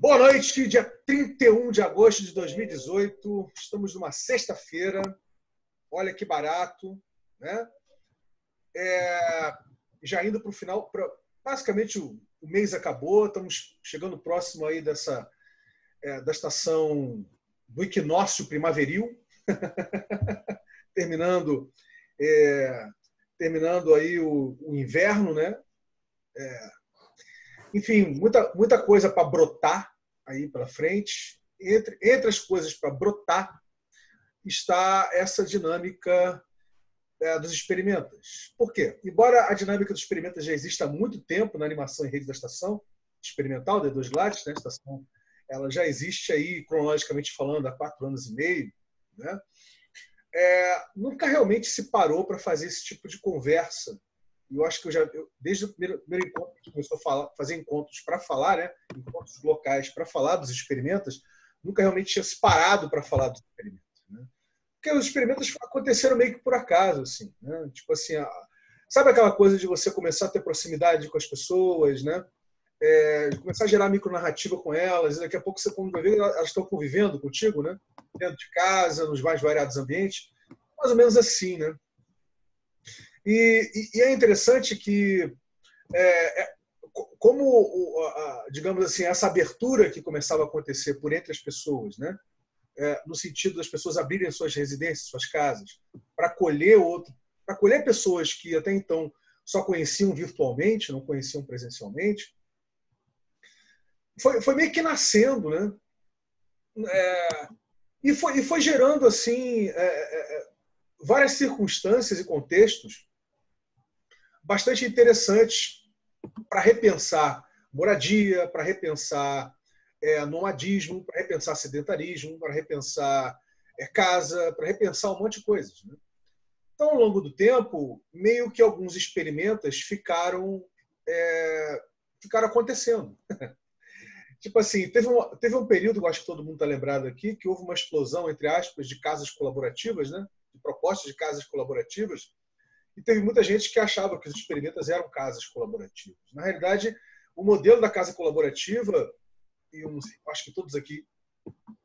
Boa noite, dia 31 de agosto de 2018. Estamos numa sexta-feira. Olha que barato, né? É, já indo para o final, pra, basicamente o, o, mês acabou, estamos chegando próximo aí dessa é, da estação do equinócio primaveril, terminando é, terminando aí o, o inverno, né? É, enfim, muita, muita coisa para brotar aí pela frente. Entre, entre as coisas para brotar está essa dinâmica é, dos experimentas. Por quê? Embora a dinâmica dos experimentas já exista há muito tempo na animação em rede da estação experimental, de dois lados, né? estação, ela já existe aí, cronologicamente falando, há quatro anos e meio. Né? É, nunca realmente se parou para fazer esse tipo de conversa eu acho que eu já, eu, desde o primeiro, primeiro encontro que começou a falar, fazer encontros para falar, né, encontros locais para falar dos experimentos, nunca realmente tinha se parado para falar dos experimentos. Né? Porque os experimentos aconteceram meio que por acaso, assim, né? tipo assim, a, sabe aquela coisa de você começar a ter proximidade com as pessoas, né? É, começar a gerar micronarrativa com elas, e daqui a pouco você ver, elas estão convivendo contigo, né? Dentro de casa, nos mais variados ambientes, mais ou menos assim, né? E, e, e é interessante que, é, é, como, digamos assim, essa abertura que começava a acontecer por entre as pessoas, né? É, no sentido das pessoas abrirem suas residências, suas casas, para acolher outro, para acolher pessoas que até então só conheciam virtualmente, não conheciam presencialmente, foi, foi meio que nascendo, né? É, e, foi, e foi gerando assim é, é, é várias circunstâncias e contextos bastante interessantes para repensar moradia, para repensar é, nomadismo, para repensar sedentarismo, para repensar é, casa, para repensar um monte de coisas. Né? Então, ao longo do tempo, meio que alguns experimentos ficaram, é, ficaram acontecendo. tipo assim, teve um, teve um período, acho que todo mundo está lembrado aqui, que houve uma explosão, entre aspas, de casas colaborativas, né? de propostas de casas colaborativas, e teve muita gente que achava que os experimentos eram casas colaborativas. Na realidade, o modelo da casa colaborativa, e eu sei, acho que todos aqui,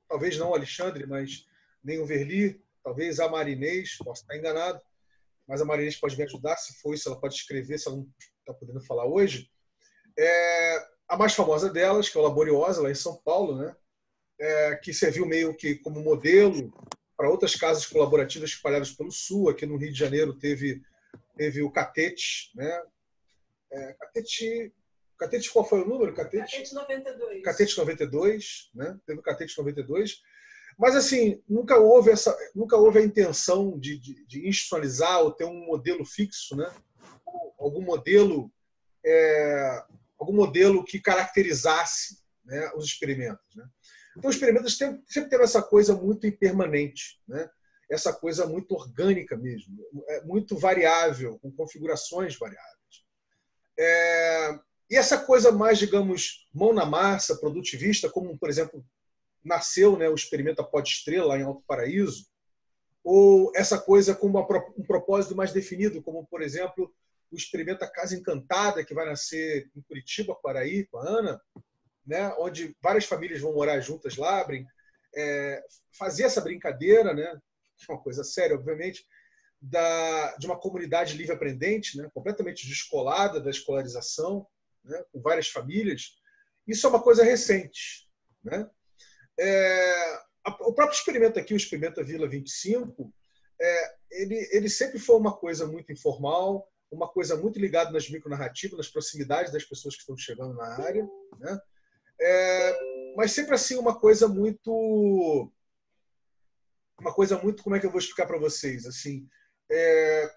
talvez não o Alexandre, mas nem o Verli, talvez a Marinês, posso estar enganado, mas a Marinês pode me ajudar, se for isso, ela pode escrever, se ela não está podendo falar hoje. É, a mais famosa delas, que é o Laboriosa, lá em São Paulo, né? É, que serviu meio que como modelo para outras casas colaborativas espalhadas pelo Sul. Aqui no Rio de Janeiro teve teve o Catete, né? É, Catete, Catete, qual foi o número? Catete, Catete 92. Catete 92, né? Teve o Catete 92. Mas, assim, nunca houve, essa, nunca houve a intenção de, de, de institucionalizar ou ter um modelo fixo, né? algum modelo é, algum modelo que caracterizasse né, os experimentos. Né? Então, os experimentos sempre, sempre teve essa coisa muito impermanente. Né? Essa coisa muito orgânica mesmo, é muito variável, com configurações variáveis. É, e essa coisa mais, digamos, mão na massa, produtivista, como, por exemplo, nasceu né, o Experimenta Pode Estrela em Alto Paraíso, ou essa coisa com uma, um propósito mais definido, como, por exemplo, o Experimenta Casa Encantada, que vai nascer em Curitiba, Paraí, com a Ana, né, onde várias famílias vão morar juntas lá, é, fazer essa brincadeira, né, é uma coisa séria, obviamente, da, de uma comunidade livre aprendente, né, completamente descolada da escolarização, né, com várias famílias. Isso é uma coisa recente. Né? É, a, o próprio experimento aqui, o Experimento Vila 25, é, ele, ele sempre foi uma coisa muito informal, uma coisa muito ligada nas micronarrativas, nas proximidades das pessoas que estão chegando na área, né? É, mas sempre assim uma coisa muito uma coisa muito, como é que eu vou explicar para vocês? Assim, é,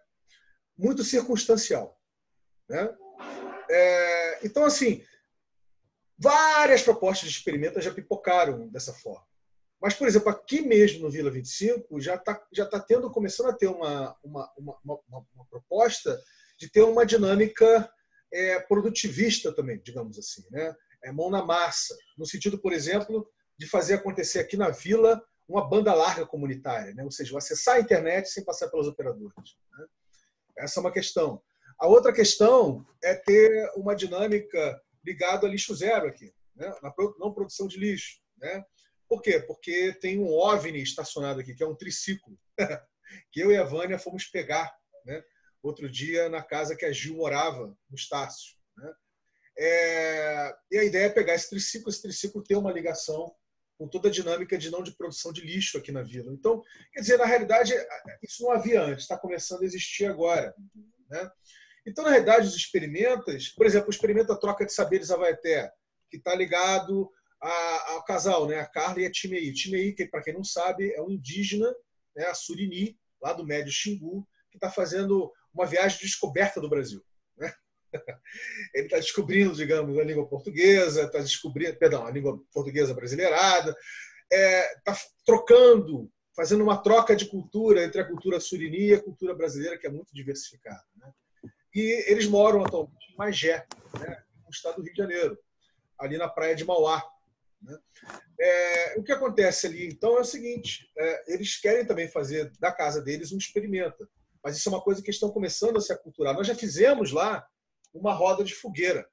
muito circunstancial. Né? É, então, assim, várias propostas de experimento já pipocaram dessa forma. Mas, por exemplo, aqui mesmo no Vila 25, já está já tá tendo, começando a ter uma, uma, uma, uma, uma proposta de ter uma dinâmica é, produtivista também, digamos assim. Né? É mão na massa, no sentido, por exemplo, de fazer acontecer aqui na Vila uma banda larga comunitária, né? ou seja, acessar a internet sem passar pelos operadores. Né? Essa é uma questão. A outra questão é ter uma dinâmica ligada a lixo zero aqui. né? na não produção de lixo. Né? Por quê? Porque tem um OVNI estacionado aqui, que é um triciclo, que eu e a Vânia fomos pegar né? outro dia na casa que a Gil morava, no Estácio. Né? É... E a ideia é pegar esse triciclo, esse triciclo ter uma ligação com toda a dinâmica de não de produção de lixo aqui na vila. Então, quer dizer, na realidade, isso não havia antes, está começando a existir agora. Né? Então, na realidade, os experimentas, por exemplo, o experimento da troca de saberes Avaeté, que está ligado ao casal, né? a Carla e a Timei. Timei, que para quem não sabe, é um indígena, né? a Surini, lá do Médio Xingu, que está fazendo uma viagem de descoberta do Brasil. Né? Ele está descobrindo, digamos, a língua portuguesa, está descobrindo, perdão, a língua portuguesa brasileirada, está é, tá trocando, fazendo uma troca de cultura entre a cultura surini e a cultura brasileira, que é muito diversificada. Né? E eles moram atualmente em Magé, né? no estado do Rio de Janeiro, ali na praia de Mauá. Né? É, o que acontece ali, então, é o seguinte: é, eles querem também fazer da casa deles um experimento, mas isso é uma coisa que estão começando a se aculturar. Nós já fizemos lá uma roda de fogueira,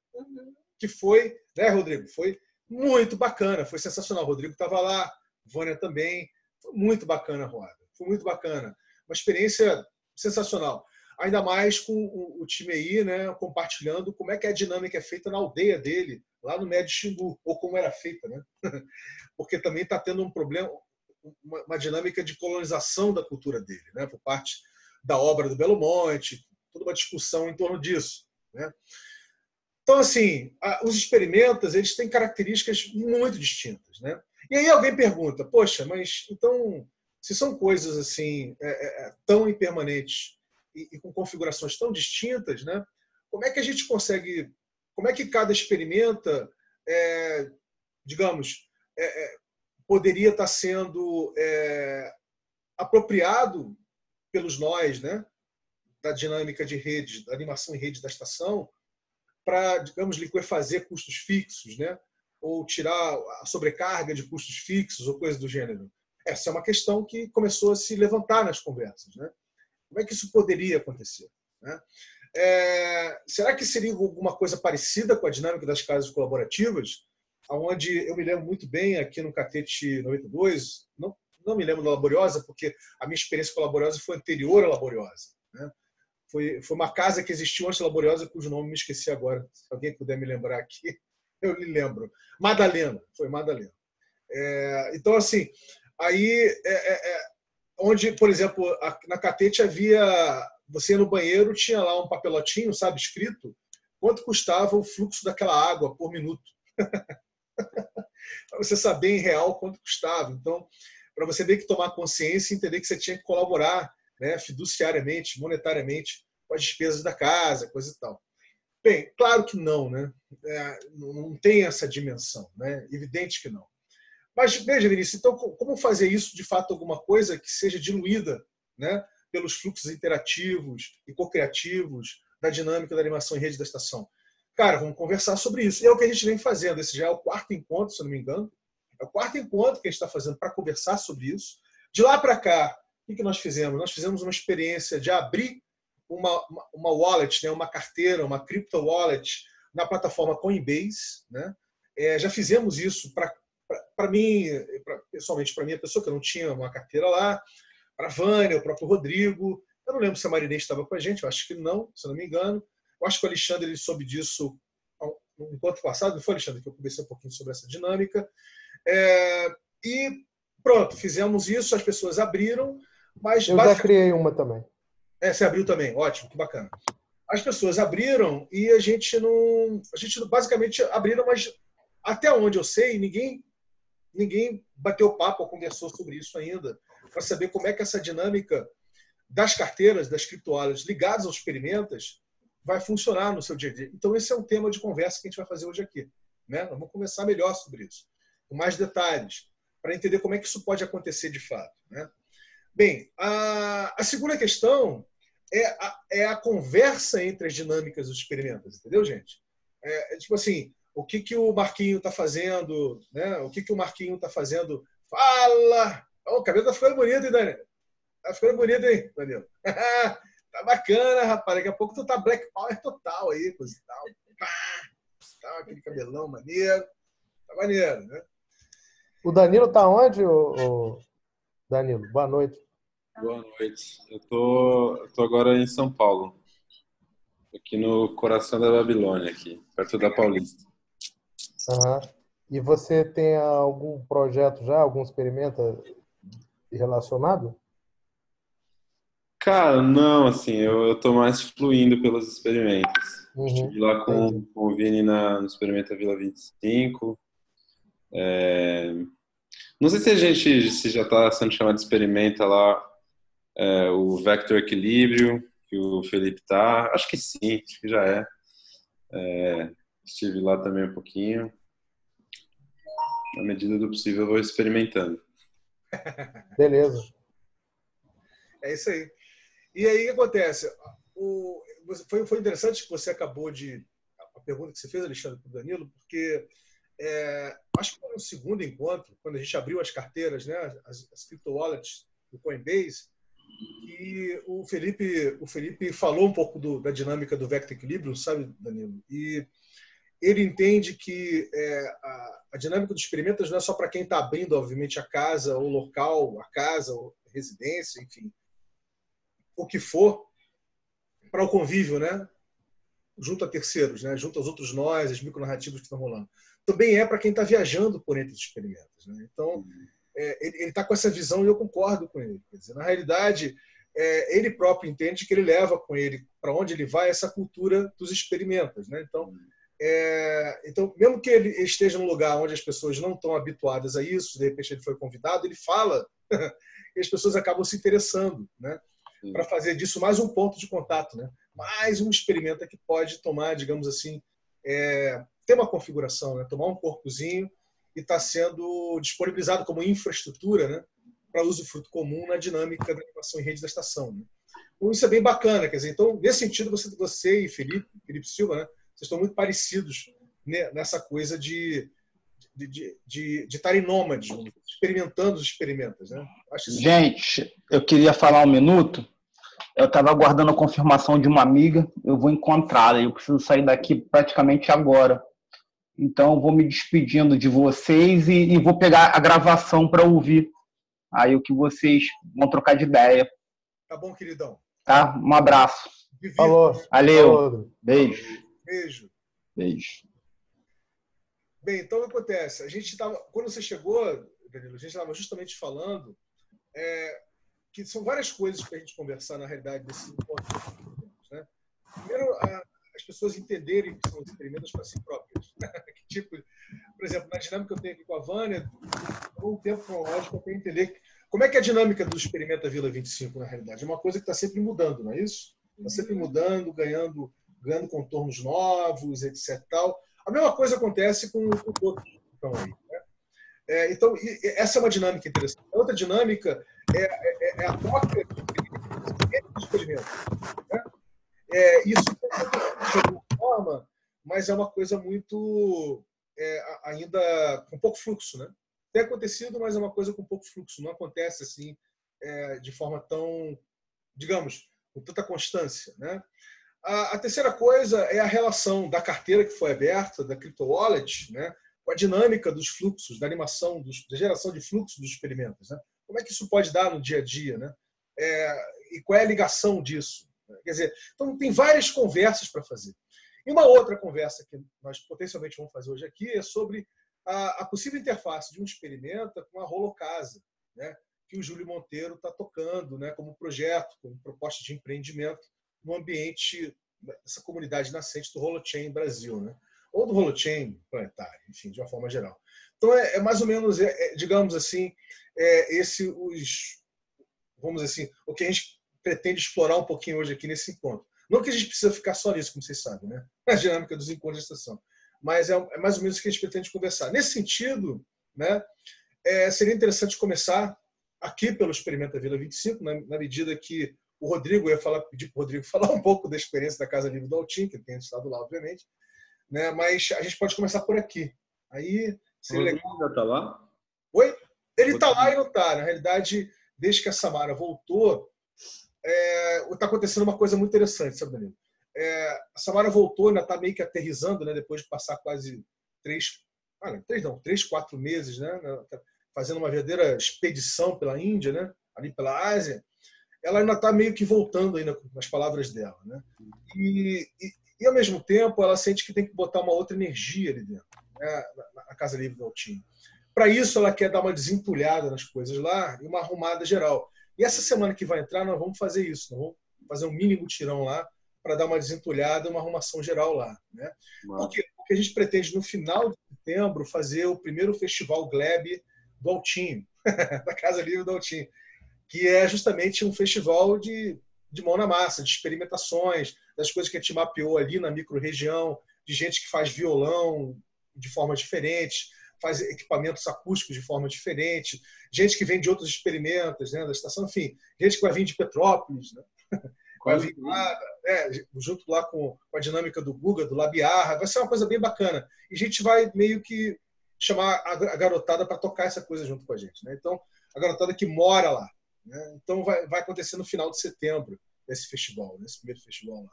que foi, né, Rodrigo? Foi muito bacana, foi sensacional. O Rodrigo estava lá, Vânia também. Foi muito bacana a roda, foi muito bacana. Uma experiência sensacional. Ainda mais com o, time aí, né, compartilhando como é que a dinâmica é feita na aldeia dele, lá no Médio Xingu, ou como era feita, né? Porque também está tendo um problema, uma, uma, dinâmica de colonização da cultura dele, né, por parte da obra do Belo Monte, toda uma discussão em torno disso. Né? Então, assim, os experimentos eles têm características muito distintas. Né? E aí alguém pergunta, poxa, mas então, se são coisas assim é, é, é, tão impermanentes e, e, com configurações tão distintas, né? como é que a gente consegue, como é que cada experimenta, é, digamos, é, é poderia estar sendo apropriado pelos nós, né? Da dinâmica de rede, da animação em rede da estação, para, digamos, liquefazer custos fixos, né? ou tirar a sobrecarga de custos fixos, ou coisa do gênero. Essa é uma questão que começou a se levantar nas conversas. Né? Como é que isso poderia acontecer? Né? É, será que seria alguma coisa parecida com a dinâmica das casas colaborativas, onde eu me lembro muito bem aqui no Catete 92, não, não me lembro da Laboriosa, porque a minha experiência com a Laboriosa foi anterior à Laboriosa. Né? Foi, foi uma casa que existiu antes Laboriosa, cujo nome me esqueci agora. Se alguém puder me lembrar aqui, eu lhe lembro. Madalena, foi Madalena. É, então, assim, aí, é, é, é onde, por exemplo, na Catete havia. Você no banheiro tinha lá um papelotinho, sabe, escrito quanto custava o fluxo daquela água por minuto. para você saber em real quanto custava. Então, para você ter que tomar consciência e entender que você tinha que colaborar né, fiduciariamente, monetariamente, com as despesas da casa, coisa e tal. Bem, claro que não, né? É, não tem essa dimensão, né? Evidente que não. Mas veja, Vinícius, então como fazer isso de fato alguma coisa que seja diluída, né? Pelos fluxos interativos e co-criativos da dinâmica da animação em rede da estação. Cara, vamos conversar sobre isso. E é o que a gente vem fazendo. Esse já é o quarto encontro, se não me engano. É o quarto encontro que a gente está fazendo para conversar sobre isso. De lá para cá, o que nós fizemos? Nós fizemos uma experiência de abrir uma, uma wallet, né, uma carteira, uma crypto wallet na plataforma Coinbase. Né? É, já fizemos isso para mim, pra, pessoalmente para mim, a pessoa que não tinha uma carteira lá, para a Vânia, o próprio Rodrigo. Eu não lembro se a Marinês estava com a gente, eu acho que não, se não me engano. Eu acho que o Alexandre ele soube disso no encontro passado, não foi, Alexandre, que eu conversei um pouquinho sobre essa dinâmica. É, e pronto, fizemos isso, as pessoas abriram, mas eu já criei uma também. É, você abriu também, ótimo, que bacana. As pessoas abriram e a gente não, a gente basicamente abriram, mas até onde eu sei, ninguém ninguém bateu papo ou conversou sobre isso ainda para saber como é que essa dinâmica das carteiras, das criptomoedas ligadas aos experimentas vai funcionar no seu dia a dia. Então esse é um tema de conversa que a gente vai fazer hoje aqui, né? Vamos conversar melhor sobre isso, com mais detalhes, para entender como é que isso pode acontecer de fato, né? Bem, a, a segunda questão é a, é a, conversa entre as dinâmicas dos experimentos, entendeu, gente? É, é tipo assim, o que, que o Marquinho está fazendo, né? O que, que o Marquinho está fazendo? Fala! Oh, o cabelo tá ficando bonito, hein, Daniel? Tá ficando bonito, hein, Daniel? tá bacana, rapaz. Daqui a pouco tu tá Black Power total aí, coisa e tal. Pá, tal aquele cabelão maneiro. É maneiro, né? O Danilo tá onde, o, Danilo? Boa noite. Boa noite. Eu tô, tô agora em São Paulo. Aqui no coração da Babilônia, aqui, perto da Paulista. Uhum. E você tem algum projeto já, algum experimento relacionado? Cara, não, assim, eu, eu tô mais fluindo pelos experimentos. Uhum. Estive lá com, com o Vini na, no Experimenta Vila 25. É... Não sei se a gente se já está sendo chamado de experimenta lá é, o Vector Equilíbrio, que o Felipe tá. Acho que sim, acho que já é. é estive lá também um pouquinho. Na medida do possível, eu vou experimentando. Beleza. É isso aí. E aí o que acontece? O, foi, foi interessante que você acabou de. A pergunta que você fez, Alexandre, para o Danilo, porque é, acho que foi no segundo encontro, quando a gente abriu as carteiras, né, as, as crypto wallets do Coinbase, e o Felipe, o Felipe falou um pouco do, da dinâmica do Vector Equilíbrio, sabe, Danilo? E ele entende que é, a, a, dinâmica dos experimentos não é só para quem está abrindo, obviamente, a casa, o local, a casa, ou residência, enfim, o que for, para o convívio, né? Junto a terceiros, né? junto aos outros nós, as micronarrativas que estão rolando. Também é para quem está viajando por entre os experimentos. Né? Então, é, ele está com essa visão e eu concordo com ele. Dizer, na realidade, é, ele próprio entende que ele leva com ele, para onde ele vai, essa cultura dos experimentos. Né? Então, é, então, mesmo que ele esteja num lugar onde as pessoas não estão habituadas a isso, de repente ele foi convidado, ele fala e as pessoas acabam se interessando. Né? para fazer disso mais um ponto de contato, né? mais um experimento que pode tomar, digamos assim, é, ter uma configuração, né? tomar um corpozinho e está sendo disponibilizado como infraestrutura né? para uso fruto comum na dinâmica da animação em rede da estação. Né? Então, isso é bem bacana. Quer dizer, então, nesse sentido, você, você e Felipe, Felipe Silva, né? vocês estão muito parecidos nessa coisa de de, de, de, de estarem nômades, experimentando os experimentos. Né? Gente, eu queria falar um minuto eu estava aguardando a confirmação de uma amiga, eu vou encontrá-la, eu preciso sair daqui praticamente agora. Então, vou me despedindo de vocês e, e vou pegar a gravação para ouvir. Aí o que vocês vão trocar de ideia. Tá bom, queridão. Tá? Um abraço. Falou. Valeu. Falou. Beijo. Beijo. Beijo. Bem, então o que acontece? A gente estava. Quando você chegou, Danilo, a gente estava justamente falando é, que são várias coisas para a gente conversar na realidade desse encontro. Né? Primeiro, a, as pessoas entenderem que são experimentos para si próprias. que tipo, por exemplo, na dinâmica que eu tenho aqui com a Vânia, um tempo cronológico, eu tenho que entender como é que é a dinâmica do Experimenta Vila 25, na realidade. É uma coisa que está sempre mudando, não é isso? Está sempre mudando, ganhando, ganhando contornos novos, etc. Tal. A mesma coisa acontece com, com outros que estão aí. Né? É, então, essa é uma dinâmica interessante. A outra dinâmica é, é, é a troca de experimentos. Né? É, isso de alguma forma, mas é uma coisa muito é, ainda com pouco fluxo, né? Tem acontecido, mas é uma coisa com pouco fluxo. Não acontece assim é, de forma tão, digamos, com tanta constância, né? A, a, terceira coisa é a relação da carteira que foi aberta, da crypto wallet, né? com a dinâmica dos fluxos, da animação, dos, da geração de fluxos dos experimentos. Né? Como é que isso pode dar no dia a dia? Né? É, e qual é a ligação disso? Quer dizer, então tem várias conversas para fazer. E uma outra conversa que nós potencialmente vamos fazer hoje aqui é sobre a, a possível interface de um experimento com a Holocasa, né? que o Júlio Monteiro está tocando né? como projeto, como proposta de empreendimento no ambiente dessa comunidade nascente do Holochain Brasil. Né? ou do holochain planetário, enfim, de uma forma geral. Então, é, é mais ou menos, é, é, digamos assim, é, esse os, vamos assim, o que a gente pretende explorar um pouquinho hoje aqui nesse encontro. Não que a gente precisa ficar só nisso, como vocês sabem, né? A dinâmica dos encontros de estação. Mas é, é mais ou menos o que a gente pretende conversar. Nesse sentido, né, é, seria interessante começar aqui pelo Experimenta Vila 25, na, na medida que o Rodrigo, ia falar, pedir para o Rodrigo falar um pouco da experiência da Casa Livre do Altim, que tem estado lá, obviamente, né? Mas a gente pode começar por aqui. Aí seria legal. já está lá? Oi? Ele está lá e não está. Na realidade, desde que a Samara voltou, está é, tá acontecendo uma coisa muito interessante, sabe, Danilo? É, a Samara voltou, ainda está meio que aterrizando, né? Depois de passar quase três, ah, três não, três, quatro meses, né? Fazendo uma verdadeira expedição pela Índia, né? Ali pela Ásia, ela ainda está meio que voltando ainda nas palavras dela, né? E, e, e, ao mesmo tempo ela sente que tem que botar uma outra energia ali dentro, né? na, na Casa Livre do Altinho. Para isso ela quer dar uma desentulhada nas coisas lá e uma arrumada geral. E essa semana que vai entrar nós vamos fazer isso, nós vamos fazer um mínimo tirão lá para dar uma desentulhada, uma arrumação geral lá. Né? Porque, porque a gente pretende, no final de setembro, fazer o primeiro festival Gleb do Altinho, da Casa Livre do Altinho, que é justamente um festival de, de mão na massa, de experimentações, das coisas que a gente mapeou ali na micro-região, de gente que faz violão de forma diferente, faz equipamentos acústicos de forma diferente, gente que vem de outros experimentos né, da estação, enfim, gente que vai vir de Petrópolis, né? vai vir lá, né, junto lá com, a dinâmica do Guga, do Labiarra, vai ser uma coisa bem bacana. E a gente vai meio que chamar a, garotada para tocar essa coisa junto com a gente. Né? Então, a garotada que mora lá. Né? Então, vai, vai acontecer no final de setembro esse festival, nesse primeiro festival lá.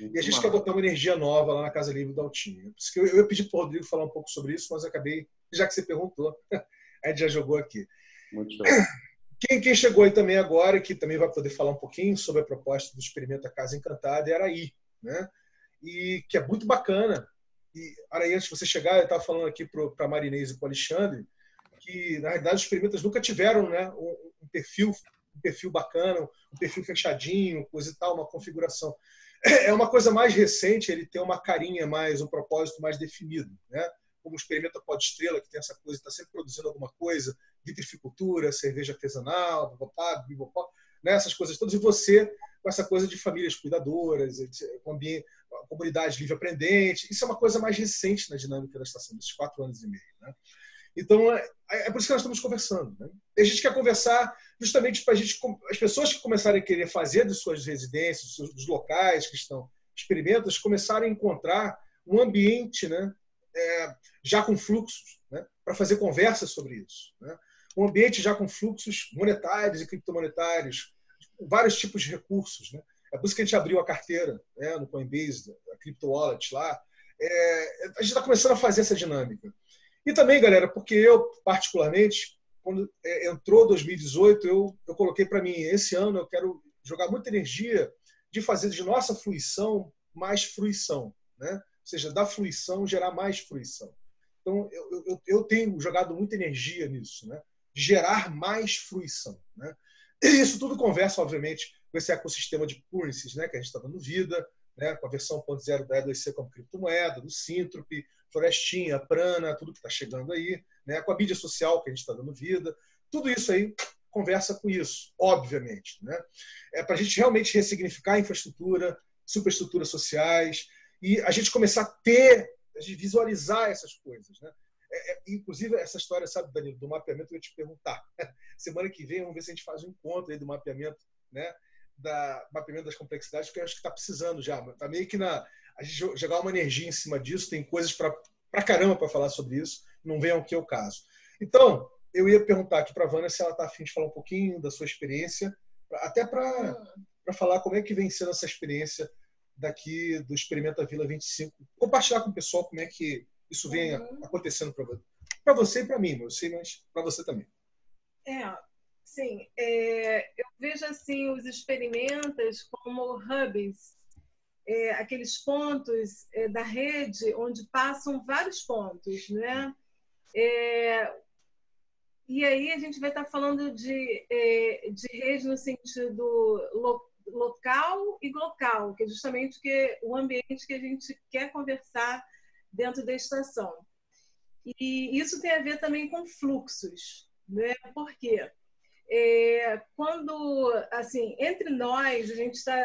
E a gente quer botar uma energia nova lá na Casa Livre do Altinho. Eu, eu ia pedir para o Rodrigo falar um pouco sobre isso, mas acabei, já que você perguntou, a gente já jogou aqui. Muito show. Quem, quem, chegou aí também agora, que também vai poder falar um pouquinho sobre a proposta do Experimenta Casa Encantada, é Araí, né? E que é muito bacana. E, Araí, antes de você chegar, eu estava falando aqui para a Marinês e para o Alexandre, que, na realidade, os experimentas nunca tiveram né, um, um, perfil um perfil bacana, um perfil fechadinho, coisa e tal, uma configuração. É uma coisa mais recente, ele tem uma carinha mais, um propósito mais definido, né? Como o Experimenta Pode Estrela, que tem essa coisa, está sempre produzindo alguma coisa, vitrificultura, cerveja artesanal, bibopá, bibopá, né? essas coisas todas. E você, com essa coisa de famílias cuidadoras, com ambiente, comunidade livre aprendente, isso é uma coisa mais recente na dinâmica da estação, desses quatro anos e meio. Né? Então, é, é por isso que nós estamos conversando. Né? a gente quer conversar justamente para as pessoas que começarem a querer fazer de suas residências, dos locais que estão experimentas, começarem a encontrar um ambiente né, é, já com fluxos, né, para fazer conversas sobre isso. Né? um ambiente já com fluxos monetários e criptomonetários, vários tipos de recursos. Né? É por isso que a gente abriu a carteira né, no Coinbase, a Crypto Wallet lá. É, a gente está começando a fazer essa dinâmica. E também, galera, porque eu, particularmente, quando é, entrou 2018, eu, eu coloquei para mim, esse ano eu quero jogar muita energia de fazer de nossa fruição mais fruição. Né? Ou seja, da fruição gerar mais fruição. Então, eu, eu, eu tenho jogado muita energia nisso. Né? gerar mais fruição. Né? E isso tudo conversa, obviamente, com esse ecossistema de currencies né, que a gente está dando vida, né, com a versão 1.0 da E2C como criptomoeda, do Sintrop, Florestinha, Prana, tudo que está chegando aí, né, com a mídia social que a gente está dando vida. Tudo isso aí conversa com isso, obviamente. Né? É para a gente realmente ressignificar a infraestrutura, superestruturas sociais, e a gente começar a ter, a gente visualizar essas coisas. Né? É, é, inclusive, essa história, sabe, Danilo, do mapeamento, eu ia te perguntar. Semana que vem, vamos ver se a gente faz um encontro aí do mapeamento, né? Da mapeamento das complexidades, porque eu acho que está precisando já. Está meio que na. A gente jogar uma energia em cima disso, tem coisas para pra caramba para falar sobre isso, não venham que é o caso. Então, eu ia perguntar aqui para a Vânia se ela está afim de falar um pouquinho da sua experiência, até para falar como é que vem sendo essa experiência daqui do Experimenta Vila 25. Compartilhar com o pessoal como é que isso vem uhum. acontecendo para você. E para mim, eu sei, mas para você também. É, sim. É, eu vejo assim os experimentos como hubs, é, aqueles pontos é, da rede onde passam vários pontos, né? É, e aí a gente vai estar falando de, é, de rede no sentido lo, local e local, que é justamente que, o ambiente que a gente quer conversar dentro da estação. E isso tem a ver também com fluxos, né? Por quê? É, quando, assim, entre nós, a gente tá,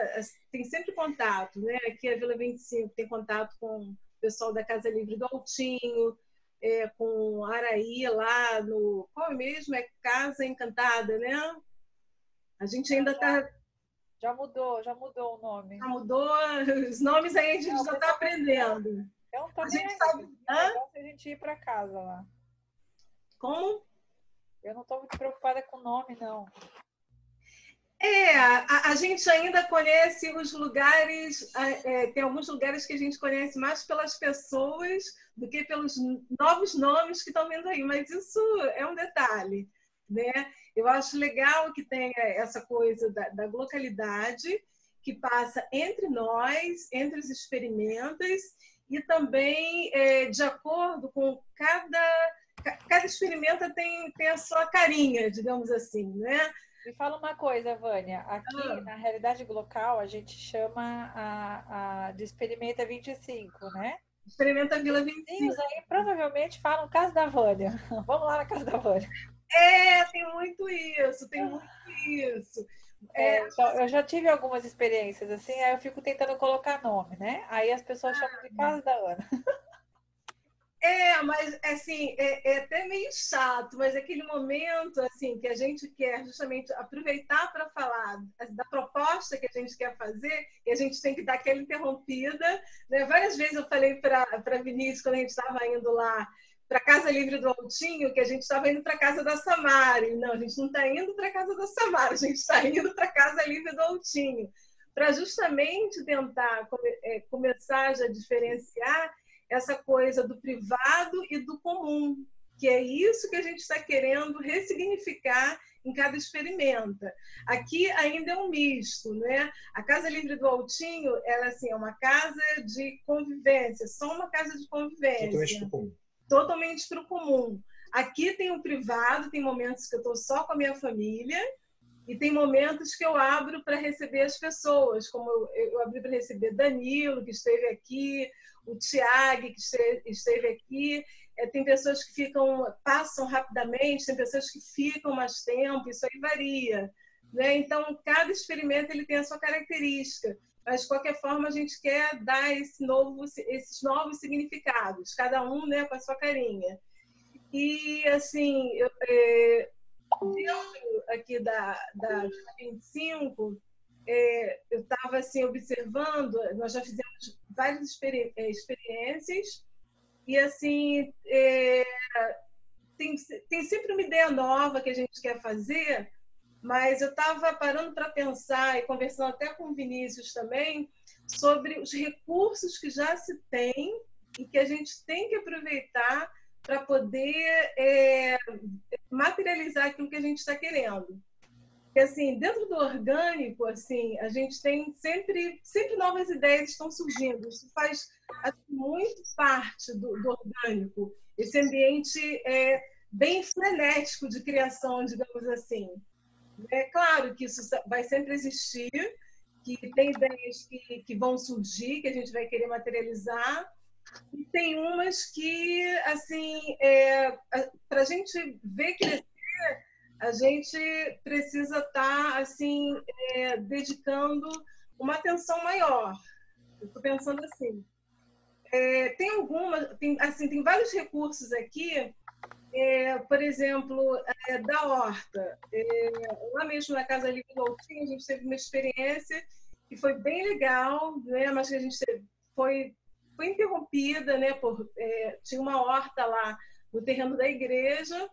tem sempre contato, né? Aqui a Vila 25 tem contato com o pessoal da Casa Livre do Altinho, é, com Araí lá no. Qual é mesmo? É Casa Encantada, né? A gente ainda está. Já mudou, já mudou o nome. Já mudou, os nomes aí a gente Não, já está aprendendo. Eu não tô a gente sabe. Hã? a gente ir para casa lá. Como? Eu não estou muito preocupada com o nome, não. É, a, a, gente ainda conhece os lugares, é, tem alguns lugares que a gente conhece mais pelas pessoas do que pelos novos nomes que estão vindo aí, mas isso é um detalhe, né? Eu acho legal que tenha essa coisa da, da localidade que passa entre nós, entre os experimentas e também é, de acordo com cada cada experimenta tem, tem a sua carinha, digamos assim, né? Me fala uma coisa, Vânia. Aqui, ah. na realidade local, a gente chama a, a de Experimenta 25, né? Experimenta Vila 25. Os aí provavelmente falam casa da Vânia. Vamos lá na casa da Vânia. É, tem muito isso, tem muito isso. É, então, eu já tive algumas experiências assim, aí eu fico tentando colocar nome, né? Aí as pessoas ah, chamam de casa da Ana. É, mas assim, é, é, até meio chato, mas aquele momento assim que a gente quer justamente aproveitar para falar da proposta que a gente quer fazer, e a gente tem que dar aquela interrompida. Né? Várias vezes eu falei para Vinícius, quando a gente estava indo lá para Casa Livre do Altinho, que a gente estava indo para casa da Samara. Não, a gente não está indo para casa da Samara, a gente está indo para Casa Livre do Altinho. Para justamente tentar come, é, começar a diferenciar essa coisa do privado e do comum, que é isso que a gente está querendo ressignificar em cada experimenta. Aqui ainda é um misto, né? A Casa Livre do Altinho, ela assim, é uma casa de convivência, só uma casa de convivência. Totalmente para o comum. Totalmente para o comum. Aqui tem o privado, tem momentos que eu estou só com a minha família, e tem momentos que eu abro para receber as pessoas, como eu, eu abri para receber Danilo, que esteve aqui, o Tiago, que esteve aqui. É, tem pessoas que ficam, passam rapidamente, tem pessoas que ficam mais tempo, isso aí varia. Né? Então, cada experimento ele tem a sua característica, mas de qualquer forma a gente quer dar esse novo, esses novos significados, cada um né, com a sua carinha. E, assim, eu, é, dentro aqui da, da 25, é, eu estava assim, observando, nós já fizemos várias experi é, experiências e assim é, tem, tem sempre uma ideia nova que a gente quer fazer, mas eu estava parando para pensar e conversando até com o Vinícius também sobre os recursos que já se tem e que a gente tem que aproveitar para poder é, materializar aquilo que a gente está querendo. Porque, assim, dentro do orgânico, assim, a gente tem sempre, sempre novas ideias estão surgindo. Isso faz acho, muito parte do, do, orgânico. Esse ambiente é bem frenético de criação, digamos assim. É claro que isso vai sempre existir, que tem ideias que, que vão surgir, que a gente vai querer materializar, e tem umas que, assim, é, para a gente ver crescer, a gente precisa estar tá, assim é, dedicando uma atenção maior. Estou pensando assim. É, tem algumas, tem, assim, tem vários recursos aqui. É, por exemplo, é, da horta. É, lá mesmo na Casa Livre Loutinho, a gente teve uma experiência que foi bem legal, né? mas que a gente foi, foi interrompida, né? Por, é, tinha uma horta lá no terreno da igreja,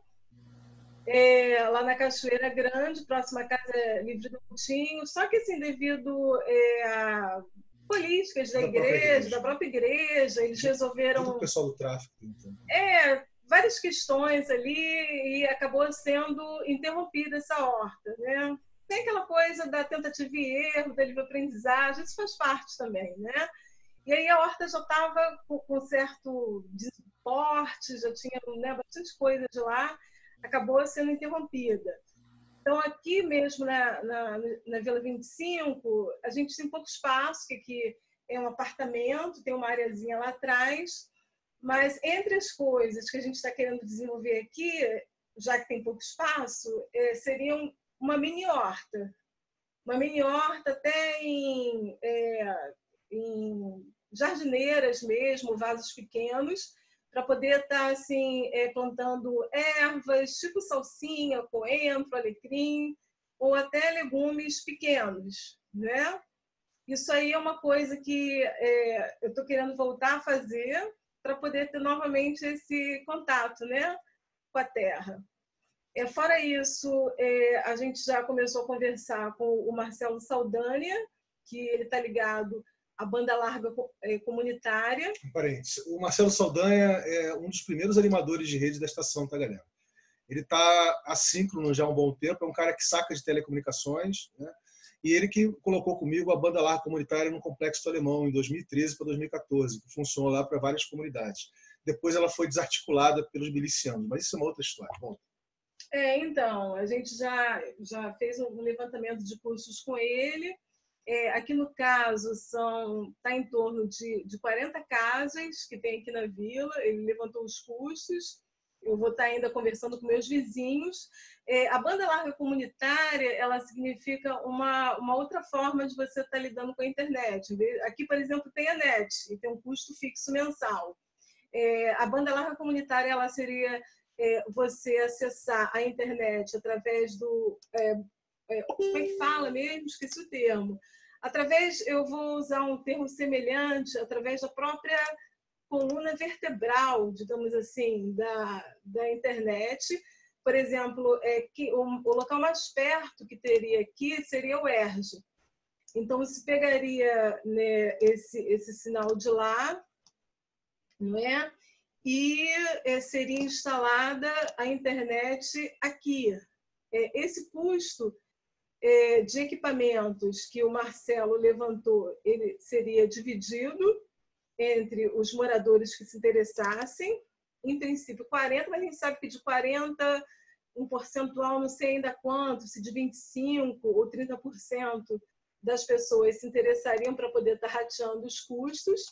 é, lá na Cachoeira Grande, próxima à Casa Livre do Coutinho. Só que, assim, devido é, a políticas da, da igreja, igreja, da própria igreja, eles resolveram. Todo o pessoal do tráfico. Então. É, várias questões ali e acabou sendo interrompida essa horta, né? Tem aquela coisa da tentativa e erro, da livre aprendizagem, isso faz parte também, né? E aí a horta já estava com, com certo desporte, já tinha né, bastante coisa de lá, acabou sendo interrompida. Então, aqui mesmo na, na, na Vila 25, a gente tem pouco espaço, que aqui é um apartamento, tem uma areazinha lá atrás, mas entre as coisas que a gente está querendo desenvolver aqui, já que tem pouco espaço, é, seriam uma mini horta. Uma mini horta até em, é, em jardineiras mesmo, vasos pequenos, para poder estar tá, assim é, plantando ervas, tipo salsinha, coentro, alecrim, ou até legumes pequenos, né? Isso aí é uma coisa que é, eu estou querendo voltar a fazer para poder ter novamente esse contato, né, com a terra. É, fora isso, é, a gente já começou a conversar com o Marcelo Saldanha, que ele está ligado à banda larga é, comunitária. Parênteses. O Marcelo Saldanha é um dos primeiros animadores de rede da estação, tá, galera? Ele está assíncrono já há um bom tempo, é um cara que saca de telecomunicações, né? e ele que colocou comigo a banda larga comunitária no Complexo Alemão em 2013 para 2014, que funcionou lá para várias comunidades. Depois ela foi desarticulada pelos milicianos, mas isso é uma outra história. Bom, é, então, a gente já, já fez um levantamento de custos com ele. É, aqui no caso, são está em torno de, de 40 casas que tem aqui na vila. Ele levantou os custos. Eu vou estar tá ainda conversando com meus vizinhos. É, a banda larga comunitária, ela significa uma, uma outra forma de você estar tá lidando com a internet. Aqui, por exemplo, tem a net e tem um custo fixo mensal. É, a banda larga comunitária, ela seria é, você acessar a internet através do. É, é, como é que fala mesmo? Esqueci o termo. Através, eu vou usar um termo semelhante, através da própria coluna vertebral, digamos assim, da, da internet. Por exemplo, é que o, o local mais perto que teria aqui seria o ERJ. Então, você pegaria né, esse, esse sinal de lá, não é? e é, seria instalada a internet aqui. É, esse custo de equipamentos que o Marcelo levantou, ele seria dividido entre os moradores que se interessassem, em princípio 40, mas a gente sabe que de 40, um percentual, não sei ainda quanto, se de 25 ou 30% das pessoas se interessariam para poder estar rateando os custos,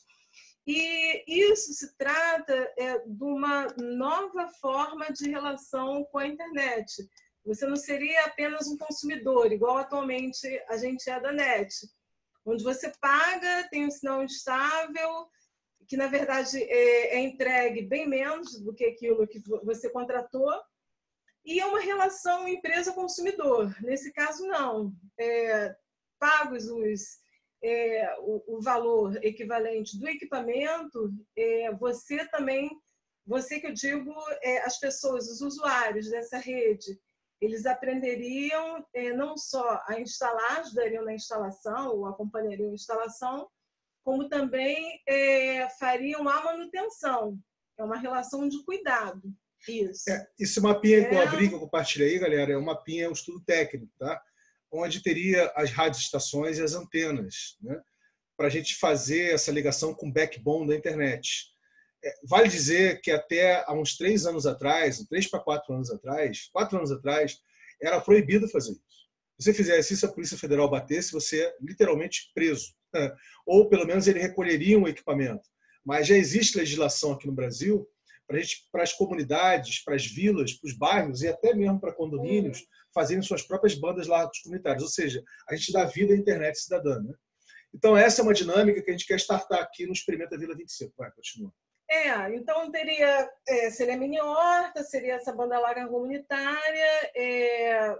e isso se trata é, de uma nova forma de relação com a internet. Você não seria apenas um consumidor, igual atualmente a gente é da net, onde você paga, tem um sinal instável, que na verdade é, é entregue bem menos do que aquilo que você contratou, e é uma relação empresa-consumidor. Nesse caso, não. É, pagos os é, o, o, valor equivalente do equipamento, é, você também, você que eu digo, é, as pessoas, os usuários dessa rede, eles aprenderiam é, não só a instalar, ajudariam na instalação ou acompanhariam a instalação, como também é, fariam a manutenção. É uma relação de cuidado. Isso. É, esse mapinha que eu abri, que eu compartilhei aí, galera, é um mapinha, é um estudo técnico, tá? onde teria as estações e as antenas, né? para a gente fazer essa ligação com o backbone da internet. É, vale dizer que até há uns três anos atrás, três para quatro anos atrás, quatro anos atrás, era proibido fazer isso. Se você fizesse isso, a Polícia Federal batesse, você é literalmente preso. Né? Ou, pelo menos, ele recolheria um equipamento. Mas já existe legislação aqui no Brasil para, gente, para as comunidades, para as vilas, para os bairros e até mesmo para condomínios fazerem suas próprias bandas largas comunitárias. Ou seja, a gente dá vida à internet cidadã. Né? Então, essa é uma dinâmica que a gente quer startar aqui no Experimenta Vila 25. Vai, continua. É, então teria, é, seria a mini horta, seria essa banda larga comunitária, é,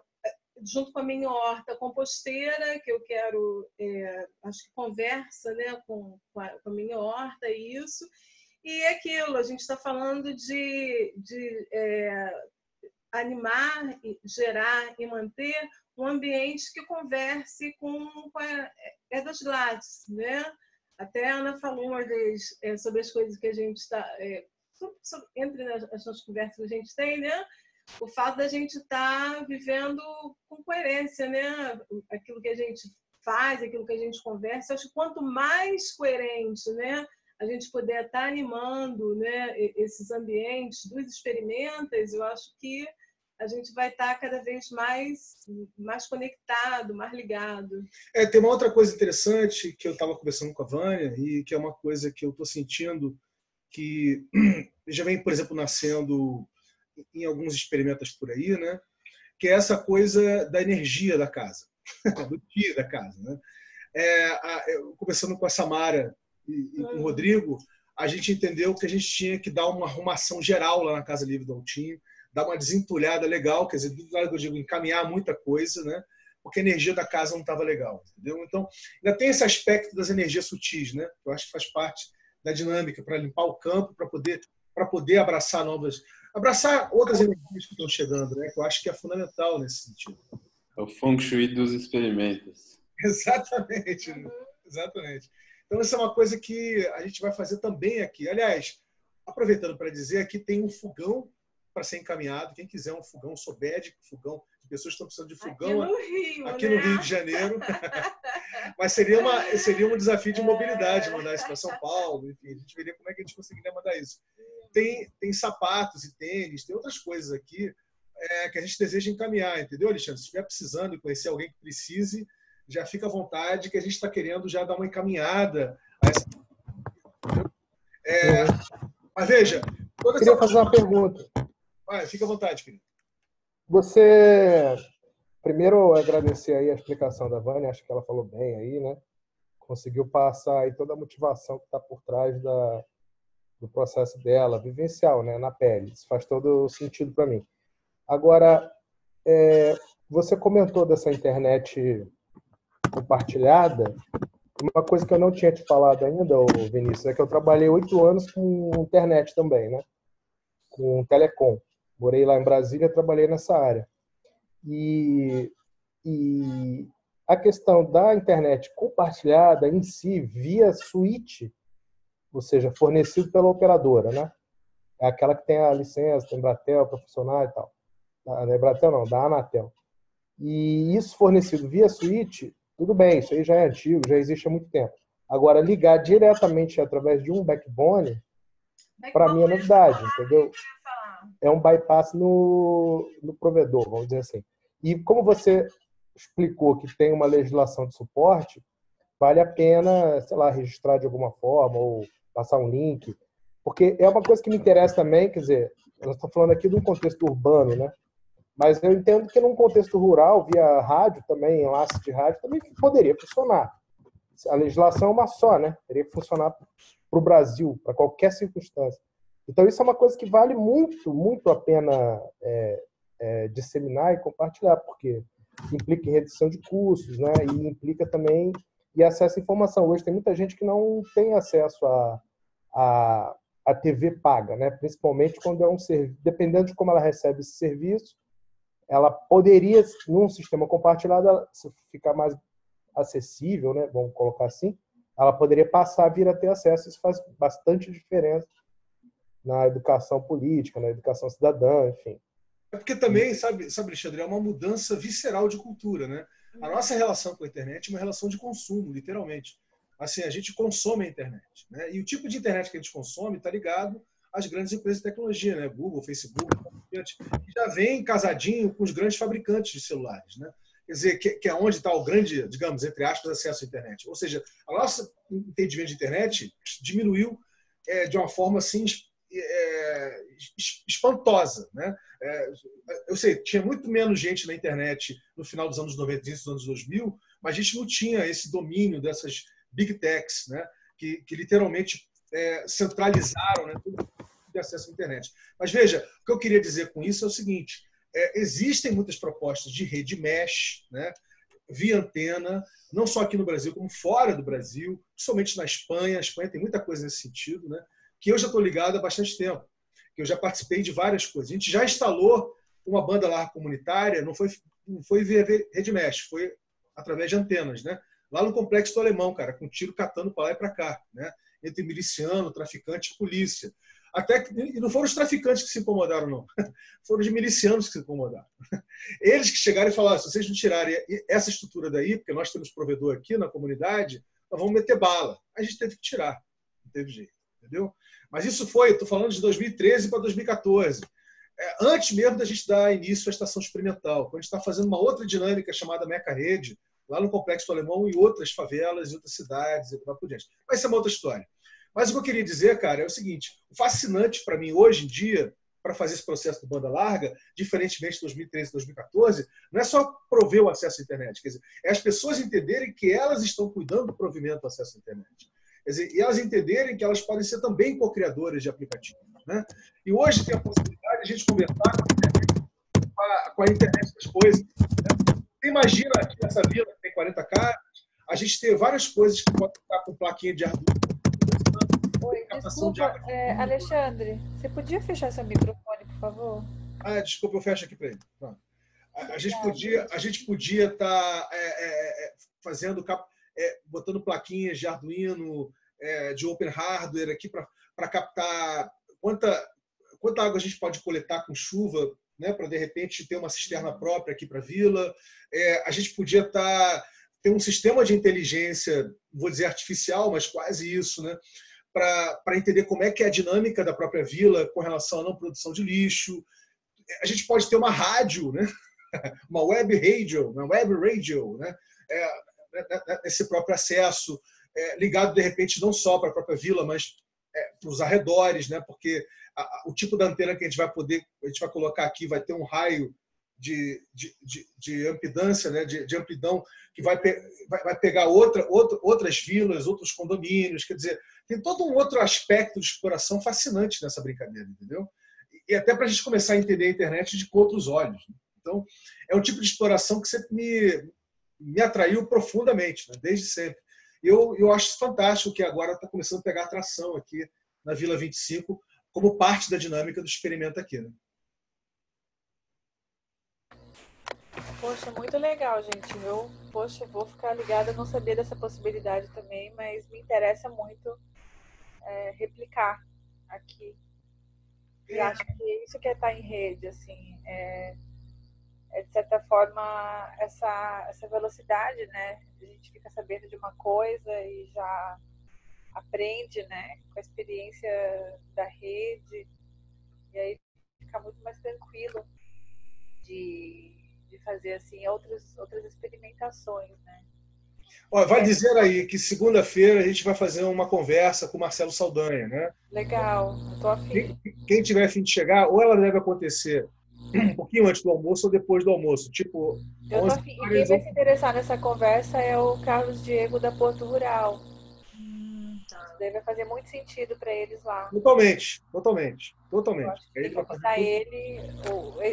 junto com a mini horta composteira, que eu quero, é, acho que conversa né, com, com, a, com a mini horta, isso. E é aquilo, a gente está falando de, de é, animar, gerar e manter um ambiente que converse com, com a, é das lates, né? Até a Ana falou uma vez é, sobre as coisas que a gente está é, entre as, as conversas que a gente tem, né? O fato da gente estar tá vivendo com coerência, né? Aquilo que a gente faz, aquilo que a gente conversa. Eu acho que quanto mais coerente, né? A gente puder estar tá animando, né? Esses ambientes dos experimentas, eu acho que a gente vai estar cada vez mais, mais conectado, mais ligado. É, tem uma outra coisa interessante que eu estava conversando com a Vânia e que é uma coisa que eu estou sentindo que já vem, por exemplo, nascendo em alguns experimentos por aí, né? Que é essa coisa da energia da casa, do dia da casa, né? É, a, eu, conversando com a Samara e, e com o uhum. Rodrigo, a gente entendeu que a gente tinha que dar uma arrumação geral lá na Casa Livre do Altinho, dar uma desentulhada legal, quer dizer, do lado que eu digo, encaminhar muita coisa, né? Porque a energia da casa não estava legal, entendeu? Então, ainda tem esse aspecto das energias sutis, né? Eu acho que faz parte da dinâmica para limpar o campo, para poder para poder abraçar novas. abraçar outras energias que estão chegando, né? Que eu acho que é fundamental nesse sentido. É o feng shui dos experimentos. Exatamente, exatamente. Então, isso é uma coisa que a gente vai fazer também aqui. Aliás, aproveitando para dizer, aqui tem um fogão para ser encaminhado. Quem quiser um fogão Sobed, fogão de pessoas que estão precisando de fogão aqui no Rio, aqui né? no Rio de Janeiro. Mas seria, uma, seria um desafio de mobilidade mandar isso para São Paulo. Enfim, a gente veria como é que a gente conseguiria mandar isso. Tem, tem sapatos e tênis, tem outras coisas aqui é, que a gente deseja encaminhar, entendeu, Alexandre? Se estiver precisando e conhecer alguém que precise, já fica à vontade, que a gente está querendo já dar uma encaminhada a essa. É, mas veja. Toda Queria fazer uma pergunta. Vai, fica à vontade, querido. Você. Primeiro, agradecer aí a explicação da Vânia, acho que ela falou bem aí, né? Conseguiu passar aí toda a motivação que está por trás da, do processo dela, vivencial, né? Na pele. Isso faz todo sentido para mim. Agora, é, você comentou dessa internet compartilhada. Uma coisa que eu não tinha te falado ainda, Vinícius, é que eu trabalhei oito anos com internet também, né? Com telecom. Morei lá em Brasília, trabalhei nessa área. E, e a questão da internet compartilhada em si, via switch, ou seja, fornecido pela operadora, né? É aquela que tem a licença, tem Embratel para funcionar e tal. Da Embratel não, da Anatel. E isso fornecido via switch, tudo bem, isso aí já é antigo, já existe há muito tempo. Agora, ligar diretamente através de um backbone, para mim é novidade, entendeu? É um bypass no, no provedor, vamos dizer assim. E como você explicou que tem uma legislação de suporte, vale a pena, sei lá, registrar de alguma forma ou passar um link, porque é uma coisa que me interessa também, quer dizer, nós estamos falando aqui de um contexto urbano, né? Mas eu entendo que num contexto rural, via rádio também, enlace de rádio, também poderia funcionar. A legislação é uma só, né? Teria que funcionar para o Brasil, para qualquer circunstância. Então, isso é uma coisa que vale muito, muito a pena é, é, disseminar e compartilhar, porque implica em redução de custos, né? E implica também e acesso à informação. Hoje tem muita gente que não tem acesso a, a, a TV paga, né? Principalmente quando é um serviço, dependendo de como ela recebe esse serviço, ela poderia, num sistema compartilhado, ficar mais acessível, né? Vamos colocar assim. Ela poderia passar a vir a ter acesso. Isso faz bastante diferença na educação política, na educação cidadã, enfim. É porque também, sabe, sabe, Alexandre, é uma mudança visceral de cultura, né? A nossa relação com a internet é uma relação de consumo, literalmente. Assim, a gente consome a internet, né? E o tipo de internet que a gente consome está ligado às grandes empresas de tecnologia, né? Google, Facebook, que já vem casadinho com os grandes fabricantes de celulares, né? Quer dizer, que, que é onde está o grande, digamos, entre aspas, acesso à internet. Ou seja, a nossa entendimento de internet diminuiu é, de uma forma assim é, espantosa. Né? É, eu sei, tinha muito menos gente na internet no final dos anos 90 e dos anos 2000, mas a gente não tinha esse domínio dessas big techs, né? que, que literalmente é, centralizaram né, tudo de acesso à internet. Mas veja, o que eu queria dizer com isso é o seguinte: é, existem muitas propostas de rede mesh, né, via antena, não só aqui no Brasil, como fora do Brasil, principalmente na Espanha. A Espanha tem muita coisa nesse sentido, né, que eu já estou ligado há bastante tempo, que eu já participei de várias coisas. A gente já instalou uma banda larga comunitária, não foi, não foi via rede mesh, foi através de antenas, né? Lá no Complexo do Alemão, cara, com tiro catando para lá e para cá, né? Entre miliciano, traficante e polícia. Até que, e não foram os traficantes que se incomodaram, não. Foram os milicianos que se incomodaram. Eles que chegaram e falaram: se vocês não tirarem essa estrutura daí, porque nós temos provedor aqui na comunidade, nós vamos meter bala. A gente teve que tirar. Não teve jeito. Entendeu? Mas isso foi, estou falando de 2013 para 2014. É, antes mesmo da gente dar início à estação experimental, quando a gente está fazendo uma outra dinâmica chamada Meca Rede, lá no Complexo Alemão e outras favelas e outras cidades e por diante. Mas isso é uma outra história. Mas o que eu queria dizer, cara, é o seguinte: o fascinante para mim hoje em dia, para fazer esse processo de banda larga, diferentemente de 2013 e 2014, não é só prover o acesso à internet, quer dizer, é as pessoas entenderem que elas estão cuidando do provimento do acesso à internet. Dizer, e elas entenderem que elas podem ser também co-criadoras de aplicativos. Né? E hoje tem a possibilidade de a gente conversar com a internet, com a internet das coisas. Né? Imagina aqui nessa vila que tem 40 casas, a gente ter várias coisas que podem estar com plaquinha de Arduino Oi, desculpa, é, Alexandre, você podia fechar seu microfone, por favor. Ah, desculpa, eu fecho aqui para ele. A, a, gente podia, a gente podia estar tá, é, é, é, fazendo, é, botando plaquinhas de Arduino, é, de Open Hardware aqui para captar quanta, quanta água a gente pode coletar com chuva, né, para de repente ter uma cisterna própria aqui para a vila. É, a gente podia estar tá, ter um sistema de inteligência, vou dizer artificial, mas quase isso, né, para entender como é que é a dinâmica da própria vila com relação à não produção de lixo. A gente pode ter uma rádio, né, uma web radio, uma web radio, né, é, né, né, né, esse próprio acesso, é, ligado de repente não só para a própria vila, mas é, para os arredores, né? porque a, a, o tipo da antena que a gente vai poder, a gente vai colocar aqui vai ter um raio de, de, de, de ampidância, né? de, de amplidão, que vai, pe, vai, vai, pegar outra, outra, outras vilas, outros condomínios, quer dizer, tem todo um outro aspecto de exploração fascinante nessa brincadeira, entendeu? E até para a gente começar a entender a internet de com outros olhos. Né? Então, é um tipo de exploração que sempre me, me atraiu profundamente, né? desde sempre. Eu, eu acho fantástico que agora está começando a pegar atração aqui na Vila 25, como parte da dinâmica do experimento aqui. Né? Poxa, muito legal, gente. Eu, poxa, vou ficar ligada, não sabia dessa possibilidade também, mas me interessa muito é, replicar aqui. E é. acho que isso que é estar em rede, assim, é, é, de certa forma, essa, essa velocidade, né? A gente fica sabendo de uma coisa e já aprende, né? Com a experiência da rede. E aí fica muito mais tranquilo de, de fazer, assim, outras, outras experimentações, né? Olha, vai dizer aí que segunda-feira a gente vai fazer uma conversa com o Marcelo Saldanha, né? Legal, tô afim. Quem, quem tiver afim de chegar, ou ela deve acontecer um pouquinho antes do almoço ou depois do almoço. Tipo, eu tô afim. E quem vai se interessar nessa conversa é o Carlos Diego da Porto Rural. Deve fazer muito sentido para eles lá. Totalmente, totalmente, totalmente. Eu acho que tem que botar ele,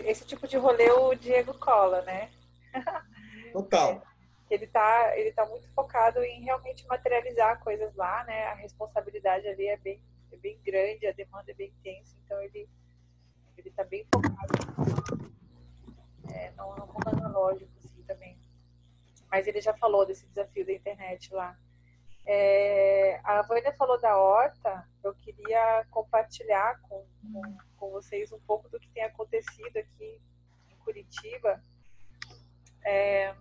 esse tipo de rolê o Diego cola, né? Total. É, ele tá, ele tá muito focado em realmente materializar coisas lá, né? A responsabilidade ali é bem, é bem grande, a demanda é bem intensa, então ele ele está bem focado é, no, no mundo analógico, assim, também. Mas ele já falou desse desafio da internet lá. É, a Vânia falou da horta, eu queria compartilhar com, com, com, vocês um pouco do que tem acontecido aqui em Curitiba. É,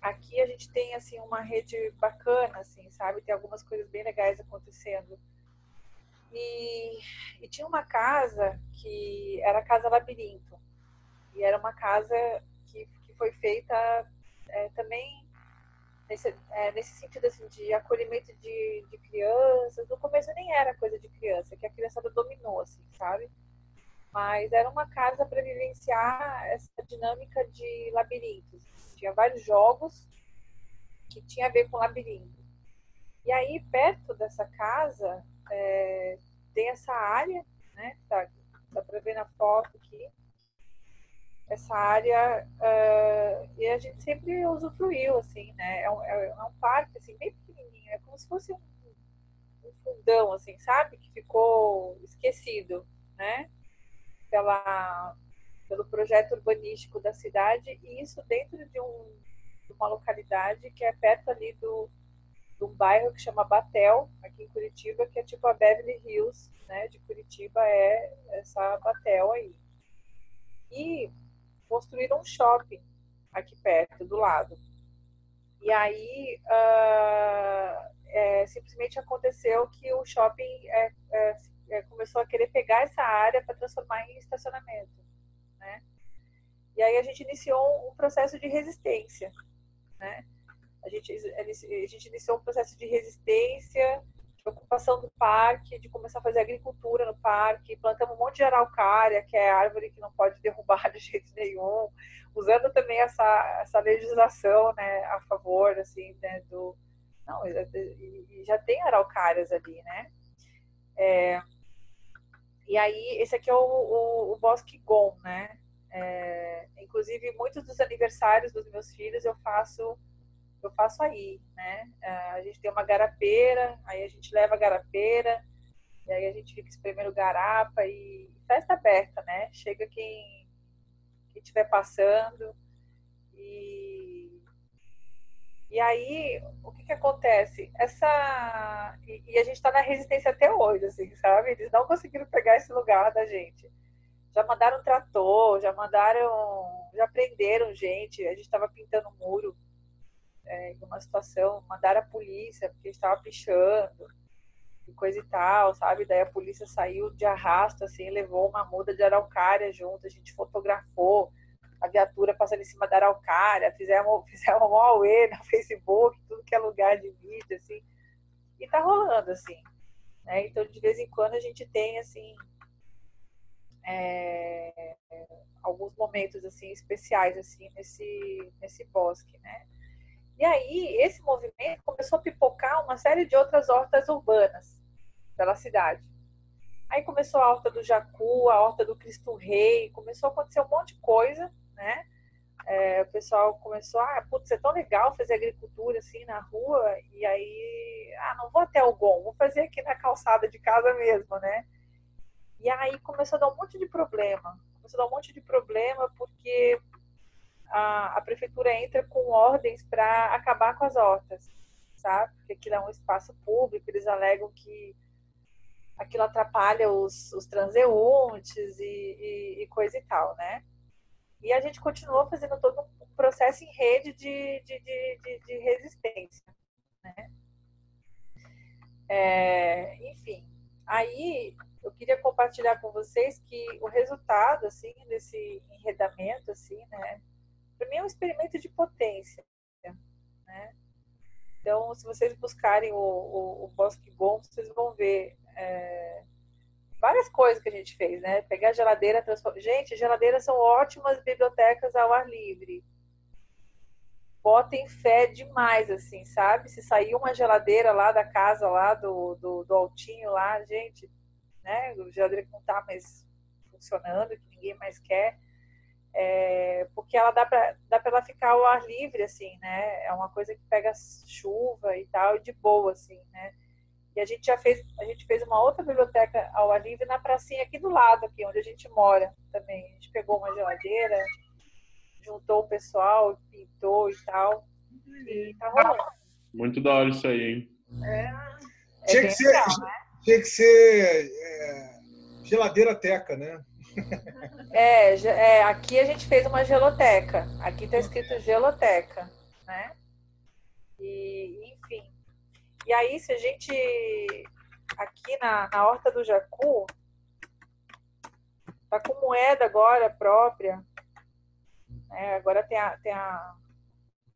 aqui a gente tem assim uma rede bacana, assim, sabe? Tem algumas coisas bem legais acontecendo. E, e tinha uma casa que era a Casa Labirinto. E era uma casa que, que foi feita é, também nesse, é, nesse sentido assim, de acolhimento de, de crianças. No começo nem era coisa de criança, que a criançada dominou, assim, sabe? Mas era uma casa para vivenciar essa dinâmica de labirintos. Tinha vários jogos que tinha a ver com labirinto. E aí, perto dessa casa, é, tem essa área, né? Tá, dá para ver na foto aqui. Essa área uh, e a gente sempre usufruiu, assim, né? É um, é, é um parque, assim, bem pequenininho. É como se fosse um, um fundão, assim, sabe? Que ficou esquecido, né? Pela, pelo projeto urbanístico da cidade e isso dentro de, um, de uma localidade que é perto ali do, um bairro que chama Batel, aqui em Curitiba, que é tipo a Beverly Hills, né, de Curitiba, é essa Batel aí. E construíram um shopping aqui perto, do lado. E aí uh, é, simplesmente aconteceu que o shopping é, é, é começou a querer pegar essa área para transformar em estacionamento, né? E aí a gente iniciou um processo de resistência, né? A gente, a gente iniciou um processo de resistência, de ocupação do parque, de começar a fazer agricultura no parque, plantamos um monte de araucária, que é árvore que não pode derrubar de jeito nenhum, usando também essa, essa legislação né, a favor assim, né, do. Não, já tem araucárias ali, né? É, e aí, esse aqui é o, o, o Bosque Gon, né? É, inclusive, muitos dos aniversários dos meus filhos eu faço eu faço aí, né? É, a gente tem uma garapeira, aí a gente leva a garapeira, e aí a gente fica espremendo garapa e festa aberta, né? Chega quem estiver passando e e aí o que que acontece? Essa e, e a gente está na resistência até hoje, assim, sabe? Eles não conseguiram pegar esse lugar da gente. Já mandaram trator, já mandaram, já prenderam gente. A gente estava pintando muro é, uma situação, mandaram a polícia porque estava pichando e coisa e tal, sabe? Daí a polícia saiu de arrasto, assim, levou uma muda de araucária junto, a gente fotografou a viatura passando em cima da araucária, fizemos, fizemos um auê no Facebook, tudo que é lugar de vídeo, assim, e tá rolando, assim, né? Então, de vez em quando a gente tem, assim, é, alguns momentos, assim, especiais, assim, nesse, nesse bosque, né? E aí, esse movimento começou a pipocar uma série de outras hortas urbanas pela cidade. Aí começou a horta do Jacu, a horta do Cristo Rei, começou a acontecer um monte de coisa, né? É, o pessoal começou, ah, putz, é tão legal fazer agricultura assim na rua, e aí, ah, não vou até o Gon, vou fazer aqui na calçada de casa mesmo, né? E aí começou a dar um monte de problema. Começou a dar um monte de problema porque a, a prefeitura entra com ordens para acabar com as hortas, sabe? Porque aquilo é um espaço público, eles alegam que aquilo atrapalha os, os transeuntes e, e, e, coisa e tal, né? E a gente continuou fazendo todo um processo em rede de, de, de, de resistência, né? É, enfim, aí eu queria compartilhar com vocês que o resultado, assim, desse enredamento, assim, né? Para mim é um experimento de potência, né? Então, se vocês buscarem o, o, o Bosque Bom, vocês vão ver é, várias coisas que a gente fez, né? Pegar a geladeira, transformar... Gente, geladeiras são ótimas bibliotecas ao ar livre. Botem fé demais, assim, sabe? Se sair uma geladeira lá da casa, lá do, do, do altinho lá, gente, né? Geladeira que não tá mais funcionando, que ninguém mais quer é, porque ela dá para dá ela ficar ao ar livre, assim, né? É uma coisa que pega chuva e tal, e de boa, assim, né? E a gente já fez, a gente fez uma outra biblioteca ao ar livre na pracinha aqui do lado, aqui onde a gente mora também. A gente pegou uma geladeira, juntou o pessoal, pintou e tal, e tá rolando. Muito da hora isso aí, hein? É, é tinha, que ser, legal, né? tinha que ser é, geladeira teca, né? É, é, aqui a gente fez uma geloteca. Aqui está escrito geloteca, né? E, enfim. E aí, se a gente. Aqui na, na Horta do Jacu, tá com moeda agora própria. Né? Agora tem a, tem a.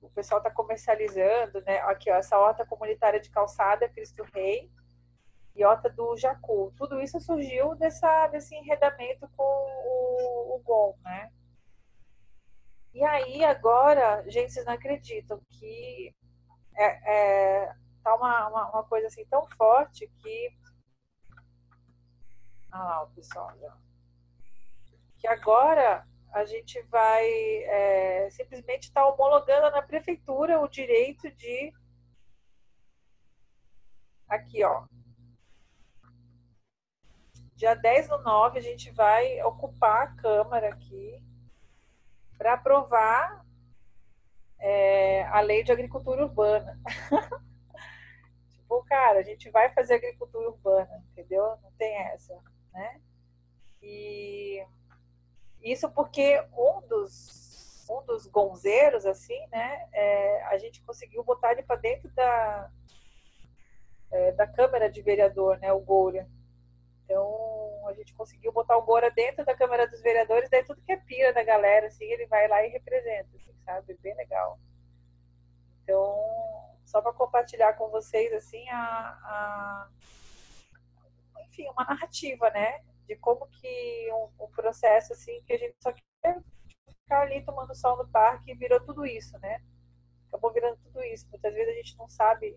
O pessoal está comercializando, né? Aqui, ó, essa horta comunitária de calçada Cristo Rei Iota do Jacu. Tudo isso surgiu dessa, desse enredamento com o, o GOM, né? E aí, agora, gente, vocês não acreditam que é, é, tá uma, uma, uma, coisa assim tão forte que. Olha lá o pessoal já. Que agora a gente vai é, simplesmente estar tá homologando na prefeitura o direito de. Aqui, ó. Dia 10 do 9, a gente vai ocupar a Câmara aqui para aprovar é, a lei de agricultura urbana. tipo, cara, a gente vai fazer agricultura urbana, entendeu? Não tem essa, né? E isso porque um dos, um dos gonzeiros, assim, né, é, a gente conseguiu botar ele para dentro da, é, da Câmara de Vereador, né, o Goura. Então, a gente conseguiu botar o Bora dentro da Câmara dos Vereadores, daí tudo que é pira da galera, assim, ele vai lá e representa, assim, sabe? Bem legal. Então, só para compartilhar com vocês, assim, a, a, enfim, uma narrativa, né? De como que um, um, processo, assim, que a gente só quer ficar ali tomando sol no parque virou tudo isso, né? Acabou virando tudo isso. Muitas vezes a gente não sabe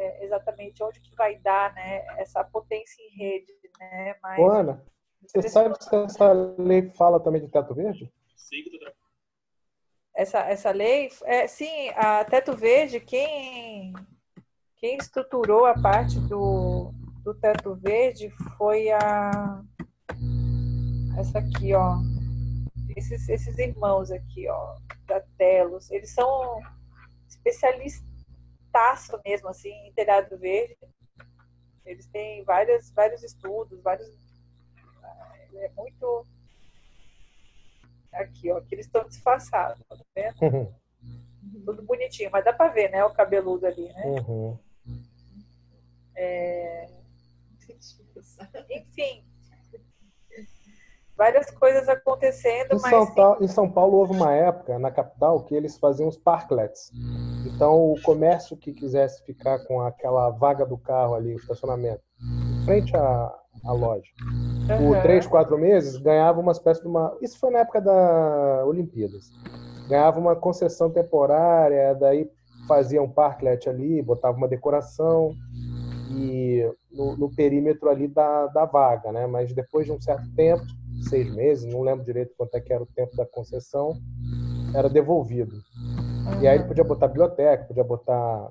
é, exatamente onde que vai dar né, essa potência em rede. Né? Mas, Ô, Ana, você sabe se essa lei fala também de teto verde? Sim, essa, essa lei, é, sim, a Teto Verde, quem, quem estruturou a parte do, do Teto Verde foi a. essa aqui, ó. Esses, esses irmãos aqui, ó, da Telos, eles são especialistas mesmo, assim, em telhado verde. Eles têm várias, vários estudos, vários. É muito. Aqui, ó, aqui eles estão disfarçados, tá vendo? Uhum. Tudo bonitinho, mas dá pra ver, né? O cabeludo ali, né? Uhum. É... Enfim, várias coisas acontecendo. Em São, Paulo, em São Paulo houve uma época, na capital, que eles faziam os parklets. Então, o comércio que quisesse ficar com aquela vaga do carro ali, o estacionamento, em frente à, à loja, uhum. por três, quatro meses, ganhava uma espécie de uma... Isso foi na época da Olimpíadas. Ganhava uma concessão temporária, daí fazia um parklet ali, botava uma decoração e no, no perímetro ali da, da vaga, né? Mas depois de um certo tempo, seis meses, não lembro direito quanto é que era o tempo da concessão, era devolvido. E aí ele podia botar biblioteca, podia botar.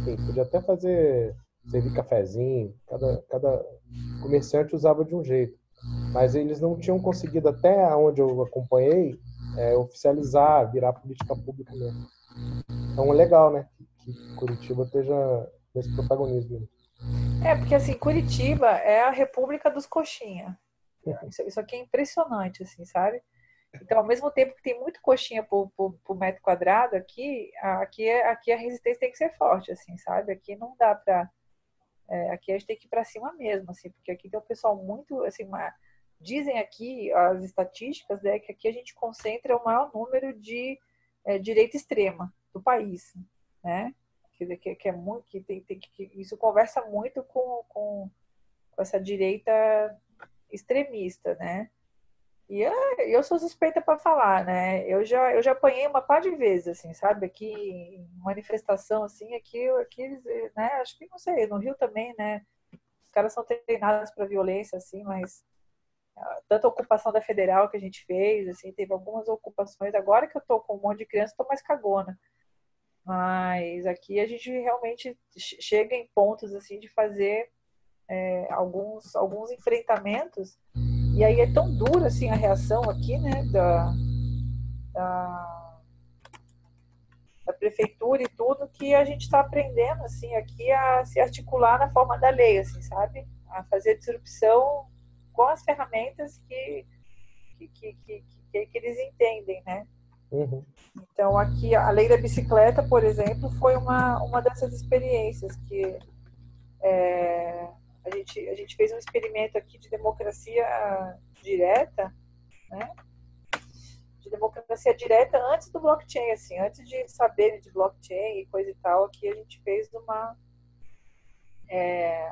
Enfim, podia até fazer. servir cafezinho. Cada, cada comerciante usava de um jeito. Mas eles não tinham conseguido, até onde eu acompanhei, é, oficializar, virar política pública mesmo. Então é legal, né? Que Curitiba esteja nesse protagonismo. É, porque assim, Curitiba é a república dos coxinha. Isso, isso aqui é impressionante, assim, sabe? Então, ao mesmo tempo que tem muito coxinha por, por, por, metro quadrado, aqui, aqui, aqui a resistência tem que ser forte, assim, sabe? Aqui não dá para é, aqui a gente tem que ir para cima mesmo, assim, porque aqui tem um pessoal muito, assim, uma, dizem aqui as estatísticas, né, que aqui a gente concentra o maior número de é, direita extrema do país, né? Que, que, que é muito, que tem, tem que isso conversa muito com, com, com essa direita extremista, né? E eu, eu sou suspeita para falar, né? Eu já, eu já apanhei uma par de vezes, assim, sabe? Aqui, em manifestação, assim, aqui, aqui né? Acho que, não sei, no Rio também, né? Os caras são treinados para violência, assim, mas ah, tanta ocupação da federal que a gente fez, assim, teve algumas ocupações. Agora que eu tô com um monte de criança, tô mais cagona. Mas aqui a gente realmente chega em pontos, assim, de fazer é, alguns, alguns enfrentamentos, e aí é tão dura assim a reação aqui, né, da, da, da prefeitura e tudo, que a gente está aprendendo assim aqui a se articular na forma da lei, assim, sabe? A fazer disrupção com as ferramentas que, que, que, que, que eles entendem, né? Uhum. Então, aqui, a lei da bicicleta, por exemplo, foi uma, uma dessas experiências que é, a gente, a gente fez um experimento aqui de democracia direta, né? De democracia direta antes do blockchain, assim, antes de saber de blockchain e coisa e tal, aqui a gente fez uma. É,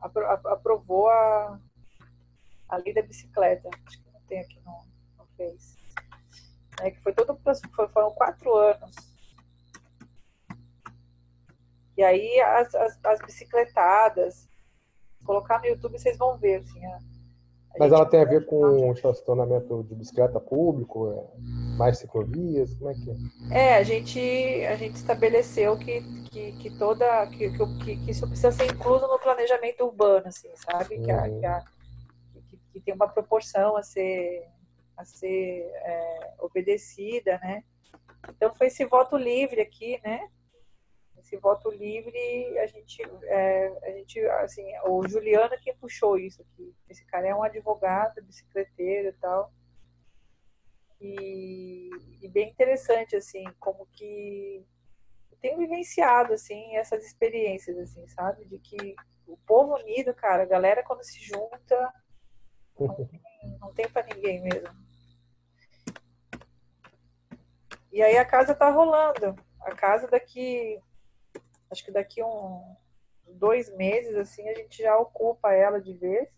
aprovou a, a lei da bicicleta, acho que não tem aqui no, no Face. É, que foi todo foram quatro anos. E aí as, as, as bicicletadas, colocar no YouTube vocês vão ver, assim, a, a Mas ela tem a ver com o estacionamento de bicicleta público, é, mais ciclovias, como é que é? É, a gente, a gente estabeleceu que, que, que toda, que, que, que, isso precisa ser incluso no planejamento urbano, assim, sabe? Uhum. Que, a, que, a, que, que, tem uma proporção a ser, a ser é, obedecida, né? Então foi esse voto livre aqui, né? Esse voto livre, a gente, é, a gente, assim, o Juliano que puxou isso aqui. Esse cara é um advogado, bicicleteiro e tal. E, e bem interessante, assim, como que eu tenho vivenciado, assim, essas experiências, assim, sabe? De que o povo unido, cara, a galera quando se junta, não tem, não tem para ninguém mesmo. E aí a casa tá rolando. A casa daqui acho que daqui um dois meses assim a gente já ocupa ela de vez.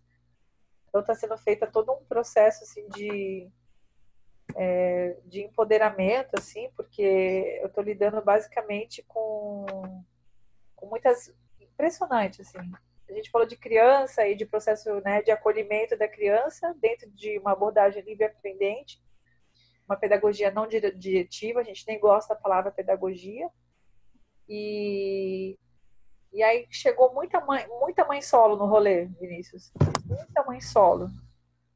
Então está sendo feita todo um processo assim de é, de empoderamento assim, porque eu estou lidando basicamente com com muitas impressionante assim. A gente falou de criança e de processo né, de acolhimento da criança dentro de uma abordagem livre aprendente, uma pedagogia não diretiva, a gente nem gosta da palavra pedagogia, e, e aí chegou muita mãe, muita mãe solo no rolê, Vinícius. Muita mãe solo.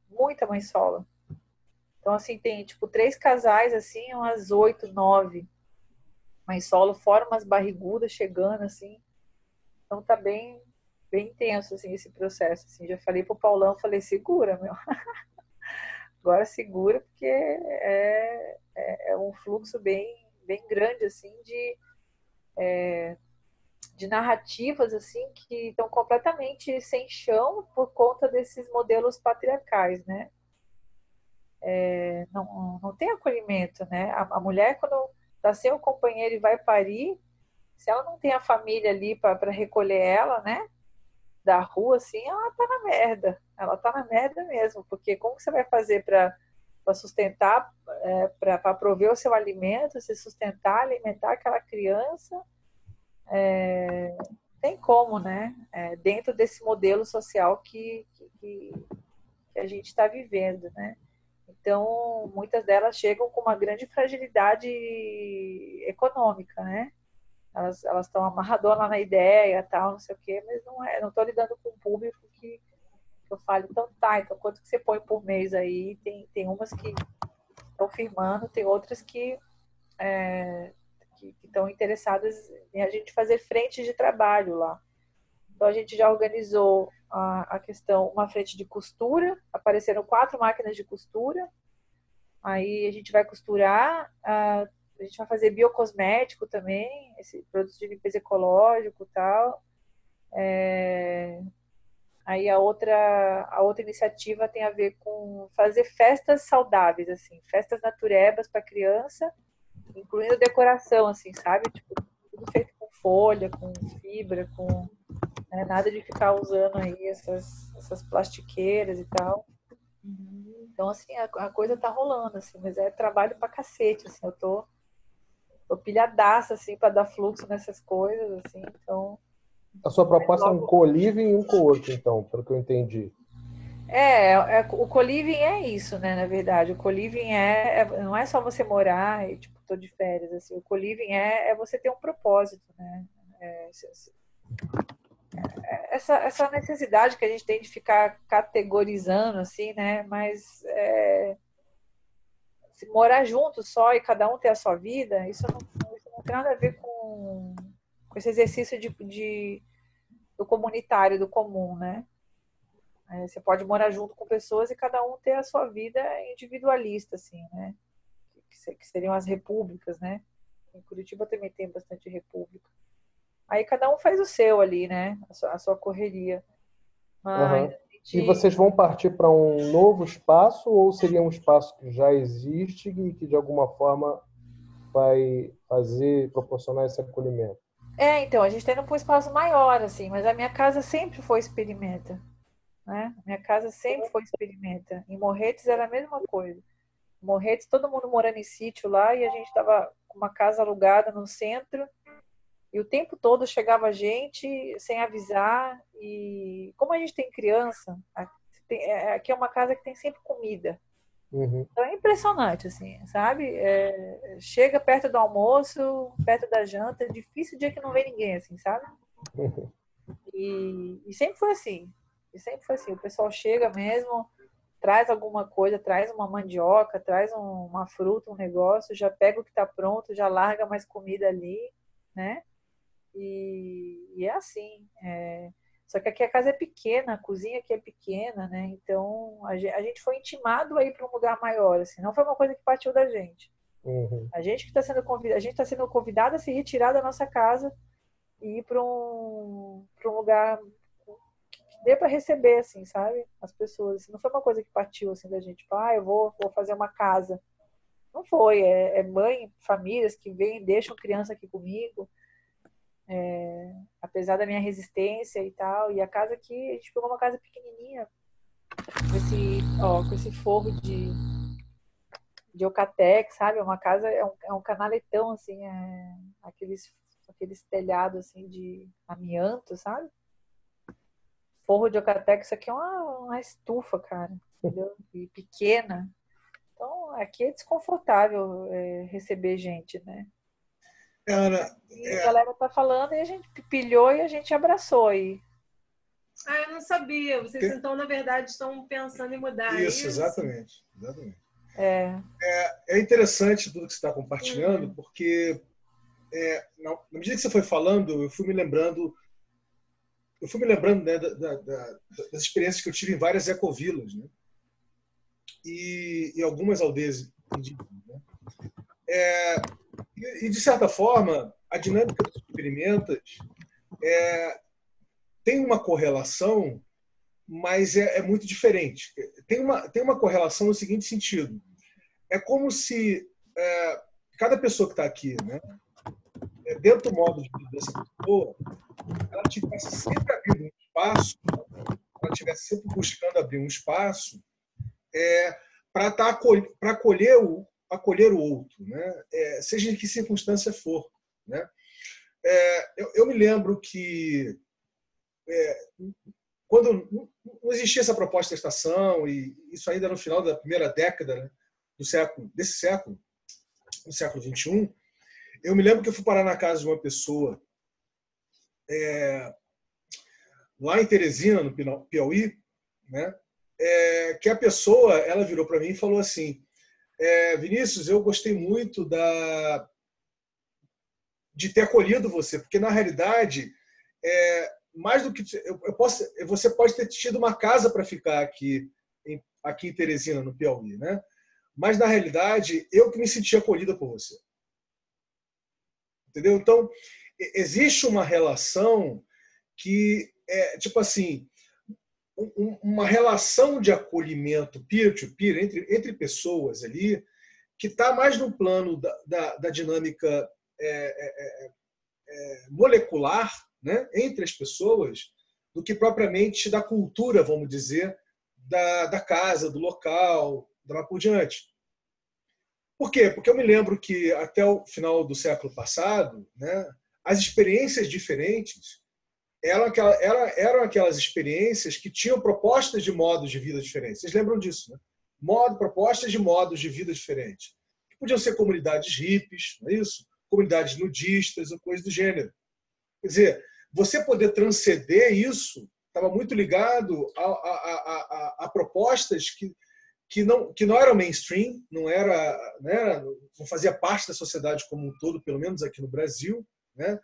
muita mãe solo. Então, assim, tem, tipo, três casais, assim, umas oito, nove mãe solo, fora umas barrigudas chegando, assim. Então, tá bem, bem intenso, assim, esse processo, assim. Já falei pro Paulão, falei, segura, meu. Agora segura, porque é, é, é, um fluxo bem, bem grande, assim, de... É, de narrativas assim que estão completamente sem chão por conta desses modelos patriarcais, né? É, não, não tem acolhimento, né? A, a mulher quando está sem o companheiro e vai parir, se ela não tem a família ali para recolher ela, né? Da rua, assim, ela tá na merda. Ela tá na merda mesmo, porque como você vai fazer para sustentar, é, para prover o seu alimento, se sustentar, alimentar aquela criança? é, tem como, né? É, dentro desse modelo social que, que, que a gente está vivendo, né? Então, muitas delas chegam com uma grande fragilidade econômica, né? Elas estão amarradonas na ideia, tal, não sei o quê, mas não é, não estou lidando com um público eu falo, então tá, então quanto que você põe por mês aí? Tem, tem umas que estão firmando, tem outras que é, estão interessadas em a gente fazer frente de trabalho lá. Então a gente já organizou a, a questão, uma frente de costura, apareceram quatro máquinas de costura, aí a gente vai costurar, a, a gente vai fazer biocosmético também, esse produto de limpeza ecológico e tal. É, aí a outra, a outra iniciativa tem a ver com fazer festas saudáveis, assim, festas naturebas para criança, incluindo decoração, assim, sabe? Tipo, tudo feito com folha, com fibra, com né? nada de ficar usando aí essas, essas plastiqueiras e tal. Então, assim, a, a, coisa tá rolando, assim, mas é trabalho pra cacete, assim, eu tô, tô pilhadaça, assim, pra dar fluxo nessas coisas, assim, então... A sua proposta é um co-living e um co-work, então, pelo que eu entendi. É, é, o co-living é isso, né, na verdade. O co-living é, é, não é só você morar e, tipo, tô de férias, assim, o co-living é, é você ter um propósito, né? É, é, essa, essa necessidade que a gente tem de ficar categorizando, assim, né? Mas é, se morar junto só e cada um ter a sua vida, isso não, isso não tem nada a ver com, com esse exercício de, de do comunitário, do comum, né? É, você pode morar junto com pessoas e cada um ter a sua vida individualista, assim, né? que seriam as repúblicas, né? Em Curitiba também tem bastante república. Aí cada um faz o seu ali, né? A sua, a sua correria. Mas, uhum. E vocês vão partir para um novo espaço ou seria um espaço que já existe e que de alguma forma vai fazer, proporcionar esse acolhimento? É, então, a gente está indo para um espaço maior, assim, mas a minha casa sempre foi experimenta. Né? Minha casa sempre foi experimenta. Em Morretes era a mesma coisa. Morretes, todo mundo morando em sítio lá e a gente estava com uma casa alugada no centro e o tempo todo chegava gente sem avisar e como a gente tem criança, é, aqui é uma casa que tem sempre comida. Uhum. Então é impressionante, assim, sabe? É, chega perto do almoço, perto da janta, é difícil o dia que não vem ninguém, assim, sabe? Uhum. E, e sempre foi assim. E sempre foi assim. O pessoal chega mesmo, traz alguma coisa, traz uma mandioca, traz um, uma fruta, um negócio, já pega o que está pronto, já larga mais comida ali, né? E, e é assim. É... Só que aqui a casa é pequena, a cozinha aqui é pequena, né? Então a gente, foi intimado aí para um lugar maior, assim. Não foi uma coisa que partiu da gente. Uhum. A gente que está sendo convidado, a gente está sendo convidado a se retirar da nossa casa e ir para um, um lugar dê para receber, assim, sabe? As pessoas. Assim, não foi uma coisa que partiu assim da gente, tipo, ah, eu vou, vou fazer uma casa. Não foi. É, é mãe, famílias que vêm, deixam criança aqui comigo. É, apesar da minha resistência e tal. E a casa aqui, a gente pegou uma casa pequenininha, com esse, ó, com esse forro de, de Ocatec, sabe? É uma casa, é um, é um canaletão, assim, é, aqueles, aqueles telhados, assim, de amianto, sabe? forro de Ocatec, isso aqui é uma, uma estufa, cara, entendeu? E pequena. Então, aqui é desconfortável é, receber gente, né? Ana, e a galera tá falando e a gente pilhou e a gente abraçou aí. Ah, eu não sabia. Vocês, Tem... então, na verdade, estão pensando em mudar isso. Isso, exatamente. exatamente. É. É, é interessante tudo que você está compartilhando, uhum. porque é, na, na, medida que você foi falando, eu fui me lembrando eu fui me lembrando né, da, da, da, das experiências que eu tive em várias ecovilas, né? E, e algumas aldeias indígenas. Né? É, e, de certa forma, a dinâmica dos experimentos é, tem uma correlação, mas é, é, muito diferente. Tem uma, tem uma correlação no seguinte sentido: é como se é, cada pessoa que está aqui, né, é, dentro do modo de vida dessa pessoa, ela tivesse sempre abrindo um espaço, ela tivesse sempre buscando abrir um espaço é, para tá, para acolher o acolher o outro, né? É, seja em que circunstância for, né? É, eu, eu, me lembro que é, quando não existia essa proposta da estação e isso ainda no final da primeira década né, do século desse século, no século 21, eu me lembro que eu fui parar na casa de uma pessoa é, lá em Teresina, no Piauí, né? É, que a pessoa ela virou para mim e falou assim: é, Vinícius, eu gostei muito da de ter acolhido você, porque na realidade é, mais do que eu, posso, você pode ter tido uma casa para ficar aqui em, aqui em Teresina, no Piauí, né? Mas na realidade eu que me senti acolhida por você. Entendeu? Então, existe uma relação que é tipo assim, uma relação de acolhimento peer-to-peer -peer, entre, entre pessoas ali, que está mais no plano da, da, da dinâmica é, é, é, é, molecular né, entre as pessoas, do que propriamente da cultura, vamos dizer, da, da casa, do local, da por diante. Por quê? Porque eu me lembro que até o final do século passado, né, as experiências diferentes eram, aquelas, eram aquelas experiências que tinham propostas de modos de vida diferentes. Vocês lembram disso, né? Modo, propostas de modos de vida diferentes. Que podiam ser comunidades hippies, não é isso? Comunidades nudistas ou coisas do gênero. Quer dizer, você poder transcender isso estava muito ligado a, a, a, a, propostas que, que não, que não eram mainstream, não era, né, não fazia parte da sociedade como um todo, pelo menos aqui no Brasil, né,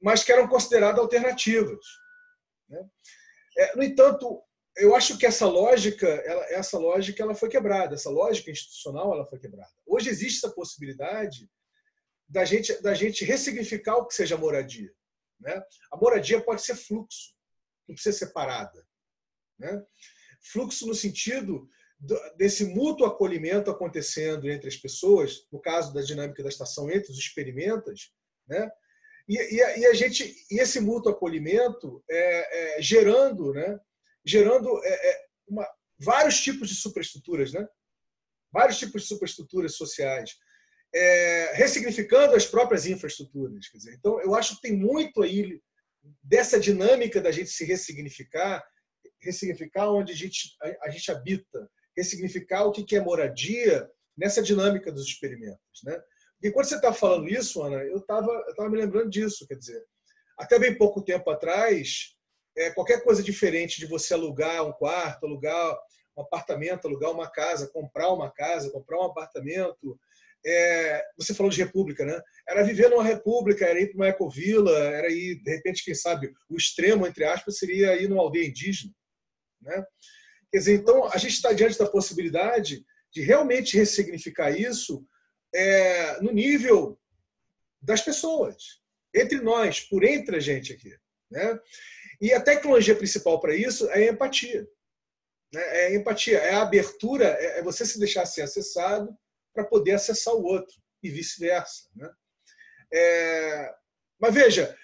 mas que eram consideradas alternativas. Né. É, no entanto, eu acho que essa lógica, essa lógica, ela foi quebrada. Essa lógica institucional, ela foi quebrada. Hoje existe essa possibilidade da gente, da gente ressignificar o que seja moradia. Né? A moradia pode ser fluxo, não precisa ser parada. Né? Fluxo no sentido desse mútuo acolhimento acontecendo entre as pessoas, no caso da dinâmica da estação entre os experimentas, né? E, e, e a gente e esse mútuo acolhimento é, é, gerando, né? Gerando é, é, uma, vários tipos de superestruturas, né? Vários tipos de superestruturas sociais, é, ressignificando as próprias infraestruturas. Dizer, então, eu acho que tem muito aí dessa dinâmica da gente se ressignificar, ressignificar onde a gente, a, a gente habita, ressignificar o que é moradia nessa dinâmica dos experimentos. Né? E quando você está falando isso, Ana, eu estava me lembrando disso. Quer dizer, até bem pouco tempo atrás, é, qualquer coisa diferente de você alugar um quarto, alugar um apartamento, alugar uma casa, comprar uma casa, comprar um apartamento, é, você falou de república, né? Era viver numa república, era ir para uma ecovila, era ir, de repente, quem sabe, o extremo, entre aspas, seria ir numa aldeia indígena, né? Quer dizer, então, a gente está diante da possibilidade de realmente ressignificar isso é, no nível das pessoas, entre nós, por entre a gente aqui. Né? E a tecnologia principal para isso é a empatia. Né? É a empatia, é a abertura, é, é você se deixar ser acessado para poder acessar o outro e vice-versa. Né? É, mas veja,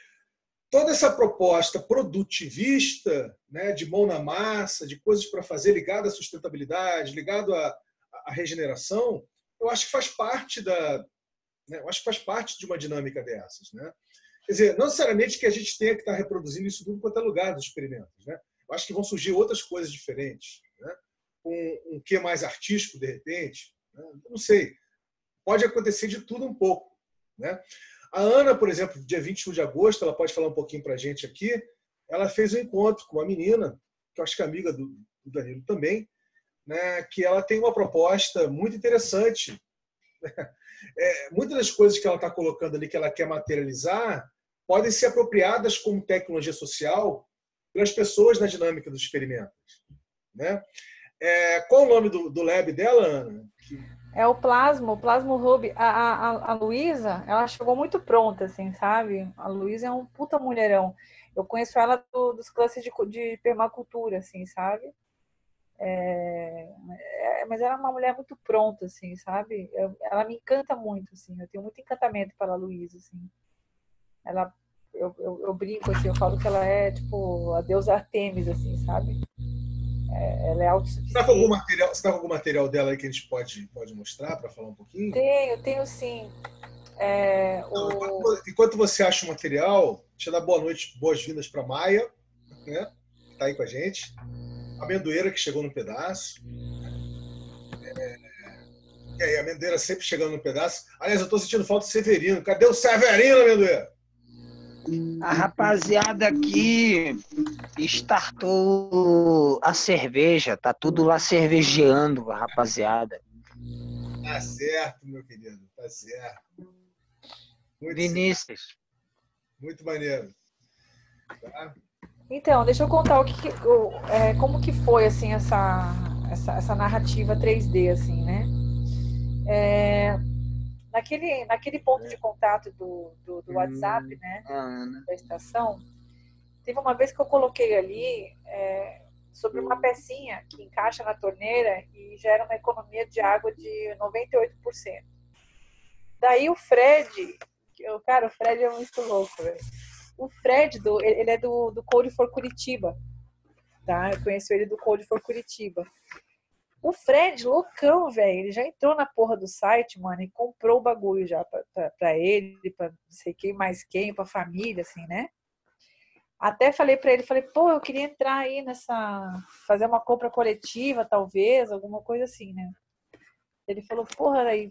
toda essa proposta produtivista, né, de mão na massa, de coisas para fazer ligado à sustentabilidade, ligado à, à, regeneração, eu acho que faz parte da, né, eu acho que faz parte de uma dinâmica dessas, né? Quer dizer, não necessariamente que a gente tenha que estar reproduzindo isso tudo quanto é lugar dos experimentos, né? Eu acho que vão surgir outras coisas diferentes, né? Um, um que mais artístico de repente, né? Não sei. Pode acontecer de tudo um pouco. Né? A Ana, por exemplo, dia 21 de agosto, ela pode falar um pouquinho para a gente aqui. ela fez um encontro com uma menina, que eu acho que é amiga do, do Danilo também, né, que ela tem uma proposta muito interessante. É, muitas das coisas que ela está colocando ali, que ela quer materializar, podem ser apropriadas como tecnologia social pelas pessoas na dinâmica dos experimentos. Né? É, qual o nome do, do lab dela, Ana? É o Plasmo, o Plasmo Hub. A, a, a Luísa, ela chegou muito pronta, assim, sabe? A Luísa é um puta mulherão. Eu conheço ela do, dos classes de, de permacultura, assim, sabe? É, é, mas ela é uma mulher muito pronta, assim, sabe? Eu, ela me encanta muito, assim. Eu tenho muito encantamento pela Luísa, assim. Ela, eu, eu, eu, brinco, assim, eu falo que ela é, tipo, a deusa Artemis, assim, sabe? É, ela é autossuficiente. Você está com, algum material, tá com algum material dela aí que a gente pode, pode mostrar para falar um pouquinho? Tenho, tenho sim. É, o... enquanto, enquanto, você acha o material, deixa eu dar boa noite, boas-vindas para Maia, né? que está aí com a gente. A amendoeira que chegou no pedaço. É, e aí, a amendoeira sempre chegando no pedaço. Aliás, eu estou sentindo falta de Severino. Cadê o Severino, amendoeira? A rapaziada aqui startou a cerveja, tá tudo lá cervejeando, a rapaziada. Tá certo, meu querido, tá certo. Muito Vinícius. Certo. Muito maneiro. Tá? Então, deixa eu contar o que, o, é, como que foi assim essa, essa, essa narrativa 3D, assim, né? É, naquele, naquele ponto de contato do, do, do WhatsApp, hum, né, da estação, teve uma vez que eu coloquei ali é, sobre uma pecinha que encaixa na torneira e gera uma economia de água de 98%. Daí o Fred, o cara, o Fred é muito louco, velho. O Fred, do, ele é do, do Code for Curitiba, tá? Eu conheço ele do Code for Curitiba. O Fred, loucão, velho, ele já entrou na porra do site, mano, e comprou o bagulho já pra, pra, pra ele, pra não sei quem mais quem, pra família, assim, né? Até falei para ele, falei, pô, eu queria entrar aí nessa, fazer uma compra coletiva, talvez, alguma coisa assim, né? Ele falou, porra, aí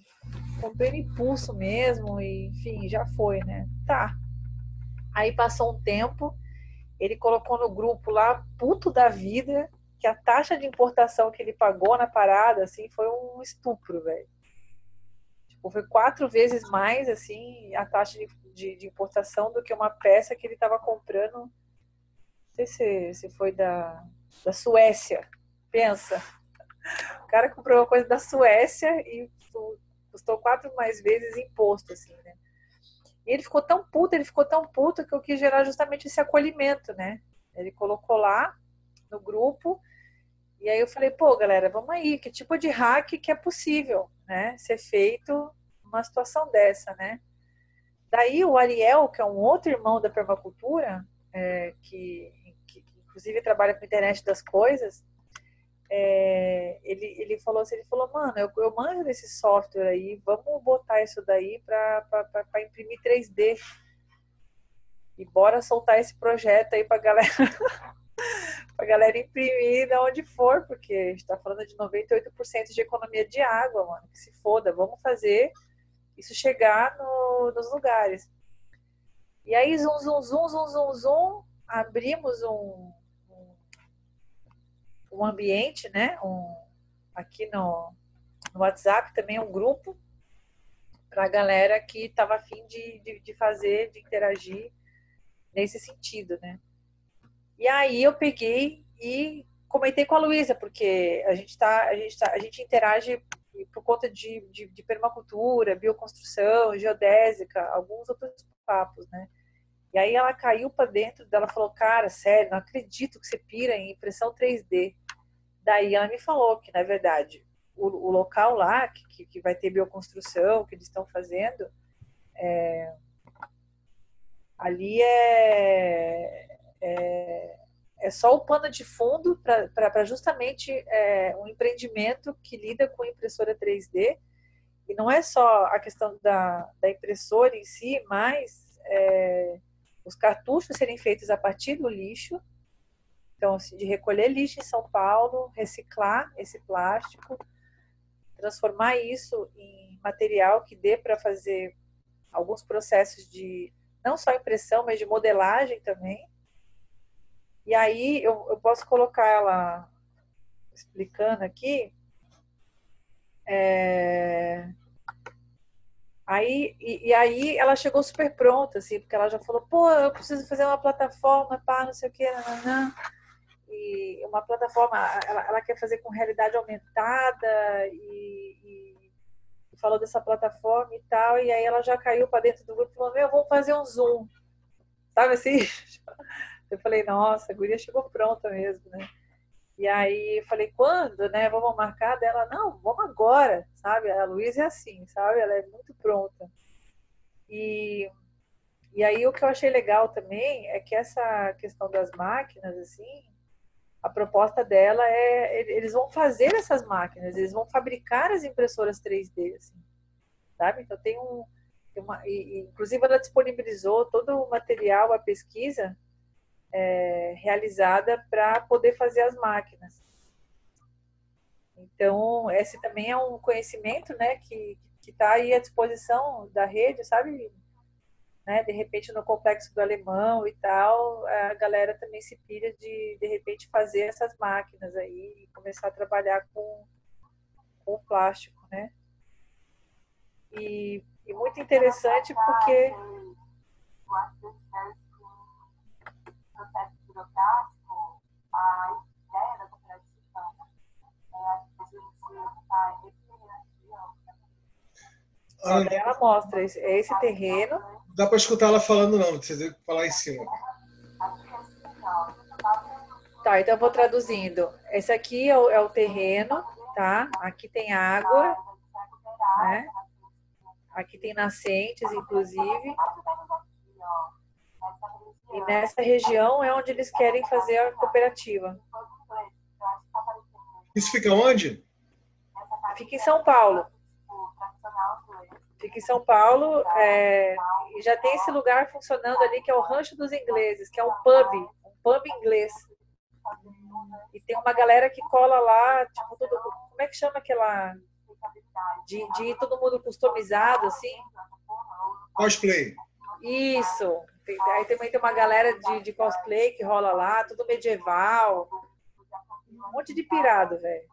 comprei no impulso mesmo, e enfim, já foi, né? Tá. Aí passou um tempo, ele colocou no grupo lá, puto da vida, que a taxa de importação que ele pagou na parada, assim, foi um estupro, velho. Tipo, foi quatro vezes mais, assim, a taxa de, de, de importação do que uma peça que ele estava comprando. Não sei se, se foi da, da Suécia. Pensa. O cara comprou uma coisa da Suécia e custou quatro mais vezes imposto, assim, né? E ele ficou tão puto, ele ficou tão puto que eu quis gerar justamente esse acolhimento, né? Ele colocou lá no grupo e aí eu falei, pô, galera, vamos aí, que tipo de hack que é possível, né, ser feito numa situação dessa, né? Daí o Ariel, que é um outro irmão da permacultura, é, que, que, que, inclusive trabalha com a internet das coisas, é, ele, ele falou assim, ele falou, mano, eu, eu manjo desse software aí, vamos botar isso daí para imprimir 3D. E bora soltar esse projeto aí pra galera a galera imprimir de onde for, porque a gente está falando de 98% de economia de água, mano. Que se foda, vamos fazer isso chegar no, nos lugares. E aí, zum, zum, zum, zum, zum, zum, abrimos um, um ambiente, né? Um, aqui no, no WhatsApp também um grupo para a galera que estava afim de, de, de fazer, de interagir nesse sentido, né? E aí eu peguei e comentei com a Luísa, porque a gente tá, a gente tá, a gente interage por conta de, de, de permacultura, bioconstrução, geodésica, alguns outros papos, né? E aí ela caiu para dentro dela falou, cara, sério, não acredito que você pira em impressão 3D. Me falou que, na verdade, o, o local lá, que, que vai ter bioconstrução, que eles estão fazendo, é, ali é, é, é só o pano de fundo para justamente é, um empreendimento que lida com impressora 3D. E não é só a questão da, da impressora em si, mas é, os cartuchos serem feitos a partir do lixo. Então, assim, de recolher lixo em São Paulo, reciclar esse plástico, transformar isso em material que dê para fazer alguns processos de não só impressão, mas de modelagem também E aí eu, eu posso colocar ela explicando aqui. É... Aí, e, e, aí ela chegou super pronta, assim, porque ela já falou, pô, eu preciso fazer uma plataforma, pá, não sei o que, nananã. E uma plataforma, ela, ela quer fazer com realidade aumentada e, e, falou dessa plataforma e tal, e aí ela já caiu para dentro do grupo e falou, meu, vamos fazer um Zoom. Sabe assim? Eu falei, nossa, a guria chegou pronta mesmo, né? E aí eu falei, quando, né? Vamos marcar dela? Não, vamos agora, sabe? A Luísa é assim, sabe? Ela é muito pronta. E, e aí o que eu achei legal também é que essa questão das máquinas, assim, a proposta dela é eles vão fazer essas máquinas, eles vão fabricar as impressoras 3D, assim, sabe? Então tem um, uma, e, inclusive ela disponibilizou todo o material, a pesquisa é, realizada para poder fazer as máquinas. Então, esse também é um conhecimento né, que está aí à disposição da rede, sabe? Né, de repente, no complexo do alemão e tal, a galera também se pilha de, de repente, fazer essas máquinas aí e começar a trabalhar com, com plástico, né? E, e muito interessante porque processo burocrático, a ideia da cooperativa é a gente está ela mostra esse, esse terreno. Dá para escutar ela falando, não, precisa falar em cima. Tá, então eu vou traduzindo. Esse aqui é o, é o terreno, tá? Aqui tem água, né? Aqui tem nascentes, inclusive. E nessa região é onde eles querem fazer a cooperativa. Isso fica onde? Fica em São Paulo. Fica em São Paulo é, e já tem esse lugar funcionando ali que é o Rancho dos Ingleses, que é um pub, um pub inglês. E tem uma galera que cola lá, tipo, tudo, como é que chama aquela. De, de ir todo mundo customizado, assim? Cosplay. Isso. Tem, aí também tem uma galera de, de cosplay que rola lá, tudo medieval. Um monte de pirado, velho.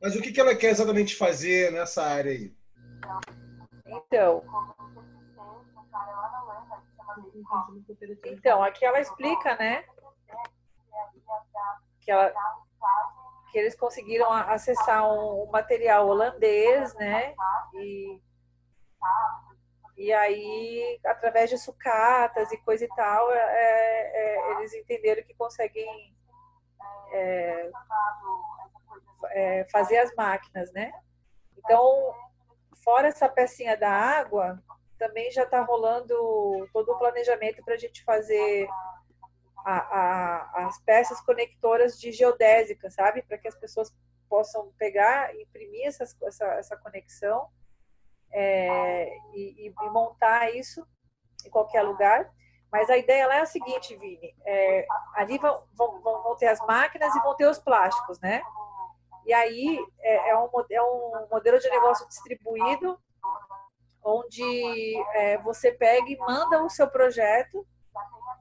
Mas o que, ela quer exatamente fazer nessa área aí? Então, então aqui ela explica, né? Que ela, que eles conseguiram acessar um, material holandês, né? E, e aí, através de sucatas e coisa e tal, é, é, eles entenderam que conseguem é, é, fazer as máquinas, né? Então, fora essa pecinha da água, também já está rolando todo o planejamento para a gente fazer a, a, as peças conectoras de geodésica, sabe? Para que as pessoas possam pegar, imprimir essas, essa, essa conexão é, e, e, montar isso em qualquer lugar. Mas a ideia lá é a seguinte, Vini: é, ali vão, vão, vão ter as máquinas e vão ter os plásticos, né? E aí é, é, um, é um modelo de negócio distribuído, onde é, você pega e manda o seu projeto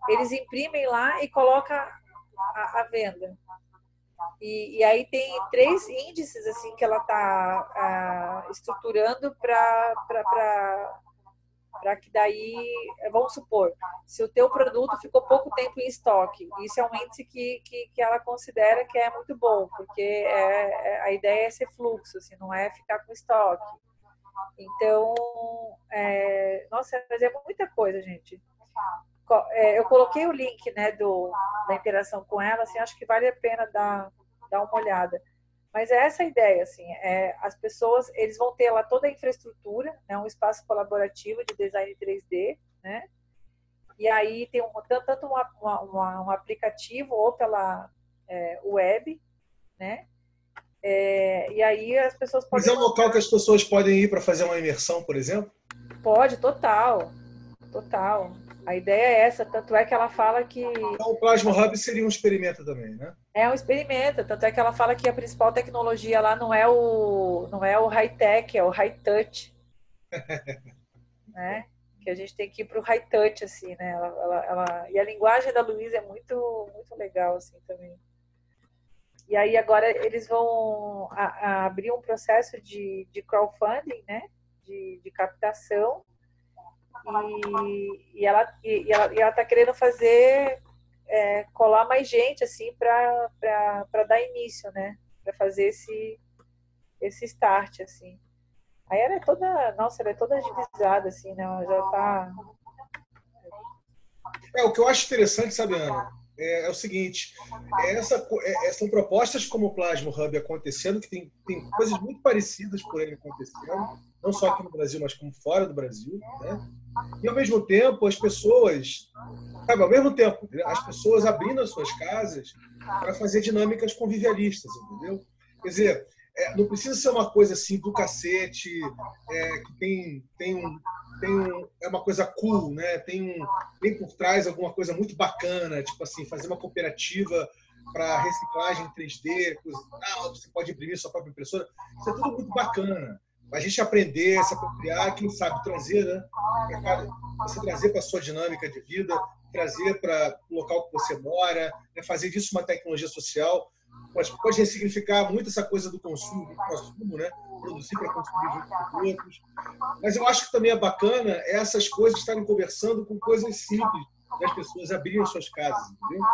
eles imprimem lá e colocam a, a venda. E, e, aí tem três índices assim que ela está estruturando para para que daí, vamos supor, se o teu produto ficou pouco tempo em estoque, isso é um índice que, que, que ela considera que é muito bom, porque é, é, a ideia é ser fluxo, assim, não é ficar com estoque. Então, é, nossa, mas é muita coisa, gente é, eu coloquei o link né, do, da interação com ela, assim, acho que vale a pena dar, dar uma olhada. Mas é essa a ideia, assim, é, as pessoas, eles vão ter lá toda a infraestrutura, né, um espaço colaborativo de design 3D, né, e aí tem um, tanto uma, uma, um aplicativo ou pela é, web, né, é, e aí as pessoas podem... Mas é um local que as pessoas podem ir para fazer uma imersão, por exemplo? Pode, total, total. A ideia é essa, tanto é que ela fala que. Então, o Plasma Hub seria um experimento também, né? É um experimento, tanto é que ela fala que a principal tecnologia lá não é o, não é o high-tech, é o high-touch. né? Que a gente tem que ir para o high touch, assim, né? Ela, ela, ela... E a linguagem da Luísa é muito, muito legal, assim, também. E aí agora eles vão a, a abrir um processo de, de crowdfunding, né? De, de captação. E, e ela e, ela está querendo fazer é, colar mais gente assim para dar início, né? Para fazer esse esse start assim. Aí ela é toda, nossa, ela é toda agilizada assim, né? Ela já tá É o que eu acho interessante, sabe, Ana? É, é o seguinte, é essa, é, são propostas como o Plasma Hub acontecendo, que tem, tem coisas muito parecidas por ele acontecendo, não só aqui no Brasil, mas como fora do Brasil, né? E ao mesmo tempo, as pessoas, sabe, ao mesmo tempo, as pessoas abrindo as suas casas para fazer dinâmicas convivialistas, entendeu? Quer dizer, é, não precisa ser uma coisa assim do cacete, é, que tem, tem, um, tem um, é uma coisa cool, né? Tem, um, tem por trás alguma coisa muito bacana, tipo assim, fazer uma cooperativa para reciclagem 3D, coisa, ah, você pode imprimir sua própria impressora. Isso é tudo muito bacana. A gente aprender, se apropriar, quem sabe trazer, né? Você trazer para a sua dinâmica de vida, trazer para o local que você mora, né? fazer disso uma tecnologia social pode, pode ressignificar muito essa coisa do consumo, do consumo, né? Produzir para consumir junto com outros. Mas eu acho que também é bacana essas coisas estarem conversando com coisas simples, das pessoas abrirem suas casas, entendeu?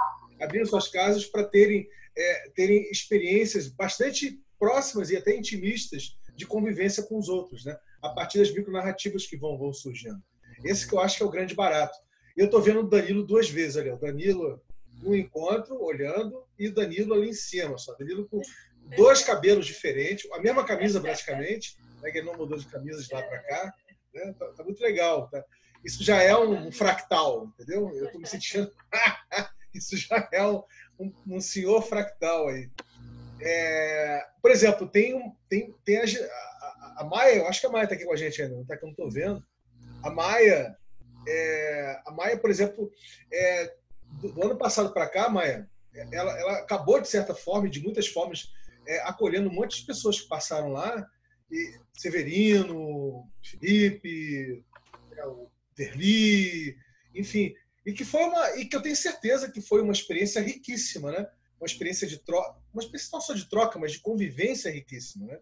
Abrirem suas casas para terem, é, terem experiências bastante próximas e até intimistas de convivência com os outros, né? A partir das micronarrativas que vão, vão surgindo. Esse que eu acho que é o grande barato. Eu estou vendo o Danilo duas vezes ali. O Danilo no encontro, olhando, e o Danilo ali em cima, só. Danilo com dois cabelos diferentes, a mesma camisa praticamente, né, que ele não mudou de camisa de lá para cá. Né? Tá, tá, muito legal. Tá? Isso já é um fractal, entendeu? Eu estou me sentindo. Isso já é um, um, um senhor fractal aí. É, por exemplo, tem, tem, tem a, a, a, Maia, eu acho que a Maia está aqui com a gente ainda, não está que eu não estou vendo. A Maia, é, a Maia, por exemplo, é, do, do ano passado para cá, Maia, ela, ela, acabou, de certa forma, de muitas formas, é, acolhendo um monte de pessoas que passaram lá. E Severino, Felipe, é, o Derli, enfim. E que foi uma e que eu tenho certeza que foi uma experiência riquíssima, né? Uma experiência de troca, uma experiência não só de troca, mas de convivência riquíssima, né?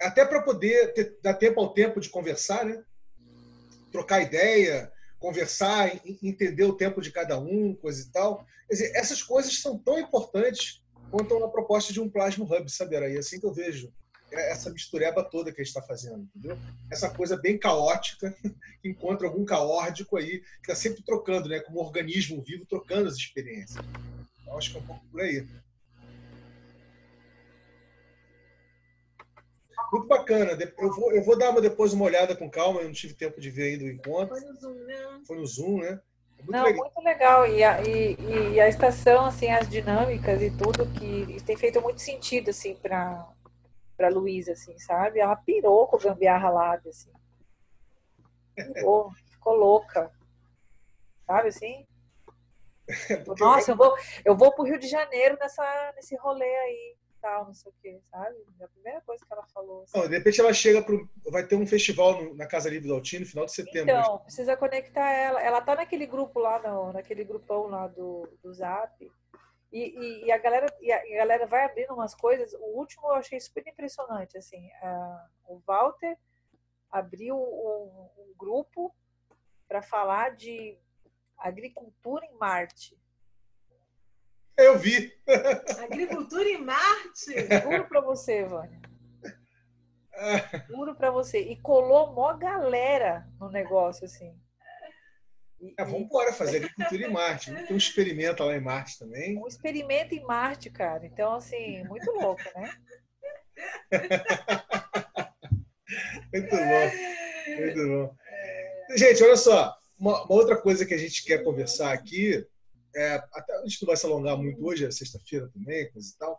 Até para poder ter, dar tempo ao tempo de conversar, né? Trocar ideia, conversar, entender o tempo de cada um, coisa e tal. Quer dizer, essas coisas são tão importantes quanto a proposta de um Plasma Hub, sabe? Era assim que eu vejo essa mistureba toda que a gente está fazendo, entendeu? Essa coisa bem caótica, encontra algum caórdico aí, que está sempre trocando, né? Como um organismo vivo, trocando as experiências. Então, acho que é um pouco por aí. Muito bacana. Eu vou, eu vou dar uma, depois uma olhada com calma, eu não tive tempo de ver ainda o encontro. Foi no Zoom, né? Foi no Zoom, né? É muito não, legal. muito legal. E a, e, e a estação, assim, as dinâmicas e tudo, que tem feito muito sentido, assim, para para Luísa, assim, sabe? Ela pirou com o Gambiarra Lab, assim. Pirou, ficou louca. Sabe, assim? Nossa, eu vou, eu vou pro Rio de Janeiro nessa, nesse rolê aí tal, não sei o quê, sabe? É a primeira coisa que ela falou. Assim. Não, de repente ela chega pro. Vai ter um festival no, na Casa Livre do Altino no final de setembro. Então, precisa conectar ela. Ela tá naquele grupo lá, no, naquele grupão lá do, do Zap. E, e, e, a galera, e a, a galera vai abrindo umas coisas. O último eu achei super impressionante. Assim, o Walter abriu um, um grupo para falar de agricultura em Marte. Eu vi. Agricultura em Marte? Juro pra você, Vânia. Juro pra você. E colou mó galera no negócio, assim. E, é, vamos embora fazer agricultura em Marte. Tem um experimento lá em Marte também. Um experimento em Marte, cara. Então, assim, muito louco, né? muito bom. Muito bom. Gente, olha só. Uma, uma outra coisa que a gente quer conversar aqui é, até a gente não vai se alongar muito hoje, é sexta-feira também, coisa e tal,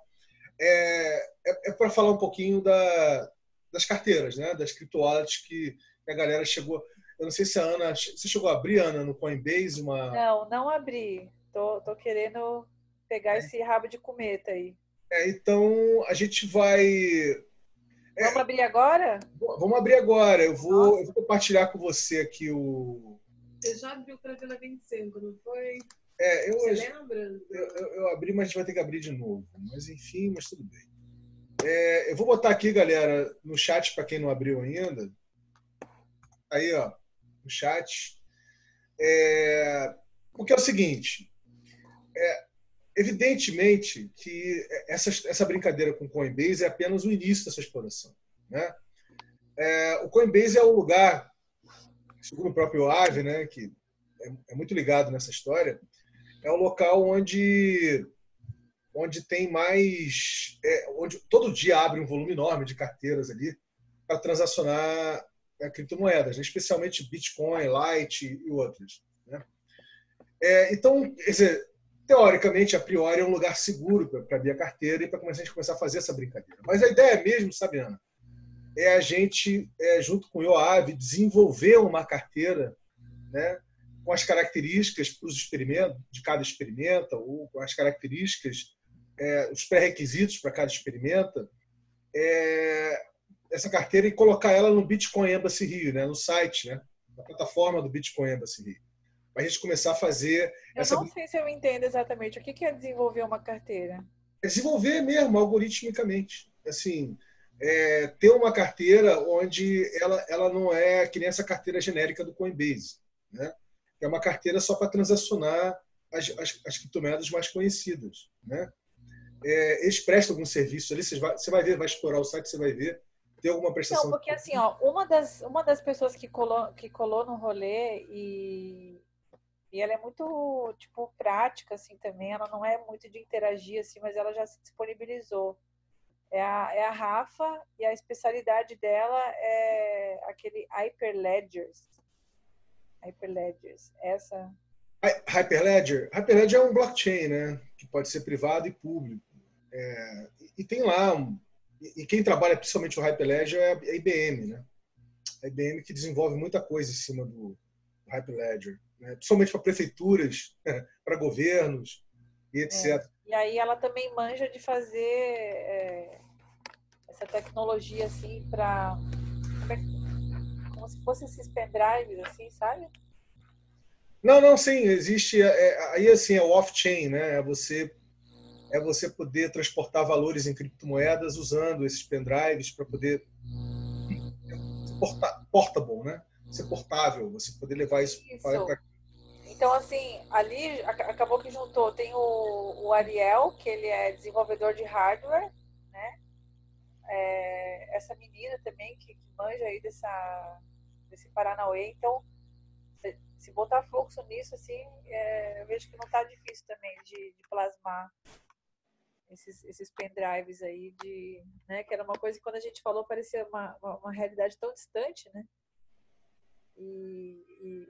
é, é, é para falar um pouquinho da, das carteiras, né? das criptowallets que a galera chegou. Eu não sei se a Ana. Você chegou a abrir, Ana, no Coinbase? Uma... Não, não abri. Tô, tô querendo pegar é. esse rabo de cometa aí. É, então, a gente vai. Vamos abrir agora? Vamos abrir agora. Eu vou, eu vou compartilhar com você aqui o. Você já abriu para Vila 25, não foi? É, eu, Você lembra? eu, eu, eu abri, mas a gente vai ter que abrir de novo. Mas enfim, mas tudo bem. É, eu vou botar aqui, galera, no chat para quem não abriu ainda. Aí, ó, no chat. É, porque é o seguinte, é, evidentemente que essa, essa brincadeira com o Coinbase é apenas o início dessa exploração. Né? É, o Coinbase é o lugar, segundo o próprio Ave, né, que é, é muito ligado nessa história, é o local onde onde tem mais, é, onde todo dia abre um volume enorme de carteiras ali para transacionar é, criptomoedas, né? especialmente Bitcoin, Light e outras. Né? É, então, dizer, teoricamente, a priori, é um lugar seguro para abrir a carteira e para a gente começar a fazer essa brincadeira. Mas a ideia mesmo, sabe, Ana, é a gente, é, junto com o IOAV, desenvolver uma carteira né, com as características para os experimentos, de cada experimenta, ou com as características, é, os pré-requisitos para cada experimenta, é, essa carteira e colocar ela no Bitcoin Embassy Rio, né, no site, né, na plataforma do Bitcoin Embassy Rio. Para a gente começar a fazer. Eu essa... não sei se eu entendo exatamente. O que é desenvolver uma carteira? É desenvolver mesmo, algoritmicamente. Assim, é, ter uma carteira onde ela, ela não é que nem essa carteira genérica do Coinbase. Né? É uma carteira só para transacionar as, as, as criptomoedas mais conhecidas. Né? É, eles prestam algum serviço ali, você vai, você vai ver, vai explorar o site, você vai ver. Tem alguma prestação? Não, porque assim, ó, uma das, uma das pessoas que colou, que colou no rolê e, e ela é muito, tipo, prática, assim, também. Ela não é muito de interagir, assim, mas ela já se disponibilizou. É a, é a Rafa e a especialidade dela é aquele Hyperledgers. Hyperledgers. Essa... Hyperledger? Hyperledger é um blockchain, né? Que pode ser privado e público. É, e tem lá um, e quem trabalha principalmente o Hyperledger é a IBM, né? A IBM que desenvolve muita coisa em cima do Hyperledger, né? principalmente para prefeituras, para governos e etc. É. E aí ela também manja de fazer é, essa tecnologia assim para como, como, se fosse esses pendrives assim, sabe? Não, não, sim, existe é, aí assim é o off-chain, né? É você é você poder transportar valores em criptomoedas usando esses pendrives para poder portar, portable, né? Ser portável, você poder levar isso, isso. para então, assim, ali acabou que juntou. Tem o, o, Ariel, que ele é desenvolvedor de hardware, né? É, essa menina também, que, que, manja aí dessa, desse Paranauê. Então, se, botar fluxo nisso, assim, é, eu vejo que não está difícil também de, de plasmar esses, esses pendrives aí de, né, que era uma coisa que quando a gente falou parecia uma, uma, uma realidade tão distante, né? E, e,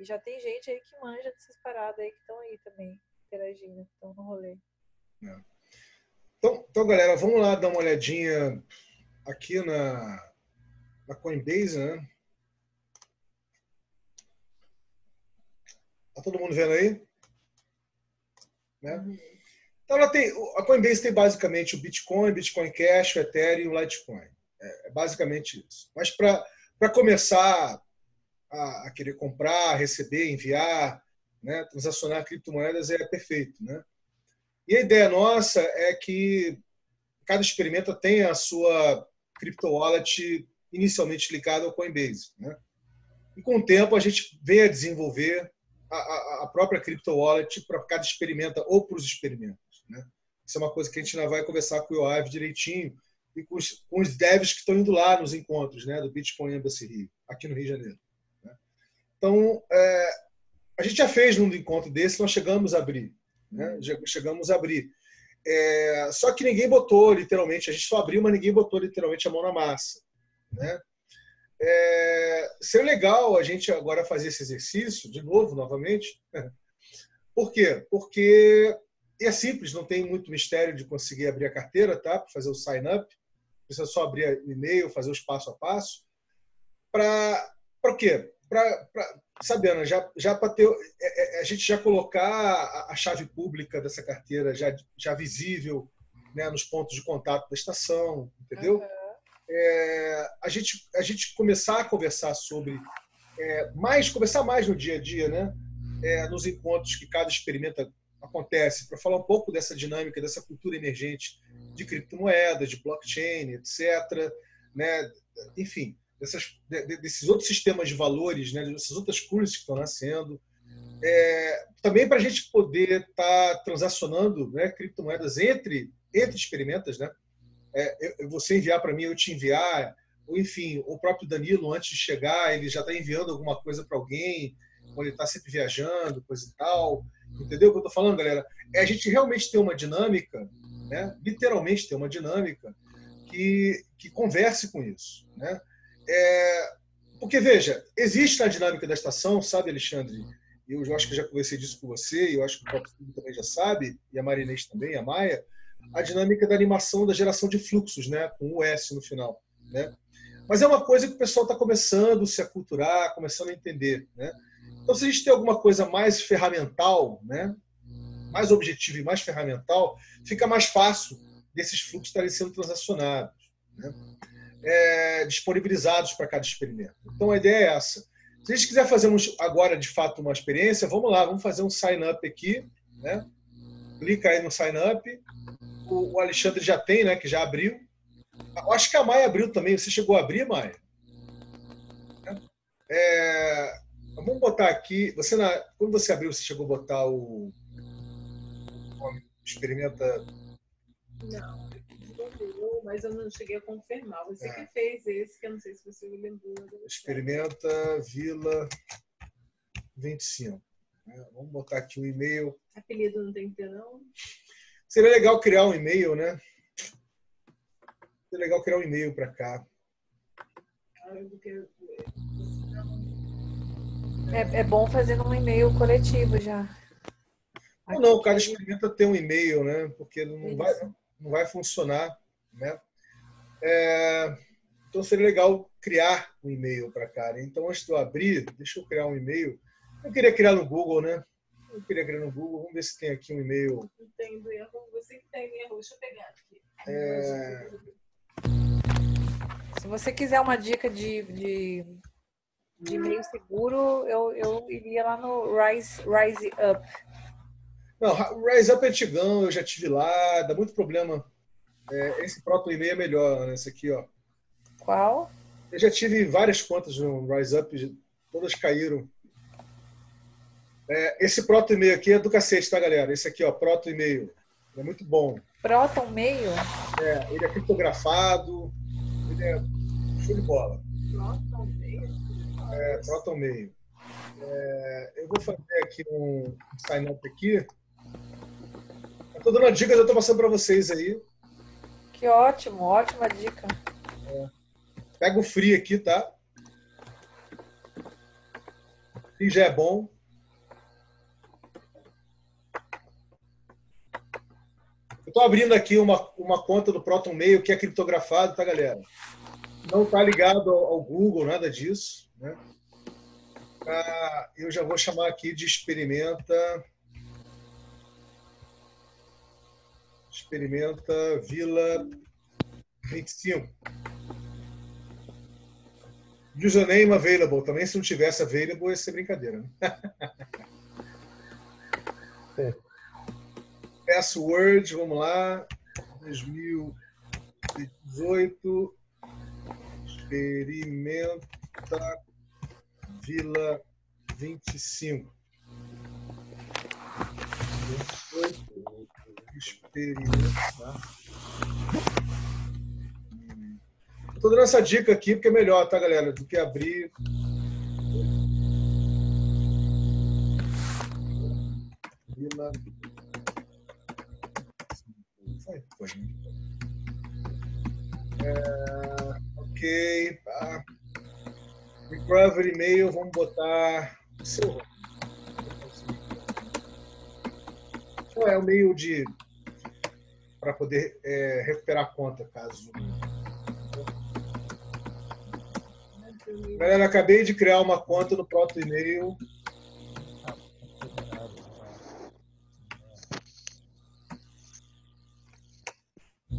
e, já tem gente aí que manja dessas paradas aí que estão aí também, interagindo, estão no rolê. É. Então, então, galera, vamos lá dar uma olhadinha aqui na, na Coinbase, né? Tá todo mundo vendo aí? Né? Uhum. Então, ela tem, a Coinbase tem basicamente o Bitcoin, Bitcoin Cash, o Ethereum e o Litecoin. É, é basicamente isso. Mas para começar a, a, querer comprar, receber, enviar, né, transacionar criptomoedas é perfeito. Né? E a ideia nossa é que cada experimento tenha a sua crypto wallet inicialmente ligada ao Coinbase. Né? E com o tempo a gente vem a desenvolver a, a própria crypto wallet para cada experimenta ou para os experimentos. Né? Isso é uma coisa que a gente ainda vai conversar com o IOAV direitinho e com os, com os devs que estão indo lá nos encontros né, do Bitcoin Embassy Rio, aqui no Rio de Janeiro. Então, é, a gente já fez um encontro desse, nós chegamos a abrir. Né? Chegamos a abrir. É, só que ninguém botou literalmente, a gente só abriu, mas ninguém botou literalmente a mão na massa. Né? É, seria legal a gente agora fazer esse exercício, de novo, novamente. Por quê? Porque é simples, não tem muito mistério de conseguir abrir a carteira, tá? Para fazer o sign up. Precisa só abrir o e-mail, fazer os passo a passo. Para o quê? Para, sabe, Ana, já, já para ter. É, é, a gente já colocar a, a, chave pública dessa carteira já, já visível né, nos pontos de contato da estação, entendeu? Uhum. é, a, gente, a gente começar a conversar sobre é, mais, conversar mais no dia a dia, né? É, nos encontros que cada experimento acontece, para falar um pouco dessa dinâmica, dessa cultura emergente de criptomoedas, de blockchain, etc. Né? Enfim, dessas, desses outros sistemas de valores, né? dessas outras cursos que estão nascendo. É, também para a gente poder estar tá transacionando né, criptomoedas entre, entre experimentos, né? É, você enviar para mim, eu te enviar, ou enfim, o próprio Danilo, antes de chegar, ele já está enviando alguma coisa para alguém, ou ele está sempre viajando, coisa e tal. Entendeu o que eu estou falando, galera? É a gente realmente ter uma dinâmica, né? literalmente ter uma dinâmica que, que converse com isso. Né? É, porque, veja, existe a dinâmica da estação, sabe, Alexandre? Eu acho que já conversei disso com você, eu acho que o próprio também já sabe, e a Marinês também, a Maia, a dinâmica da animação da geração de fluxos, né? com o S no final. Né? Mas é uma coisa que o pessoal está começando a se aculturar, começando a entender. Né? Então, se a gente tem alguma coisa mais ferramental, né, mais objetiva e mais ferramental, fica mais fácil desses fluxos estarem sendo transacionados, né, é, disponibilizados para cada experimento. Então, a ideia é essa. Se a gente quiser fazer agora, de fato, uma experiência, vamos lá, vamos fazer um sign-up aqui. Né? Clica aí no sign-up. O, o Alexandre já tem, né, que já abriu. Eu acho que a Maia abriu também. Você chegou a abrir, Maia? É, Vamos botar aqui. Você na, quando você abriu, você chegou a botar o. Experimenta. Não, não mas eu não cheguei a confirmar. Você é. que fez esse, que eu não sei se você me lembrou. Experimenta Vila 25. É, vamos botar aqui o um e-mail. Apelido não tem que ter, não? Seria legal criar um e-mail, né? Seria legal criar um e-mail para cá. Ah, é, é bom fazer um e-mail coletivo já. Ou não, o cara experimenta ter um e-mail, né? Porque não vai, não vai funcionar, né? É, então seria legal criar um e-mail para cara. Então antes de eu abrir, deixa eu criar um e-mail. Eu queria criar no Google, né? Eu queria criar no Google. Vamos ver se tem aqui um e-mail. Entendo, Você que tem erro. Deixa eu pegar aqui. É... Se você quiser uma dica de, de de meio seguro, eu, eu iria lá no Rise, Rise Up. Não, Rise Up é antigão, eu já tive lá, dá muito problema. É, esse Proton e-mail é melhor, né? Esse aqui, ó. Qual? Eu já tive várias contas no Rise Up, todas caíram. É, esse Proton e-mail aqui é do cacete, tá, galera? Esse aqui, ó, Proton e-mail. É muito bom. Proton e-mail? É, ele é criptografado, ele é show de bola. Proton é, Proton Meio. É, eu vou fazer aqui um sign-up aqui. Estou dando dicas, eu estou passando para vocês aí. Que ótimo, ótima dica. É. Pega o free aqui, tá? Free já é bom. Eu estou abrindo aqui uma, uma conta do Proton Mail que é criptografado, tá, galera? Não está ligado ao, ao Google, nada disso. Né? Ah, eu já vou chamar aqui de experimenta. Experimenta Vila 25. Username available. Também se não tivesse available, ia ser brincadeira. Né? Password, vamos lá. 2018. Experimenta Vila 25. Experiência. Estou dando essa dica aqui porque é melhor, tá, galera? Do que abrir. Foi. É, ok. Ah. Recovery e-mail, vamos botar Qual é o meio de para poder é, recuperar a conta, caso. Galera, acabei de criar uma conta no Proto e-mail.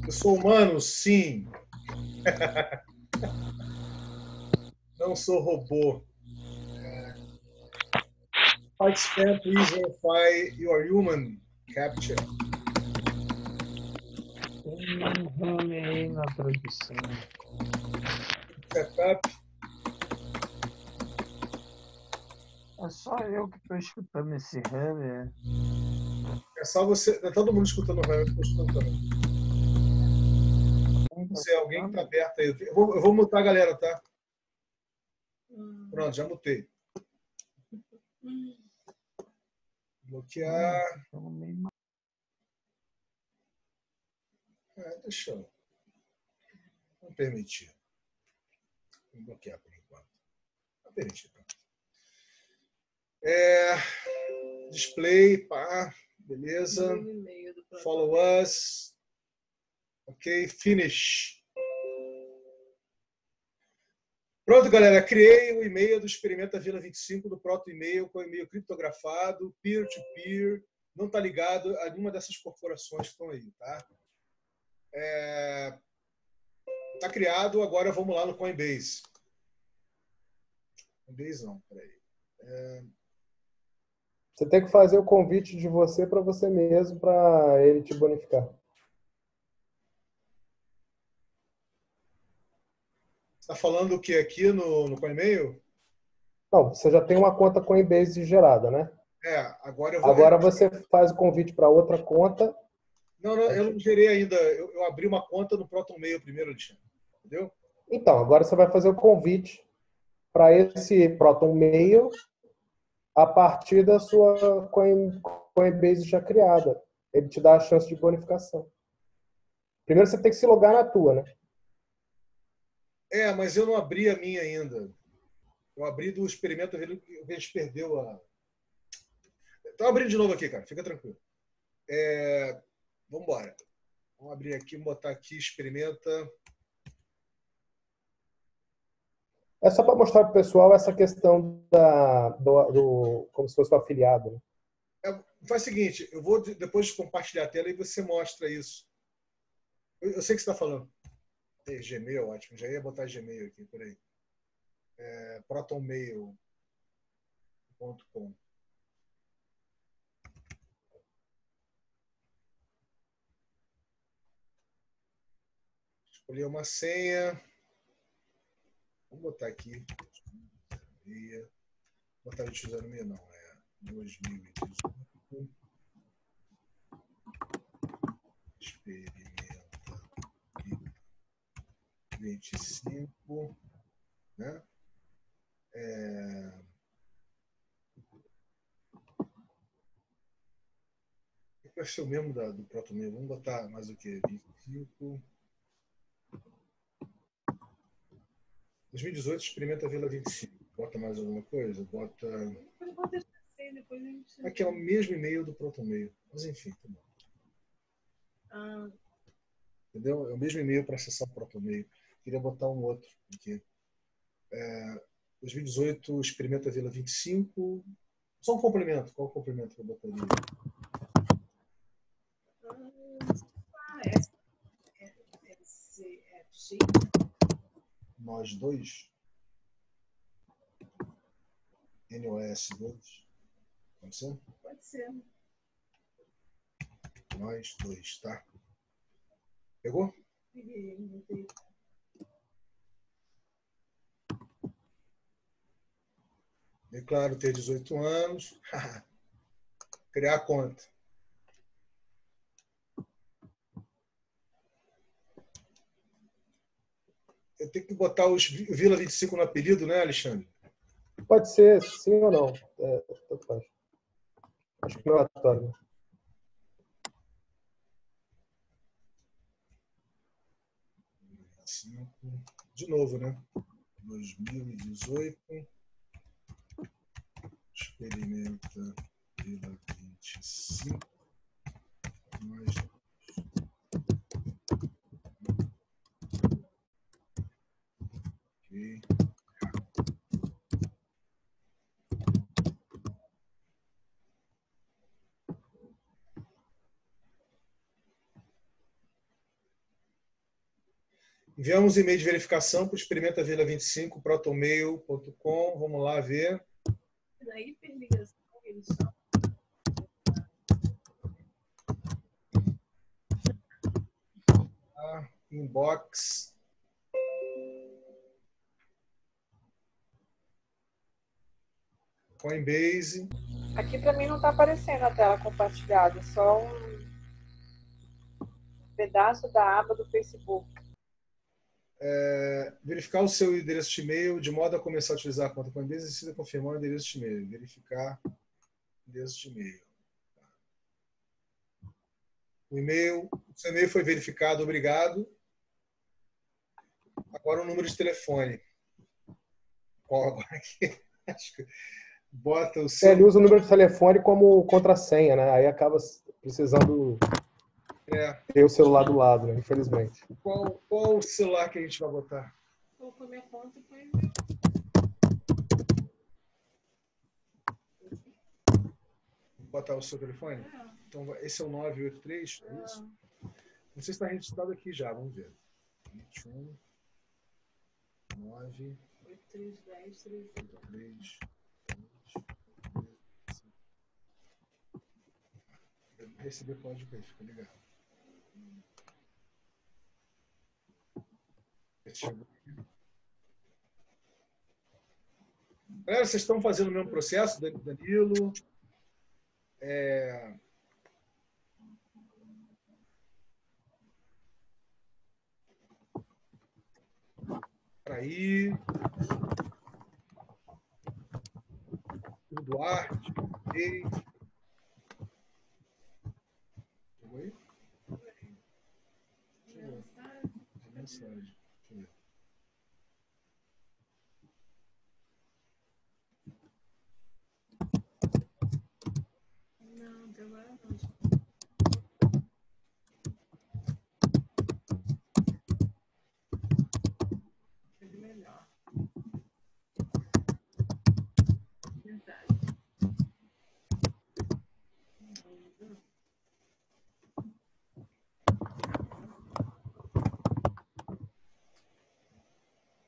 Eu sou humano? Sim. Não sou robô. Participant, please verify your human capture. Um nome aí na tradução. Setup. É só eu que estou escutando esse hum, é. Só você. É todo mundo escutando o RAM, eu estou escutando também. Se é alguém que está aberto aí. Eu vou, eu vou mutar a galera, tá? Pronto, já mutei. Bloquear. É, deixa eu. Não permitir. Vou bloquear por enquanto. Não permitir. Pronto. É, display, pá, beleza. Follow us. Ok, finish. Pronto, galera. Criei o e-mail do Experimenta Vila 25 do Proto E-mail com e-mail criptografado, peer-to-peer. Não está ligado a nenhuma dessas corporações que estão aí, tá? É... Tá criado, agora vamos lá no Coinbase. Coinbase não, peraí. É... Você tem que fazer o convite de você para você mesmo, para ele te bonificar. Está falando o que aqui no, no Coinmail? Não, você já tem uma conta Coinbase gerada, né? É, agora eu vou... Agora você faz o convite para outra conta. Não, não, eu não gerei ainda. Eu, eu abri uma conta no ProtonMail primeiro, Alexandre. Entendeu? Então, agora você vai fazer o convite para esse ProtonMail a partir da sua Coin, Coinbase já criada. Ele te dá a chance de bonificação. Primeiro você tem que se logar na tua, né? É, mas eu não abri a minha ainda. Eu abri do experimento, a gente perdeu a. Estou abrindo de novo aqui, cara. Fica tranquilo. É... Vamos embora. Vamos abrir aqui, botar aqui, experimenta. É só para mostrar para o pessoal essa questão da, do, do, como se fosse o afiliado. Né? É, faz o seguinte, eu vou depois compartilhar a tela e você mostra isso. Eu, eu sei o que você está falando. É, Gmail, ótimo. Já ia botar Gmail aqui, peraí. É, protonmail.com Escolher uma senha. Vamos botar aqui. Vou botar de usando meio não, é 2018. Experimenta 25, né? É... Vai ser o mesmo da, do proto-meio. Vamos botar mais o que? 25. 2018 experimenta a Vila 25. Bota mais alguma coisa? Bota. Aqui é o mesmo e-mail do proto-meio. Mas enfim, tá bom. Ah. Entendeu? É o mesmo e-mail para acessar o proto-meio. Queria botar um outro aqui. É, 2018 experimenta a Vila 25. Só um complemento. Qual o complemento que eu botaria? Ah, Nós dois. NOS 2. Pode ser? Pode ser. Nós dois, tá? Pegou? Peguei, Declaro ter 18 anos. Criar conta. Eu tenho que botar os Vila 25 no apelido, né, Alexandre? Pode ser sim ou não. É, tanto faz. Acho que não é atual. De novo, né? 2018 experimenta Vila 25 mais Enviamos e-mail de verificação para o experimentavila25, protomail.com. Vamos lá ver. Na hiperligação, eles. Ah, inbox. Coinbase. Aqui para mim não está aparecendo a tela compartilhada, só um pedaço da aba do Facebook. É, verificar o seu endereço de e-mail de modo a começar a utilizar a conta Coinbase e decida confirmar o endereço de e-mail. Verificar o endereço de e-mail. O e-mail, o seu e-mail foi verificado, obrigado. Agora o número de telefone. Qual agora aqui? Acho que bota o seu. Ele usa o número de telefone como contrassenha, né? Aí acaba precisando É, ter o celular do lado, né? Infelizmente. qual, qual o celular que a gente vai botar? Colocou minha conta e foi. Botar o seu telefone? É, Então, esse é o 983, é isso? Não sei se está registrado aqui já, vamos ver. 21 9 8, 3, 10, 3, 3 Receber código aí, fica ligado. Galera, vocês estão fazendo o mesmo processo, Dan- Danilo? É... Aí. O Duarte. Ei. Chegou aí? Chegou. Tem mensagem. Deixa eu ver. Não, até agora não. Ele melhor. Verdade.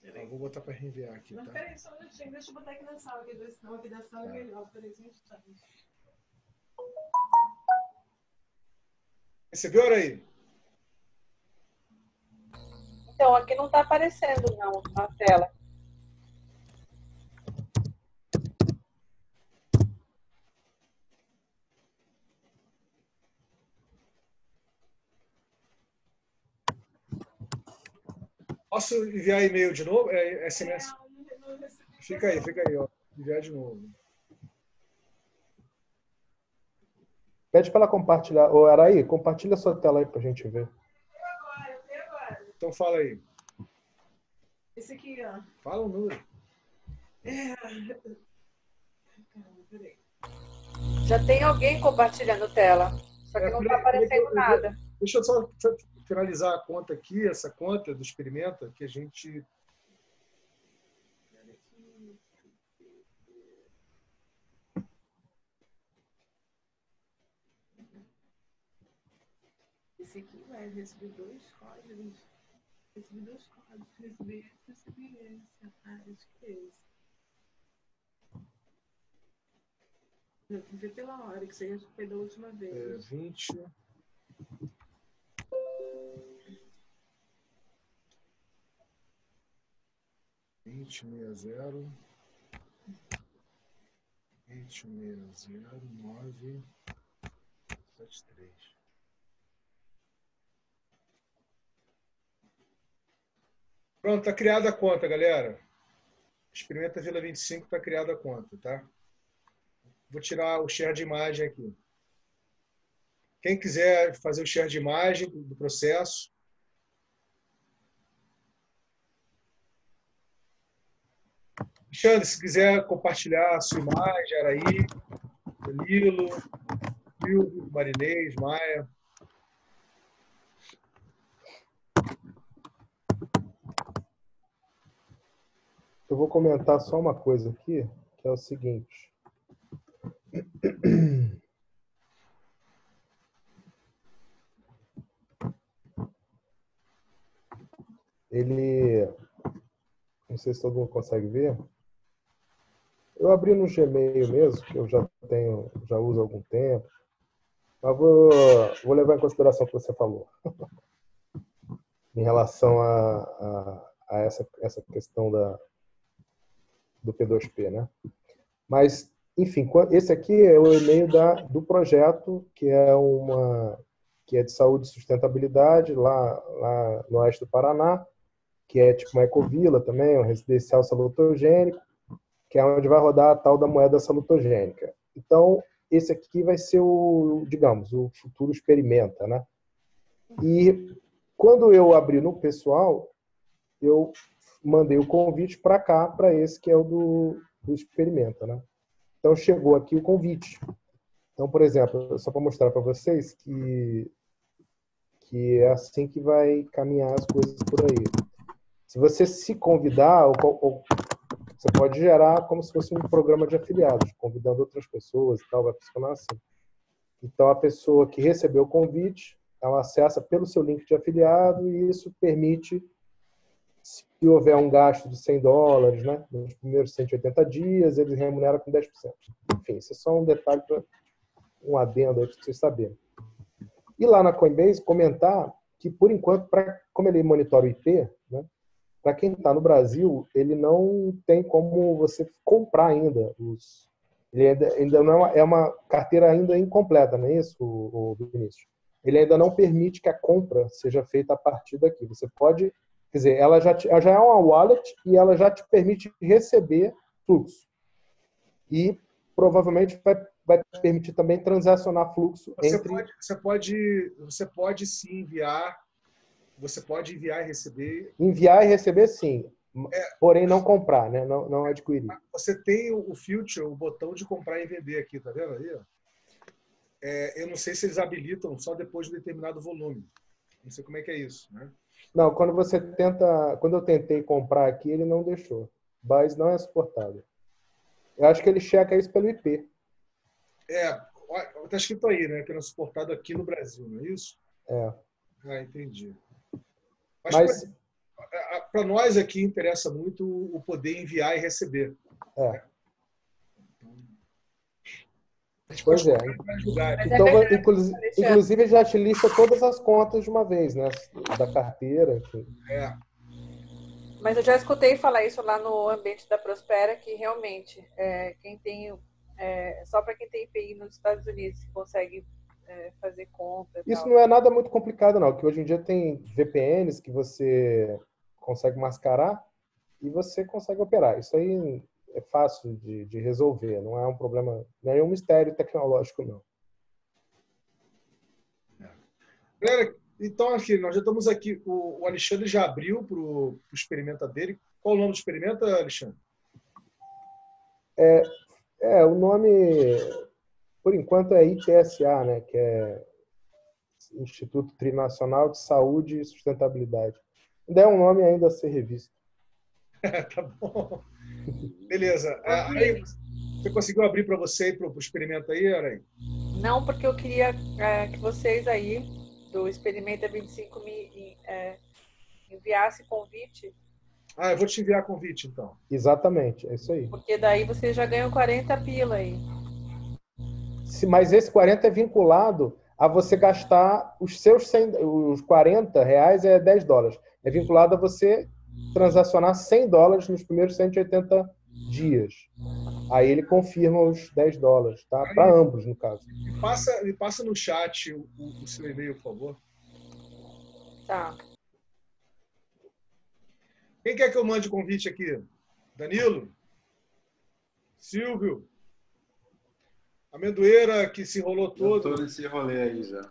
Tá, vou botar para reenviar aqui, Mas tá? peraí, só um minutinho, deixa eu botar aqui na sala, que senão aqui da sala é melhor. Peraí, só um instante. Recebeu, aí? Então, aqui não está aparecendo não na tela. Posso enviar e-mail de novo? É, SMS? Não, não recebi. Fica aí, fica aí, ó. Enviar de novo. Pede para ela compartilhar. Ô, Araí, compartilha sua tela aí pra gente ver. Agora, até agora. Então fala aí. Esse aqui, ó. Fala o número. É. Já tem alguém compartilhando tela, só que É, não está aparecendo peraí. nada. Deixa eu só finalizar a conta aqui, essa conta do Experimenta, que a gente. Esse aqui vai receber dois códigos. Recebi dois códigos. Recebi esse, recebi esse. Ah, acho que é esse. Eu vou ver pela hora, que isso aí acho que foi da última É, vez. 20. Vinte meia zero. Vinte meia zero nove sete três. Pronto, tá criada a conta, galera. Experimenta Vila 25, tá criada a conta, tá? Vou tirar o share de imagem aqui. Quem quiser fazer o share de imagem do processo, Alexandre, se quiser compartilhar a sua imagem, Araí, Danilo, Silvio, Marinês, Maia. Eu vou comentar só uma coisa aqui, que é o seguinte. ele, não sei se todo mundo consegue ver, eu abri no Gmail mesmo, que eu já tenho, já uso há algum tempo, mas vou, vou levar em consideração o que você falou. Em relação a, a, a, essa, essa questão da, do P2P, né? Mas, enfim, esse aqui é o e-mail da, do projeto, que é uma que é de saúde e sustentabilidade lá, lá no oeste do Paraná, que é tipo uma ecovila também, um residencial salutogênico, que é onde vai rodar a tal da moeda salutogênica. Então, esse aqui vai ser o, digamos, o futuro experimenta, né? E quando eu abri no pessoal, eu mandei o convite para cá, para esse que é o do, do experimenta, né? Então chegou aqui o convite. Então, por exemplo, só para mostrar para vocês que que é assim que vai caminhar as coisas por aí. Se você se convidar, ou, ou, você pode gerar como se fosse um programa de afiliados, convidando outras pessoas e tal, vai funcionar assim. Então, a pessoa que recebeu o convite, ela acessa pelo seu link de afiliado e isso permite se houver um gasto de 100 dólares, né, nos primeiros 180 dias, ele remunera com 10%. Enfim, isso é só um detalhe para um adendo aí para vocês saberem. E lá na Coinbase comentar que, por enquanto, pra, como ele monitora o IP, para quem está no Brasil, ele não tem como você comprar ainda os. Ele ainda, ainda não é uma carteira ainda incompleta, não é isso, o, o Vinícius? Ele ainda não permite que a compra seja feita a partir daqui. Você pode Quer dizer, ela já, te, ela já é uma wallet e ela já te permite receber fluxo. E provavelmente vai, vai permitir também transacionar fluxo você entre... Pode, você, pode, você pode sim enviar, você pode enviar e receber... Enviar e receber sim, é, porém não comprar, né? não, não adquirir. Você tem o Future, o botão de comprar e vender aqui, tá vendo aí? É, eu não sei se eles habilitam só depois de determinado volume. Não sei como é que é isso, né? Não, quando você tenta. Quando eu tentei comprar aqui, ele não deixou. Mas não é suportável. Eu acho que ele checa isso pelo IP. É, tá escrito aí, né? Que era suportado aqui no Brasil, não é isso? É. Ah, entendi. Mas, Mas... para nós aqui interessa muito o poder enviar e receber. É. Pois é. Então, é inclusive, inclusive, já te lista todas as contas de uma vez, né? Da carteira. É. Mas eu já escutei falar isso lá no ambiente da Prospera, que realmente é, quem tem é, só para quem tem IPI nos Estados Unidos que consegue é, fazer compra. Isso tal. não é nada muito complicado, não. Que hoje em dia tem VPNs que você consegue mascarar e você consegue operar. Isso aí é fácil de, de resolver, não é um problema, não é um mistério tecnológico, não. É. Galera, então, aqui, nós já estamos aqui. O, Alexandre já abriu para o experimenta dele. Qual o nome do experimenta, Alexandre? É, é, o nome, por enquanto, é ITSA, né? Que é Instituto Trinacional de Saúde e Sustentabilidade. Ainda é um nome ainda a ser revisto. tá bom. Beleza. Ah, aí, você conseguiu abrir para você e para o experimento aí, Aranha? Não, porque eu queria é, que vocês aí, do Experimenta 25, me é, enviassem convite. Ah, eu vou te enviar convite, então. Exatamente, é isso aí. Porque daí você já ganham 40 pila aí. Se, mas esse 40 é vinculado a você gastar os seus 100, os 40 reais é 10 dólares. É vinculado a você transacionar 100 dólares nos primeiros 180 dias. Aí ele confirma os 10 dólares, tá? Para ambos, no caso. Me passa, me passa no chat o, o seu e-mail, por favor. Tá. Quem quer que eu mande convite aqui? Danilo? Silvio? Amendoeira que se rolou todo. Eu tô nesse rolê aí já.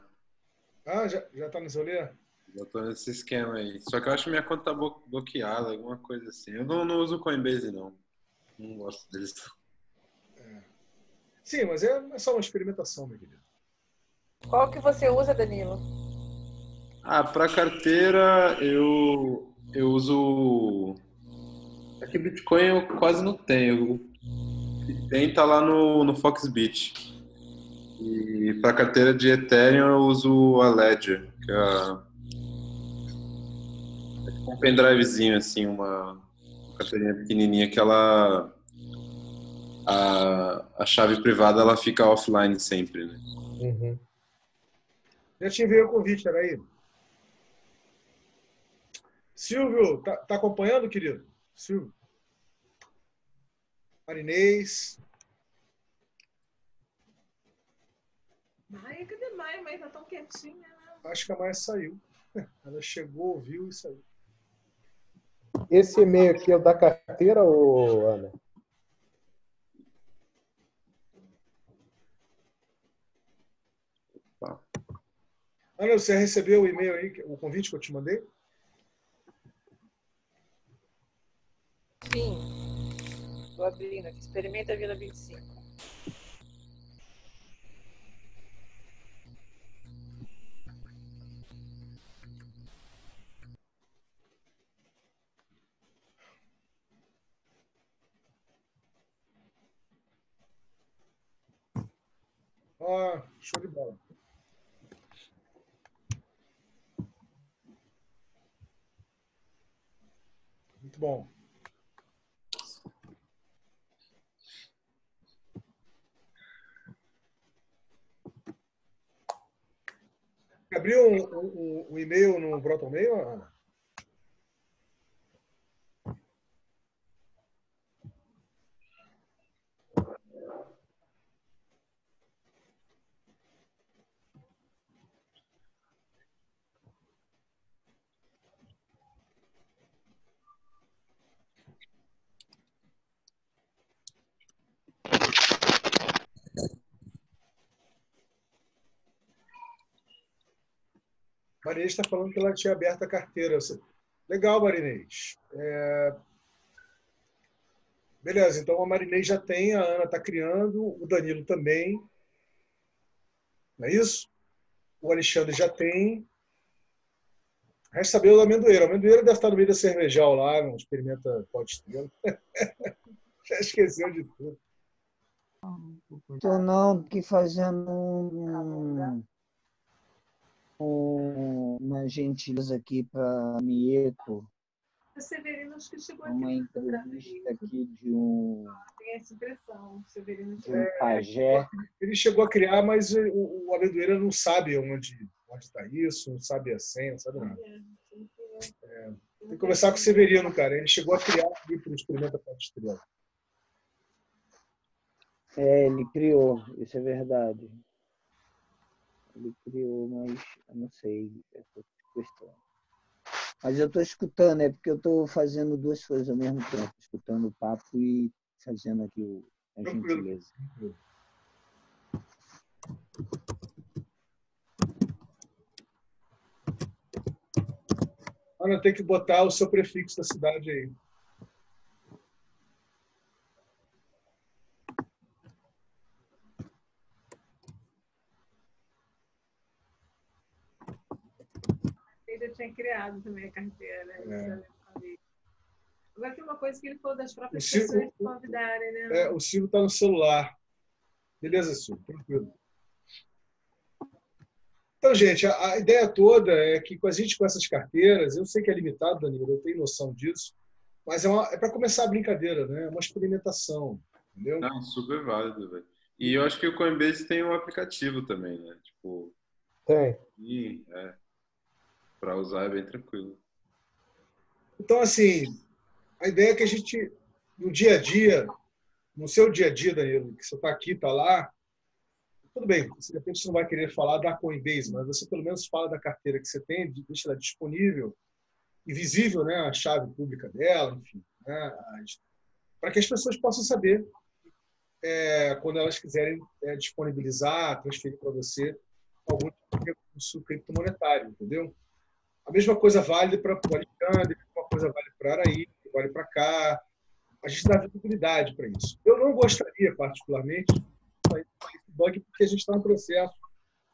Ah, já, já tá nesse rolê? Eu tô nesse esquema aí. Só que eu acho que minha conta tá bloqueada, alguma coisa assim. Eu não, não uso o Coinbase, não. Não gosto deles. É. Sim, mas é, é só uma experimentação, meu querido. Qual que você usa, Danilo? Ah, para carteira eu, eu uso. Aqui Bitcoin eu quase não tenho. Tem tá lá no, no Foxbit. E para carteira de Ethereum eu uso a Ledger, que é é tipo um pendrivezinho, assim, uma, uma carteirinha pequenininha que ela. A, a chave privada ela fica offline sempre, né? Uhum. Já te enviei o convite, peraí. Silvio, tá, tá acompanhando, querido? Silvio. Marinês. Maia, cadê Maia? Maia tá tão quietinha. né? Acho que a Maia saiu. Ela chegou, ouviu e saiu. Esse e-mail aqui é o da carteira, ou Ana? Ana, você recebeu o e-mail aí, o convite que eu te mandei? Sim. Abrindo aqui. Experimenta a Vila 25. Ah, show de bola. Muito bom. Abriu um, um, um e-mail no Broton Mail, Ana? Marinês está falando que ela tinha aberto a carteira. Legal, Marinês. É, Beleza, então a Marinês já tem, a Ana está criando, o Danilo também. Não é isso? O Alexandre já tem. Resta saber o amendoeiro. O amendoeiro deve estar no meio da cervejal lá, não experimenta pode estrela. já esqueceu de tudo. Tô não que fazendo um, um- uma gentileza aqui para Mieto, O Severino acho que chegou uma aqui. entrevista aqui de um, Tem essa impressão. O Severino de um pajé. Ele chegou a criar, mas o, o amendoeiro não sabe onde onde está isso, não sabe a senha, não sabe nada. Tem que conversar com o Severino, cara. Ele chegou a criar para o Experimenta Pode Estrela. É, ele criou, isso é verdade. Ele criou, mas eu não sei essa questão. Mas eu estou escutando, é porque eu estou fazendo duas coisas ao mesmo tempo, escutando o papo e fazendo aqui o, a gentileza. Ana, tem que botar o seu prefixo da cidade aí. Já tinha criado também a carteira. né? É. Agora tem uma coisa que ele falou das próprias O Silvio- pessoas que convidarem, né? É, o Silvio está no celular. Beleza, Silvio? Tranquilo. Então, gente, a, a ideia toda é que com a gente com essas carteiras, eu sei que é limitado, Danilo, eu tenho noção disso, mas é, é para começar a brincadeira, né? É uma experimentação, entendeu? Não, super válido, velho. E eu acho que o Coinbase tem um aplicativo também, né? Tipo, Tem. e, é, pra usar é bem tranquilo. Então, assim, a ideia é que a gente, no dia a dia, no seu dia a dia, Danilo, que você está aqui, está lá, tudo bem, de repente você não vai querer falar da Coinbase, mas você pelo menos fala da carteira que você tem, deixa ela disponível e visível, né, a chave pública dela, enfim, né, para que as pessoas possam saber é, quando elas quiserem é, disponibilizar, transferir para você algum tipo de recurso criptomonetário, entendeu? A mesma coisa vale para o Alexandre, a mesma coisa vale para Araí, vale para cá. A gente dá visibilidade para isso. Eu não gostaria, particularmente, de sair do Facebook, porque a gente está no processo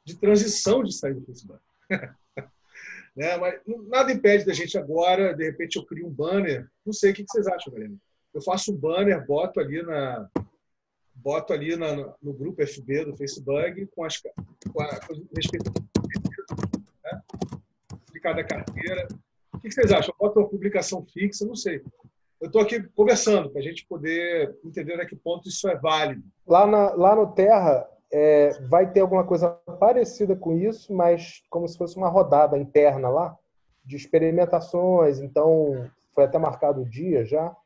de transição de sair do Facebook. né? Mas nada impede da gente agora, de repente, eu crio um banner. Não sei o que vocês acham, galera. Eu faço um banner, boto ali na boto ali na- no grupo FB do Facebook com as com a, com né? de cada carteira. O que vocês acham? Bota uma publicação fixa? Não sei. Eu estou aqui conversando para a gente poder entender até que ponto isso é válido. Lá, na, lá no Terra, é, vai ter alguma coisa parecida com isso, mas como se fosse uma rodada interna lá, de experimentações. Então, foi até marcado o dia já.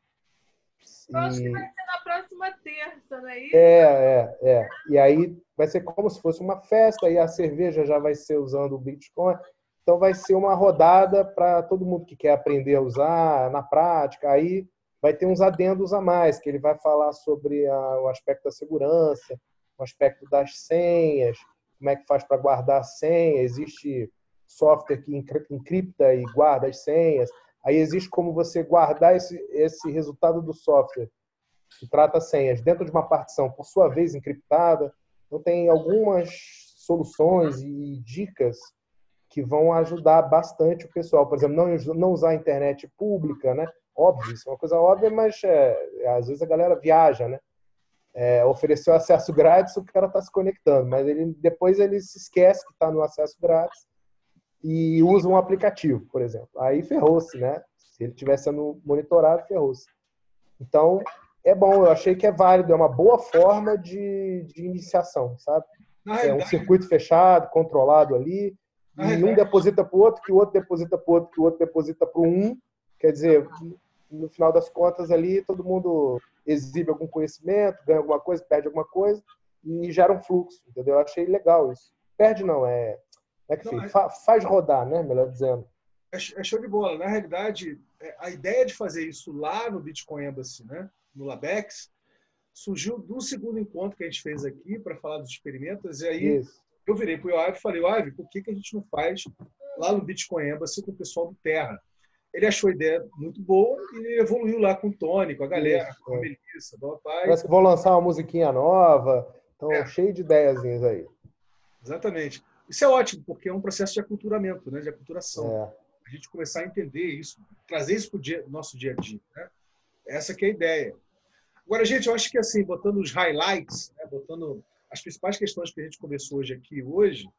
Eu acho que vai ser na próxima terça, não é isso? É, é, é. E aí vai ser como se fosse uma festa, e a cerveja já vai ser usando o Bitcoin. Então vai ser uma rodada para todo mundo que quer aprender a usar na prática. Aí vai ter uns adendos a mais, que ele vai falar sobre a, o aspecto da segurança, o aspecto das senhas, como é que faz para guardar a senha. Existe software que encripta e guarda as senhas. Aí existe como você guardar esse, esse resultado do software que trata senhas dentro de uma partição, por sua vez encriptada. Então tem algumas soluções e dicas que vão ajudar bastante o pessoal. Por exemplo, não, não usar a internet pública, né? Óbvio, isso é uma coisa óbvia, mas é, às vezes a galera viaja, né? É, ofereceu acesso grátis, o cara está se conectando, mas ele depois ele se esquece que está no acesso grátis e usa um aplicativo, por exemplo. Aí ferrou-se, né? Se ele estiver sendo monitorado, ferrou-se. Então, é bom, eu achei que é válido, é uma boa forma de, de iniciação, sabe? É um circuito fechado, controlado ali, e um deposita para o outro, que o outro deposita para o outro, que o outro deposita para um. Quer dizer, no final das contas ali, todo mundo exibe algum conhecimento, ganha alguma coisa, perde alguma coisa e gera um fluxo, entendeu? Eu achei legal isso. Perde não, é, é que não, é... faz rodar, né? Melhor dizendo. É, é show de bola. Na realidade, é, a ideia de fazer isso lá no Bitcoin Embassy, né? No Labex, surgiu do segundo encontro que a gente fez aqui para falar dos experimentos. E aí isso. Eu virei para o Ive e falei, Ive, por que, que a gente não faz lá no Bitcoin Embassy com o pessoal do Terra? ele achou a ideia muito boa e evoluiu lá com o Tony, com a galera, Isso, com a Melissa, do Papai. Parece que vão lançar uma musiquinha nova, então é. cheio de ideiazinhas aí. Exatamente. Isso é ótimo, porque é um processo de aculturamento, né, de aculturação. É. A gente começar a entender isso, trazer isso para o nosso dia a dia. Né? Essa que é a ideia. Agora, gente, eu acho que assim, botando os highlights, né, botando as principais questões que a gente conversou hoje aqui hoje,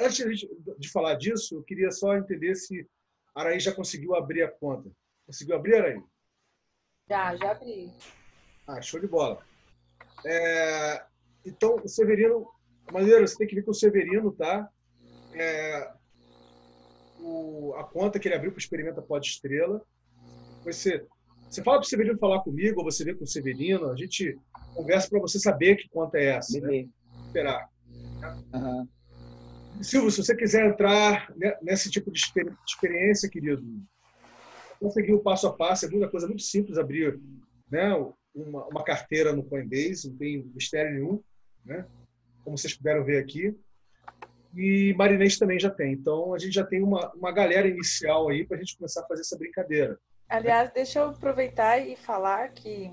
antes de falar disso, eu queria só entender se Araí já conseguiu abrir a conta. Conseguiu abrir, Araí? Já, já abri. Ah, show de bola. É, então, o Severino, maneira, você tem que ver que o Severino, tá? É, o, a conta que ele abriu para o Experimenta Pode Estrela. Você, você fala para o Severino falar comigo, ou você vê com o Severino, a gente conversa para você saber que conta é essa. Né? Esperar. Uhum. Silvio, se você quiser entrar nesse tipo de experiência, querido, conseguir o passo a passo, é muita coisa muito simples abrir né, uma, uma, carteira no Coinbase, não tem mistério nenhum, né, como vocês puderam ver aqui. E Marinês também já tem. Então, a gente já tem uma, uma galera inicial aí para a gente começar a fazer essa brincadeira. Aliás, deixa eu aproveitar e falar que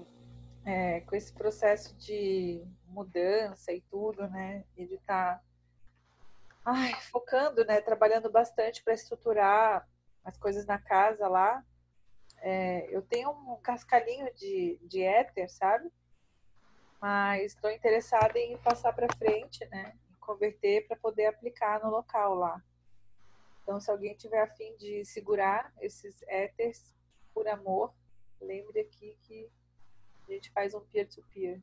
é, com esse processo de mudança e tudo, né, ele está ai, focando, né, trabalhando bastante para estruturar as coisas na casa lá. É, eu tenho um cascalhinho de, de éter, sabe? Mas estou interessada em passar para frente, né? Converter para poder aplicar no local lá. Então, se alguém tiver afim de segurar esses éteres por amor, lembre aqui que a gente faz um peer-to-peer.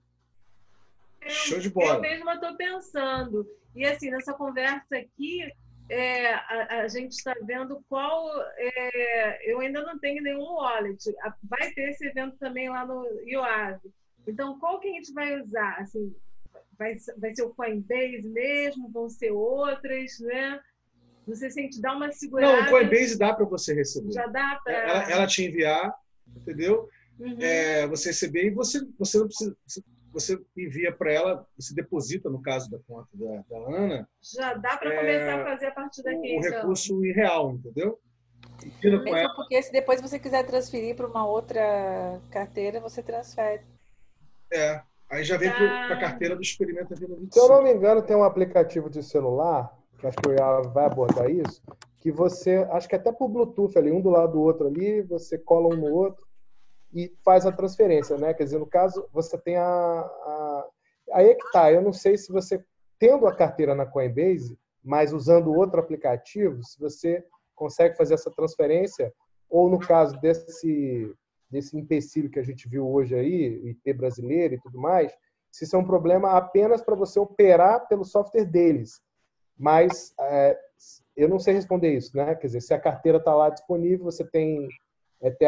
-peer. Show de bola. Eu mesma estou pensando. E assim, nessa conversa aqui, é, a, a, gente está vendo qual. É, eu ainda não tenho nenhum wallet. Vai ter esse evento também lá no IOAV. Então, qual que a gente vai usar? Assim, vai, vai ser o Coinbase mesmo? Vão ser outras, né? Não sei se a gente dá uma segurada. Não, o Coinbase dá para você receber. Já dá para. Ela, ela, te enviar, entendeu? Uhum. É, você receber e você, você não precisa você envia para ela, você deposita, no caso da conta da, da Ana. Já dá para é, começar a fazer a partir daqui. O, então. recurso em real, entendeu? Mesmo ela... porque se depois você quiser transferir para uma outra carteira, você transfere. É, aí já vem para a carteira do Experimenta Vida 25. Se eu não me engano, tem um aplicativo de celular, que acho que o vai abordar isso, que você, acho que até por Bluetooth ali, um do lado do outro ali, você cola um no outro, e faz a transferência, né? Quer dizer, no caso, você tem a, a... Aí é que tá, eu não sei se você, tendo a carteira na Coinbase, mas usando outro aplicativo, se você consegue fazer essa transferência, ou no caso desse, desse empecilho que a gente viu hoje aí, IP brasileiro e tudo mais, se isso é um problema apenas para você operar pelo software deles. Mas é, eu não sei responder isso, né? Quer dizer, se a carteira está lá disponível, você tem ETH,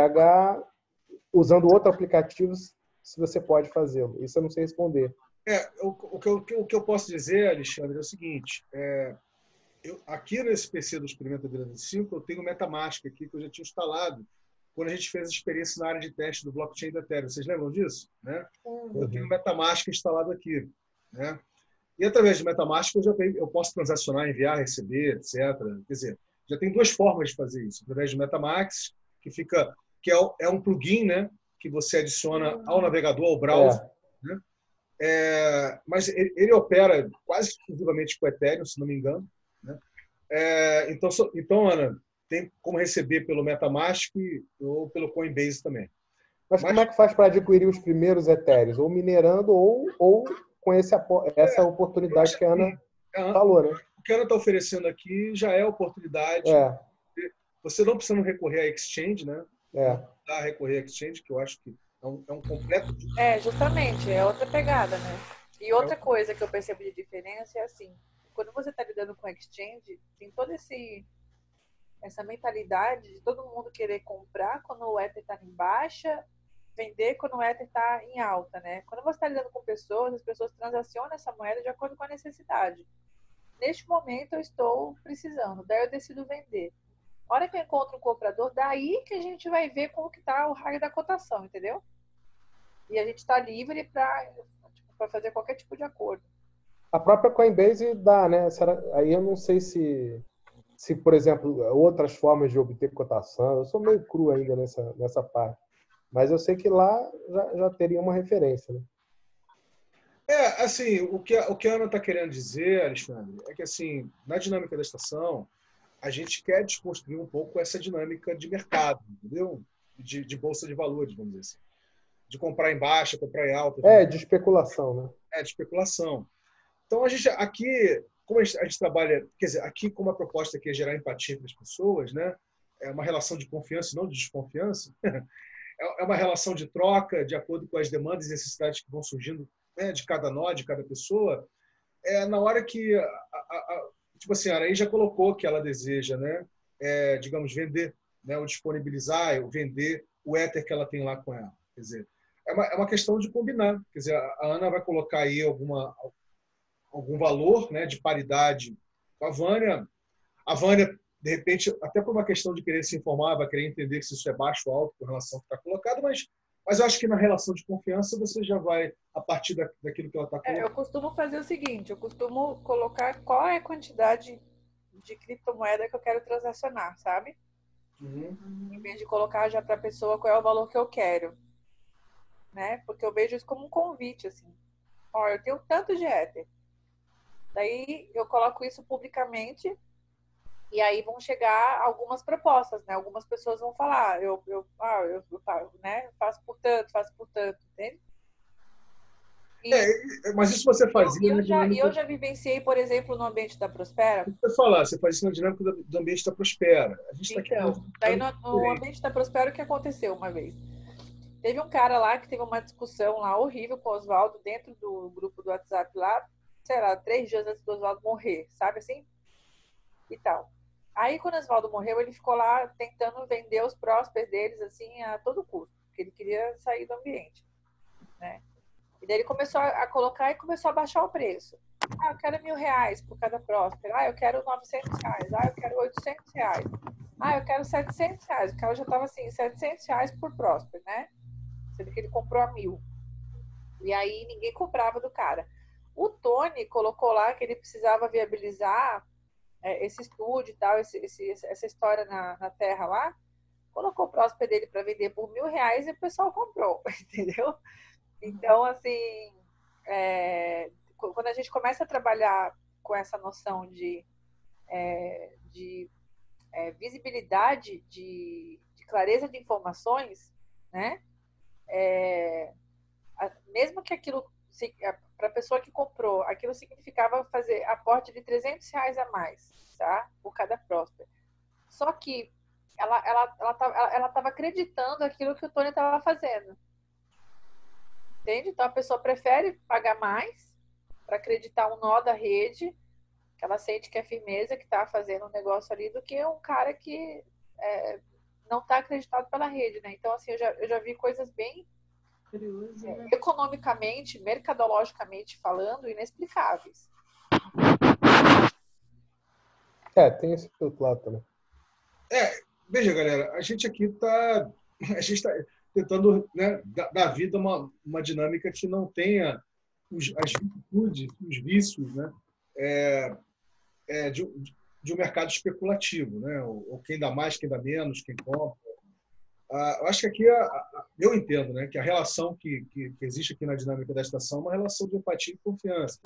usando outro aplicativo, se você pode fazê-lo. Isso eu não sei responder. É, o, o, que eu, o que eu posso dizer, Alexandre, é o seguinte: é, eu, aqui nesse PC do Experimento Vida 5, eu tenho o Metamask aqui que eu já tinha instalado quando a gente fez a experiência na área de teste do blockchain da Ethereum. Vocês lembram disso? Né? Uhum. Eu tenho o Metamask instalado aqui. Né? E através do Metamask eu já tenho, eu posso transacionar, enviar, receber, etc. Quer dizer, já tem duas formas de fazer isso. Através do Metamask, que fica que é, é um plugin, né, que você adiciona ao navegador, ao browser, é. né? É, mas ele, ele, opera quase exclusivamente com Ethereum, se não me engano. Né? É, então, so, então, Ana, tem como receber pelo MetaMask ou pelo Coinbase também. Mas, mas como é que faz para adquirir os primeiros Ethereum? Ou minerando ou, ou com esse, essa é, oportunidade que a Ana é, falou, né? O que a Ana está oferecendo aqui já é oportunidade. É. Você não precisa recorrer a exchange, né? É. A recorrer a exchange, que eu acho que é um, é um completo. É, justamente, é outra pegada, né? E outra é. coisa que eu percebo de diferença é assim, quando você está lidando com exchange, tem toda esse essa mentalidade de todo mundo querer comprar quando o Ether está em baixa, vender quando o Ether está em alta, né? Quando você está lidando com pessoas, as pessoas transacionam essa moeda de acordo com a necessidade. Neste momento eu estou precisando, daí eu decido vender. A hora que eu encontro um comprador, daí que a gente vai ver como que tá o raio da cotação, entendeu? E a gente está livre para tipo, fazer qualquer tipo de acordo. A própria Coinbase dá, né? Aí eu não sei se, se, por exemplo, outras formas de obter cotação. Eu sou meio cru ainda nessa, nessa parte. Mas eu sei que lá já, já teria uma referência, né? É, assim, o que, o que a Ana está querendo dizer, Alexandre, é que, assim, na dinâmica da estação, a gente quer desconstruir um pouco essa dinâmica de mercado, entendeu? De, de bolsa de valores, vamos dizer assim. De comprar em baixa, comprar em alta. É, de especulação, né? É, de especulação. Então, a gente aqui, como a gente, a gente trabalha, quer dizer, aqui como a proposta aqui é gerar empatia para as pessoas, né? É uma relação de confiança, não de desconfiança. É, é uma relação de troca, de acordo com as demandas e necessidades que vão surgindo né, de cada nó, de cada pessoa. É na hora que a, a, tipo assim, a Araí já colocou que ela deseja, né, é, digamos, vender, né, ou disponibilizar, ou vender o éter que ela tem lá com ela. Quer dizer, é uma, é uma questão de combinar. Quer dizer, a Ana vai colocar aí alguma, algum valor né, de paridade com a Vânia. A Vânia, de repente, até por uma questão de querer se informar, vai querer entender se isso é baixo ou alto com relação ao que está colocado, mas mas eu acho que na relação de confiança você já vai, a partir da, daquilo que ela está colocando. É, eu costumo fazer o seguinte: eu costumo colocar qual é a quantidade de criptomoeda que eu quero transacionar, sabe? Uhum. Em vez de colocar já para a pessoa qual é o valor que eu quero. Né? Porque eu vejo isso como um convite, assim. Ó, eu tenho tanto de Ether. Daí eu coloco isso publicamente e aí vão chegar algumas propostas, né? Algumas pessoas vão falar, eu, eu, ah, eu, eu né? faço por tanto, faço por tanto, entende? E, é, mas isso você fazia. Eu, eu, já, eu já vivenciei, por exemplo, no ambiente da Prospera. Você falar, você faz isso na dinâmica do ambiente da Prospera. A gente tá aqui daí no, no ambiente da Prospera, o que aconteceu uma vez? Teve um cara lá que teve uma discussão lá horrível com o Oswaldo dentro do grupo do WhatsApp lá, sei lá, três dias antes do Oswaldo morrer, sabe assim? E tal. Aí, quando o Oswaldo morreu, ele ficou lá tentando vender os prósperos deles, assim, a todo custo, porque ele queria sair do ambiente, né? E daí ele começou a colocar e começou a baixar o preço. Ah, eu quero mil reais por cada próspero. Ah, eu quero 900 reais. Ah, eu quero 800 reais. Ah, eu quero 700 reais. O cara já estava assim, 700 reais por próspero, né? Sendo que ele comprou a mil. E aí ninguém comprava do cara. O Tony colocou lá que ele precisava viabilizar é, esse estúdio e tal, esse, esse, essa história na, na Terra lá, colocou o próspero dele para vender por mil reais e o pessoal comprou, entendeu? Então, assim, é, quando a gente começa a trabalhar com essa noção de, é, de é, visibilidade, de, de, clareza de informações, né? É, a, mesmo que aquilo para a pessoa que comprou, aquilo significava fazer aporte de 300 reais a mais, tá? Por cada próspero. Só que ela ela ela estava ela tava acreditando aquilo que o Tony estava fazendo. Entende? Então a pessoa prefere pagar mais para acreditar um nó da rede, que ela sente que é firmeza, que está fazendo um negócio ali, do que um cara que é, não está acreditado pela rede, né? Então, assim, eu já, eu já vi coisas bem Curioso, né? economicamente, mercadologicamente falando, inexplicáveis. É, tem esse outro lado também. Veja, galera, a gente aqui está a gente tá tentando né, dar dar vida a uma, uma dinâmica que não tenha os, as virtudes, os vícios, né, é, é, de, de um mercado especulativo, né, ou, ou quem dá mais, quem dá menos, quem compra. Ah, eu acho que aqui, a- a- eu entendo né, que a relação que, que, que existe aqui na dinâmica da estação é uma relação de empatia e confiança.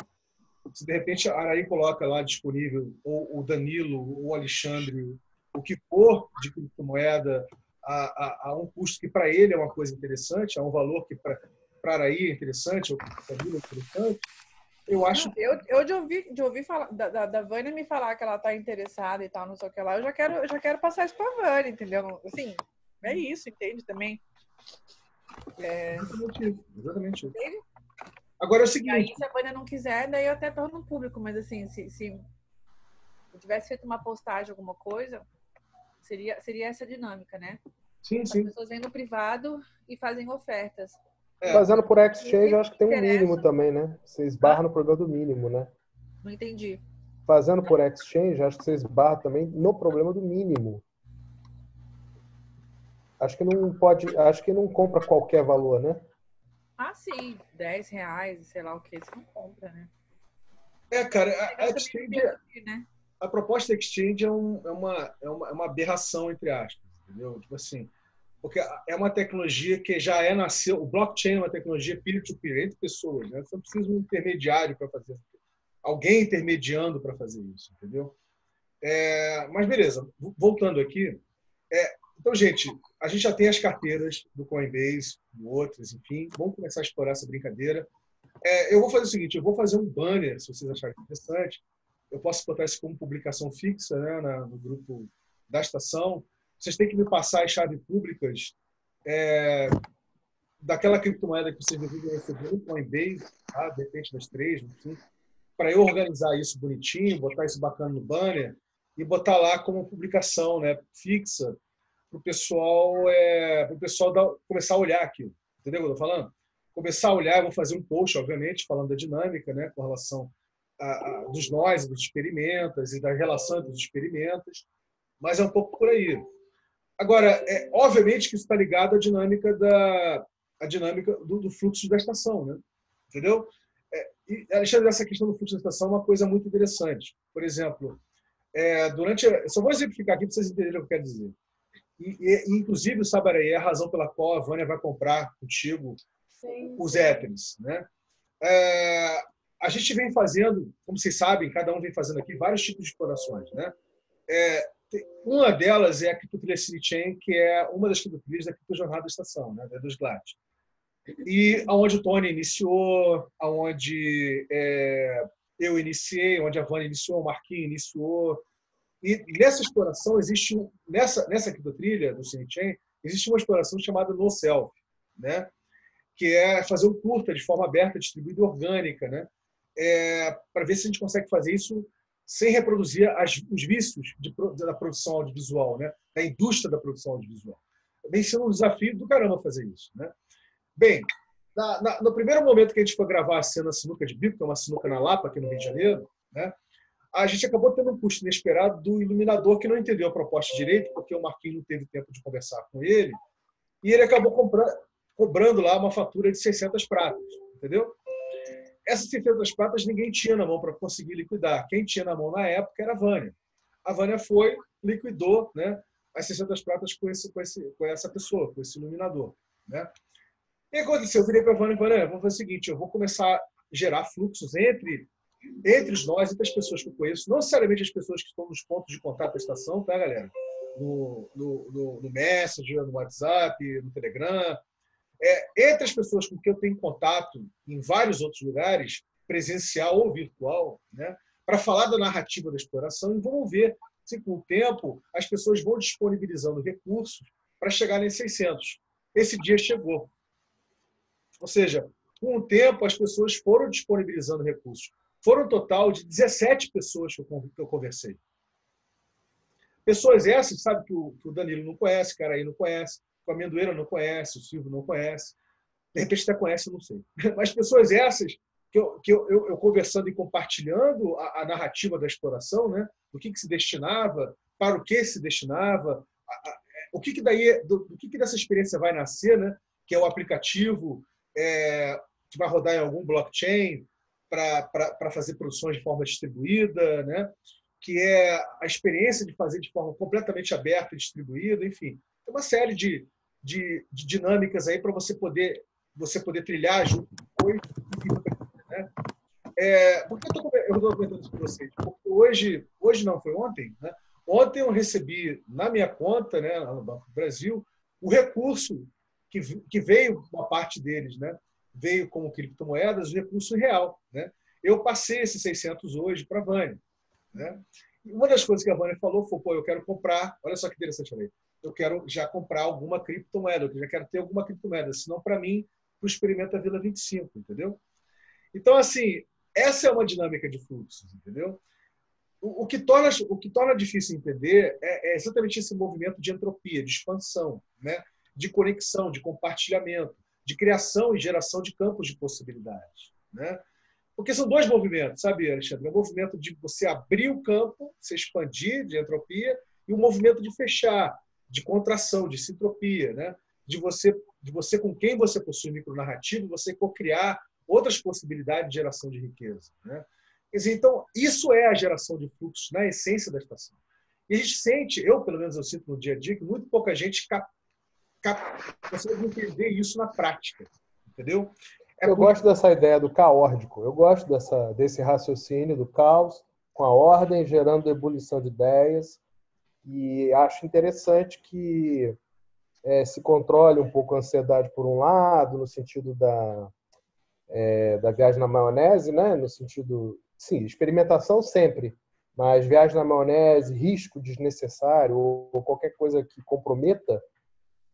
Se de repente a Araí coloca lá disponível, ou o Danilo, ou o Alexandre, o que for de criptomoeda, a, a, a um custo que para ele é uma coisa interessante, a um valor que para Araí é interessante, ou para Danilo é interessante, eu acho Não, eu, eu de ouvir, de ouvir falar, da, da, da Vânia me falar que ela tá interessada e tal, não sei o que lá, eu já quero, eu já quero passar isso pra Vânia, entendeu? Assim, é isso, entende também? É, exatamente isso. Exatamente isso. Entende? Agora é o e aí, seguinte, se a Vânia não quiser, daí eu até torno público, mas assim, se, se eu tivesse feito uma postagem, alguma coisa, seria, seria essa dinâmica, né? sim, As sim. pessoas vêm no privado e fazem ofertas. É. Fazendo por exchange, eu acho que tem um mínimo também, né? Você esbarra no problema do mínimo, né? Não entendi. Fazendo por exchange, acho que você esbarra também no problema do mínimo. Acho que não pode, acho que não compra qualquer valor, né? Ah, sim, 10 reais, sei lá o que, você não compra, né? É, cara, a, a exchange, né? a proposta exchange é, um, é, uma, é, uma, é uma aberração, entre aspas, entendeu? Tipo assim, porque é uma tecnologia que já é nasceu, o blockchain é uma tecnologia peer-to-peer, entre pessoas, né? Você não precisa de um intermediário para fazer, alguém intermediando para fazer isso, entendeu? É, mas beleza, voltando aqui, é, então, gente, a gente já tem as carteiras do Coinbase, do outros, enfim, vamos começar a explorar essa brincadeira. É, eu vou fazer o seguinte, eu vou fazer um banner, se vocês acharem interessante, eu posso botar isso como publicação fixa né, na- no grupo da estação. Vocês têm que me passar as chaves públicas é, daquela criptomoeda que vocês devem receber no Coinbase, tá? de repente das três, enfim, para eu organizar isso bonitinho, botar isso bacana no banner e botar lá como publicação né, fixa para o pessoal, é, pro pessoal dar- começar a olhar aquilo. Entendeu o que eu estou falando? Começar a olhar, vou fazer um post, obviamente, falando da dinâmica, né, com relação a, a, dos nós, dos experimentas e da relação entre os experimentas, mas é um pouco por aí. Agora, é, obviamente que isso está ligado à dinâmica da a dinâmica do, do fluxo da estação, né? Entendeu? É, e, Alexandre, essa questão do fluxo da estação é uma coisa muito interessante. Por exemplo, é, durante, só vou exemplificar aqui para vocês entenderem o que eu quero dizer. E, e, inclusive, Sabaré, é a razão pela qual a Vânia vai comprar contigo Sim. os Apples, né? É, a gente vem fazendo, como vocês sabem, cada um vem fazendo aqui vários tipos de explorações, né? É, uma delas é a City Chain, que é uma das criptotrilhas da Criptojornada da Estação, né? Dos GLAT. E aonde o Tony iniciou, aonde é, eu iniciei, onde a Vânia iniciou, o Marquinhos iniciou. E nessa exploração existe, nessa, nessa criptotrilha do City Chain, existe uma exploração chamada No Self, né? que é fazer um curta de forma aberta, distribuída orgânica, né? É, para ver se a gente consegue fazer isso sem reproduzir as, os vícios de, da produção audiovisual, né? da indústria da produção audiovisual. Vem sendo um desafio do caramba fazer isso. Né? Bem, na- na- no primeiro momento que a gente foi gravar a cena Sinuca de Bico, que é uma sinuca na Lapa, aqui no Rio de Janeiro, né? A gente acabou tendo um custo inesperado do iluminador que não entendeu a proposta direito, porque o Marquinhos não teve tempo de conversar com ele, e ele acabou comprando, cobrando lá uma fatura de 600 pratas, entendeu? Essas 600 pratas ninguém tinha na mão para conseguir liquidar. Quem tinha na mão na época era a Vânia. A Vânia foi, liquidou né, as 600 pratas com, esse, com, esse, com essa pessoa, com esse iluminador. Né? E aconteceu? Eu virei para a Vânia e falei, "Vânia, vamos fazer o seguinte, eu vou começar a gerar fluxos entre, entre nós, entre as pessoas que eu conheço, não necessariamente as pessoas que estão nos pontos de contato da estação, tá, galera? No, no, no, no Messenger, no WhatsApp, no Telegram, é, entre as pessoas com quem eu tenho contato em vários outros lugares, presencial ou virtual, né, para falar da narrativa da exploração, envolver Assim, com o tempo, as pessoas vão disponibilizando recursos para chegar nesses 600. Esse dia chegou. Ou seja, com o tempo, as pessoas foram disponibilizando recursos. Foram um total de 17 pessoas que eu conversei. Pessoas essas, sabe, que o, Danilo não conhece, que aí não conhece, o Amendoeira não conhece, o Silvio não conhece. De repente até conhece, não sei. Mas pessoas essas que eu, que eu, eu, eu conversando e compartilhando a, a, narrativa da exploração, né? do que, que se destinava, para o que se destinava, a, a, o que, que daí, do, do, que, que dessa experiência vai nascer, né? que é o aplicativo é, que vai rodar em algum blockchain para fazer produções de forma distribuída, né? que é a experiência de fazer de forma completamente aberta e distribuída, enfim. Tem uma série de, de, de dinâmicas aí para você poder você poder trilhar junto com né? É, por que eu estou comentando isso com vocês? Porque hoje, hoje não, foi ontem, né? Ontem eu recebi na minha conta, né, no Banco do Brasil, o recurso que, que veio, uma parte deles, né, veio como criptomoedas, o recurso real. Né? Eu passei esses 600 hoje para a Vânia. Né? Uma das coisas que a Vânia falou foi: pô, eu quero comprar, olha só que interessante, aí, eu quero já comprar alguma criptomoeda, eu já quero ter alguma criptomoeda, senão para mim, para o Experimenta Vila 25, entendeu? Então, assim, essa é uma dinâmica de fluxos, entendeu? O, o que, torna, o que torna difícil entender é, é, exatamente esse movimento de entropia, de expansão, né? de conexão, de compartilhamento, de criação e geração de campos de possibilidades. Né? Porque são dois movimentos, sabe, Alexandre? O é movimento de você abrir o campo, se expandir de entropia, e o movimento de fechar, de contração, de sintropia, né? de você de você com quem você possui micronarrativo, você co-criar outras possibilidades de geração de riqueza. Né? Dizer, então, isso é a geração de fluxos na essência da estação. E a gente sente, eu pelo menos eu sinto no dia a dia, que muito pouca gente consegue entender isso na prática. Entendeu? É eu por... gosto dessa ideia do caórdico. Eu gosto dessa, desse raciocínio do caos com a ordem, gerando ebulição de ideias. E acho interessante que é, se controle um pouco a ansiedade por um lado, no sentido da, é, da viagem na maionese, né? no sentido, sim, experimentação sempre, mas viagem na maionese, risco desnecessário ou, ou qualquer coisa que comprometa,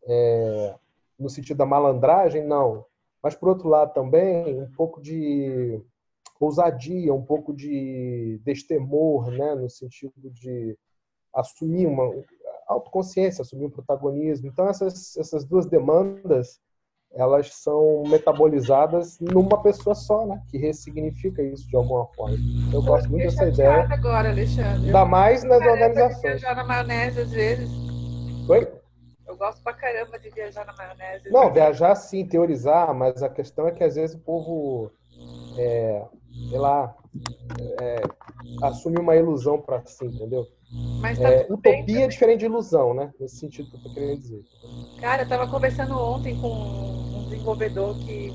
é, no sentido da malandragem, não. Mas, por outro lado, também um pouco de ousadia, um pouco de destemor, né? no sentido de assumir uma autoconsciência, assumir um protagonismo. Então, essas, essas duas demandas elas são metabolizadas numa pessoa só, né? Que ressignifica isso de alguma forma. Eu gosto muito dessa ideia. agora, Alexandre. Ainda mais nas organizações. viajar na maionese às vezes. Oi? Gosto pra caramba de viajar na maionese. Não, viajar sim, teorizar, mas a questão é que às vezes o povo, é, sei lá, é, assume uma ilusão para si, entendeu? Mas tá é, utopia é diferente de ilusão, né? Nesse sentido que eu tô querendo dizer. Cara, eu tava conversando ontem com um desenvolvedor que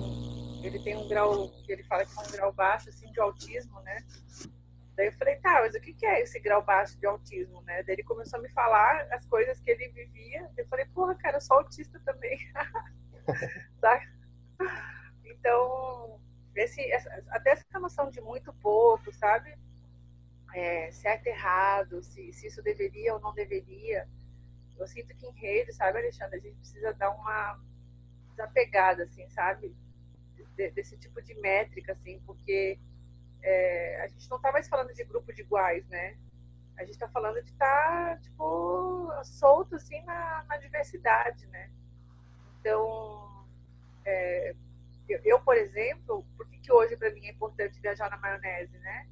ele tem um grau, que ele fala que é um grau baixo assim, de autismo, né? Daí eu falei, tá, mas o que é esse grau baixo de autismo, né? Daí ele começou a me falar as coisas que ele vivia. Eu falei, porra, cara, eu sou autista também. tá? Então, esse, até essa noção de muito pouco, sabe? é, certo errado, se, se isso deveria ou não deveria. Eu sinto que em rede, sabe, Alexandre, a gente precisa dar uma desapegada, assim, sabe? De, desse tipo de métrica, assim, porque é, a gente não está mais falando de grupo de iguais, né? A gente está falando de estar, tá, tipo, solto, assim, na, na diversidade, né? Então, é, eu, eu, por exemplo, por que, que hoje para mim é importante viajar na maionese, né?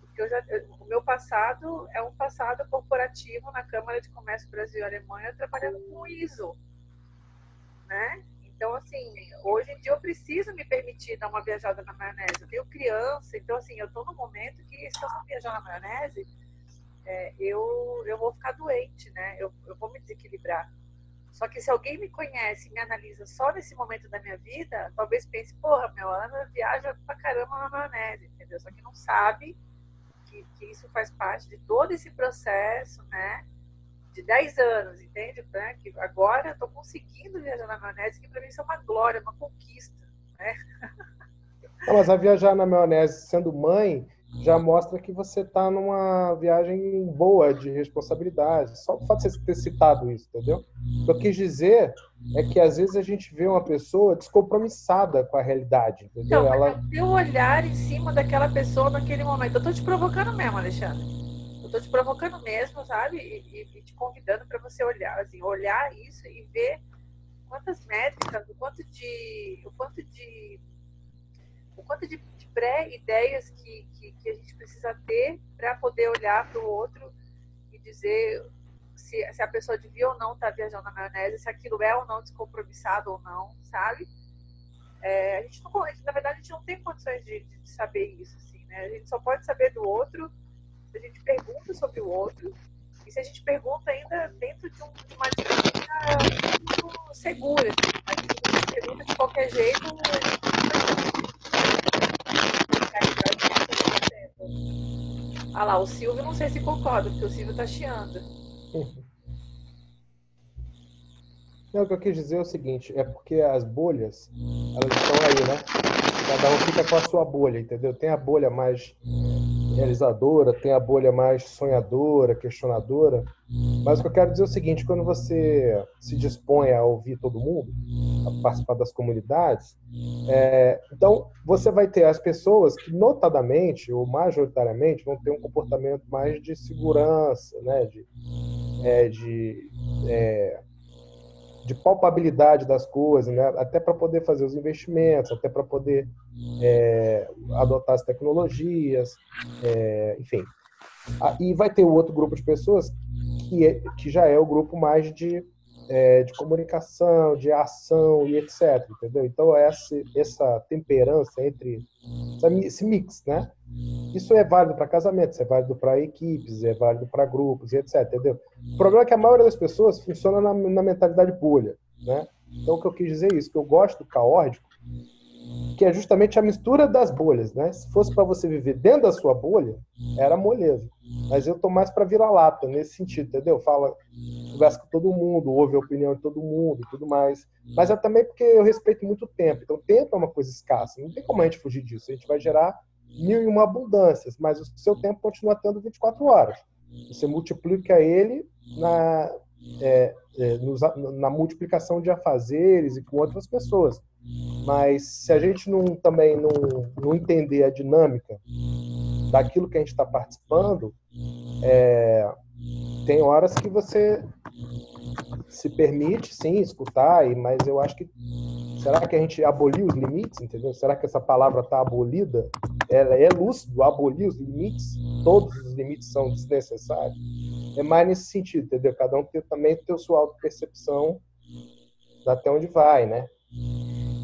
Porque eu já, o meu passado é um passado corporativo na Câmara de Comércio Brasil e Alemanha, trabalhando com ISO. Né? Então, assim, hoje em dia eu preciso me permitir dar uma viajada na maionese. Eu tenho criança, então, assim, eu estou no momento que se eu não viajar na maionese, é, eu, eu vou ficar doente, né? Eu, eu vou me desequilibrar. Só que se alguém me conhece e me analisa só nesse momento da minha vida, talvez pense, porra, meu, Ana viaja pra caramba na maionese, entendeu? Só que não sabe que, que isso faz parte de todo esse processo, né? De 10 anos, entende? Né? Que agora estou conseguindo viajar na maionese, que para mim isso é uma glória, uma conquista, né? Não, mas a viajar na maionese sendo mãe já mostra que você está numa viagem boa de responsabilidade. Só o fato de você ter citado isso, entendeu? O que eu quis dizer é que às vezes a gente vê uma pessoa descompromissada com a realidade, entendeu? Então, Ela... é o olhar em cima daquela pessoa naquele momento. Eu tô te provocando mesmo, Alexandre. Tô te provocando mesmo, sabe? E, e, e te convidando para você olhar, assim, olhar isso e ver quantas métricas, o quanto de, o quanto de, o quanto de, de pré-ideias que, que, que, a gente precisa ter para poder olhar para o outro e dizer se, se a pessoa devia ou não estar tá viajando na maionese, se aquilo é ou não descompromissado ou não, sabe? É, a gente não, na verdade, a gente não tem condições de, de saber isso, assim, né? A gente só pode saber do outro a gente pergunta sobre o outro e se a gente pergunta ainda dentro de, um, de uma dinâmica muito segura. A gente pergunta de qualquer jeito, Ah lá, o Silvio não sei se concorda, porque o Silvio tá chiando. Não, o que eu quis dizer é o seguinte, é porque as bolhas, elas estão aí, né? Cada um fica com a sua bolha, entendeu? Tem a bolha mais realizadora, tem a bolha mais sonhadora, questionadora. Mas o que eu quero dizer é o seguinte: quando você se dispõe a ouvir todo mundo, a participar das comunidades, é, então você vai ter as pessoas que, notadamente ou majoritariamente, vão ter um comportamento mais de segurança, né, de, é, de é, de palpabilidade das coisas, né? até para poder fazer os investimentos, até para poder é, adotar as tecnologias, é, enfim. Ah, e vai ter o outro grupo de pessoas que, é, que já é o grupo mais de, é, de comunicação, de ação e etc. Entendeu? Então, essa, essa temperança entre esse mix, né? Isso é válido para casamentos, é válido para equipes, é válido para grupos e etc. Entendeu? O problema é que a maioria das pessoas funciona na, na mentalidade bolha, né? Então, o que eu quis dizer é isso, que eu gosto do caórdico, que é justamente a mistura das bolhas, né? Se fosse para você viver dentro da sua bolha, era moleza. Mas eu tô mais para virar lata nesse sentido, entendeu? Fala, conversa com todo mundo, ouve a opinião de todo mundo tudo mais. Mas é também porque eu respeito muito o tempo. Então, tempo é uma coisa escassa. Não tem como a gente fugir disso. A gente vai gerar mil e uma abundâncias, mas o seu tempo continua tendo 24 horas. Você multiplica ele na, é, é, na multiplicação de afazeres e com outras pessoas. Mas se a gente não, também não, não entender a dinâmica daquilo que a gente está participando, é, tem horas que você se permite, sim, escutar, mas eu acho que será que a gente aboliu os limites, entendeu? Será que essa palavra está abolida? Ela é lúcido, abolir os limites? Todos os limites são desnecessários? É mais nesse sentido, entendeu? Cada um tem, também tem sua auto-percepção até onde vai, né?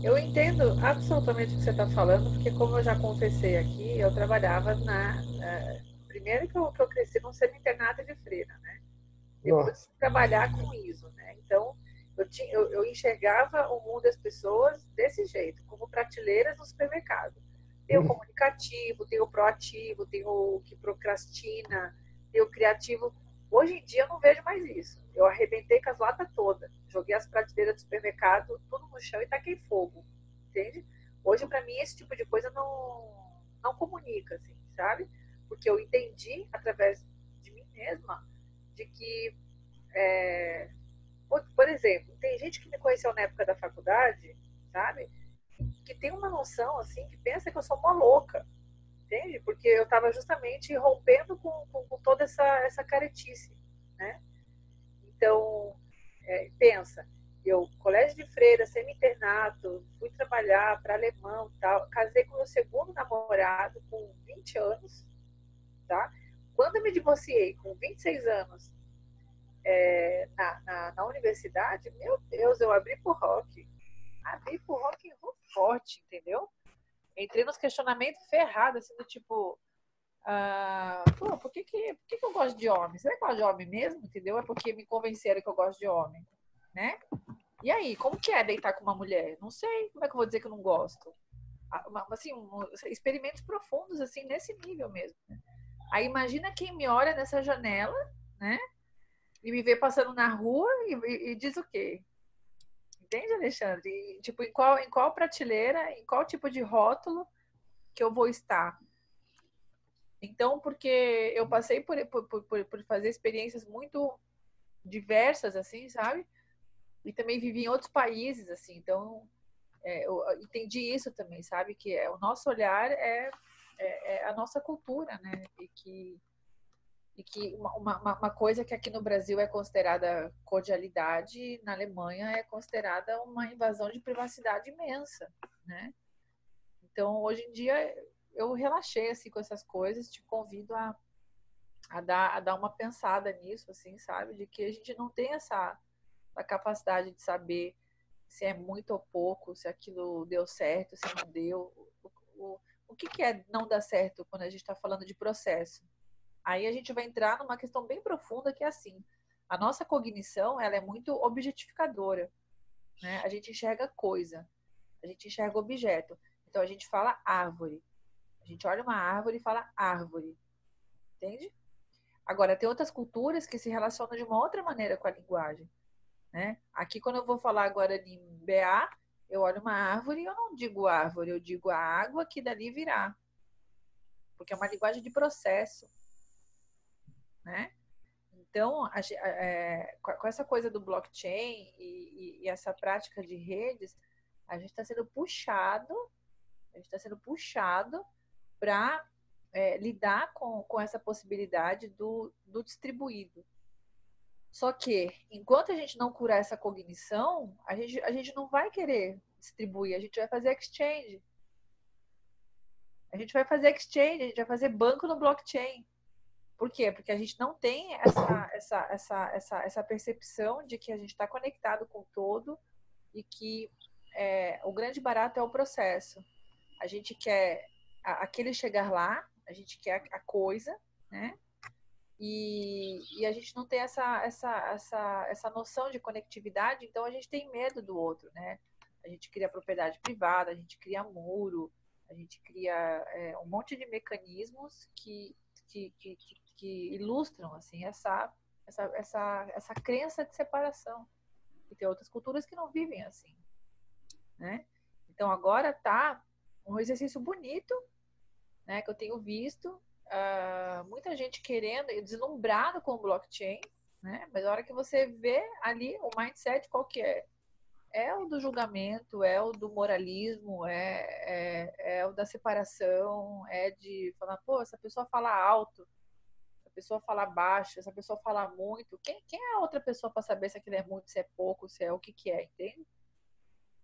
Eu entendo absolutamente o que você está falando, porque como eu já confessei aqui, eu trabalhava na... Uh, primeiro que eu, que eu cresci num semi-internato de freira, né? Eu fui trabalhar com isso, né? Então, eu, tinha, eu, eu, enxergava o mundo das pessoas desse jeito, como prateleiras no supermercado. Tem o uhum. comunicativo, tem o proativo, tem o que procrastina, tem o criativo. Hoje em dia eu não vejo mais isso. Eu arrebentei com as latas todas, joguei as prateleiras do supermercado tudo no chão e taquei fogo, entende? Hoje para mim esse tipo de coisa não não comunica, assim, sabe? Porque eu entendi através de mim mesma de que, é, por, exemplo, tem gente que me conheceu na época da faculdade, sabe? Que tem uma noção assim, que pensa que eu sou uma louca, entende? Porque eu estava justamente rompendo com, com, com, toda essa, essa caretice, né? Então, é, pensa, eu, colégio de freira, semi-internato, fui trabalhar para alemão tal, casei com meu segundo namorado com 20 anos, tá? Quando eu me divorciei com 26 anos é, na, na, na, universidade, meu Deus, eu abri pro rock. Abri pro rock em forte, entendeu? Entrei nos questionamentos ferrados, assim, do tipo, ah, pô, por que que, por que que eu gosto de homem? Será que eu gosto de homem mesmo, entendeu? É porque me convenceram que eu gosto de homem, né? E aí, como que é deitar com uma mulher? Não sei, como é que eu vou dizer que eu não gosto? Ah, assim, experimentos profundos, assim, nesse nível mesmo. Né? Aí imagina quem me olha nessa janela, né? E me vê passando na rua e, e, e diz o quê? Entende, Alexandre? E, tipo, em qual, em qual prateleira, em qual tipo de rótulo que eu vou estar? Então, porque eu passei por, por, por, por fazer experiências muito diversas, assim, sabe? E também vivi em outros países, assim. Então, é, eu entendi isso também, sabe? Que é, o nosso olhar é, é, é, a nossa cultura, né? E que, e que uma, uma, uma, coisa que aqui no Brasil é considerada cordialidade, na Alemanha é considerada uma invasão de privacidade imensa, né? Então, hoje em dia, eu relaxei assim com essas coisas, te convido a, a, dar, a dar uma pensada nisso, assim, sabe? De que a gente não tem essa a capacidade de saber se é muito ou pouco, se aquilo deu certo, se não deu. O, o, o que, que é não dar certo quando a gente está falando de processo? Aí a gente vai entrar numa questão bem profunda que é assim: a nossa cognição ela é muito objetificadora. Né? A gente enxerga coisa, a gente enxerga objeto. Então a gente fala árvore. A gente olha uma árvore e fala árvore. Entende? Agora, tem outras culturas que se relacionam de uma outra maneira com a linguagem. Né? Aqui, quando eu vou falar agora de BA, eu olho uma árvore e eu não digo árvore, eu digo a água que dali virá. Porque é uma linguagem de processo. Né? Então, a, é, com essa coisa do blockchain e, e, e essa prática de redes, a gente está sendo puxado, a gente está sendo puxado para é, lidar com, com essa possibilidade do, do distribuído. Só que, enquanto a gente não curar essa cognição, a gente, a gente não vai querer distribuir, a gente vai fazer exchange. A gente vai fazer exchange, a gente vai fazer banco no blockchain. Por quê? Porque a gente não tem essa, essa, essa, essa, essa percepção de que a gente está conectado com o todo e que é, o grande barato é o processo. A gente quer aquele chegar lá, a gente quer a coisa, né? E, e, a gente não tem essa, essa, essa, essa noção de conectividade, então a gente tem medo do outro, né? A gente cria propriedade privada, a gente cria muro, a gente cria é, um monte de mecanismos que, que, que, que, ilustram assim essa, essa, essa, essa crença de separação. E tem outras culturas que não vivem assim, né? Então agora tá um exercício bonito, né, que eu tenho visto uh, muita gente querendo, deslumbrado com o blockchain, né? Mas a hora que você vê ali o mindset qual que é? É o do julgamento, é o do moralismo, é, é, é o da separação, é de falar, pô, essa pessoa fala alto, essa pessoa fala baixo, essa pessoa fala muito. Quem, quem é a outra pessoa para saber se aquilo é muito, se é pouco, se é o que, que é, entende?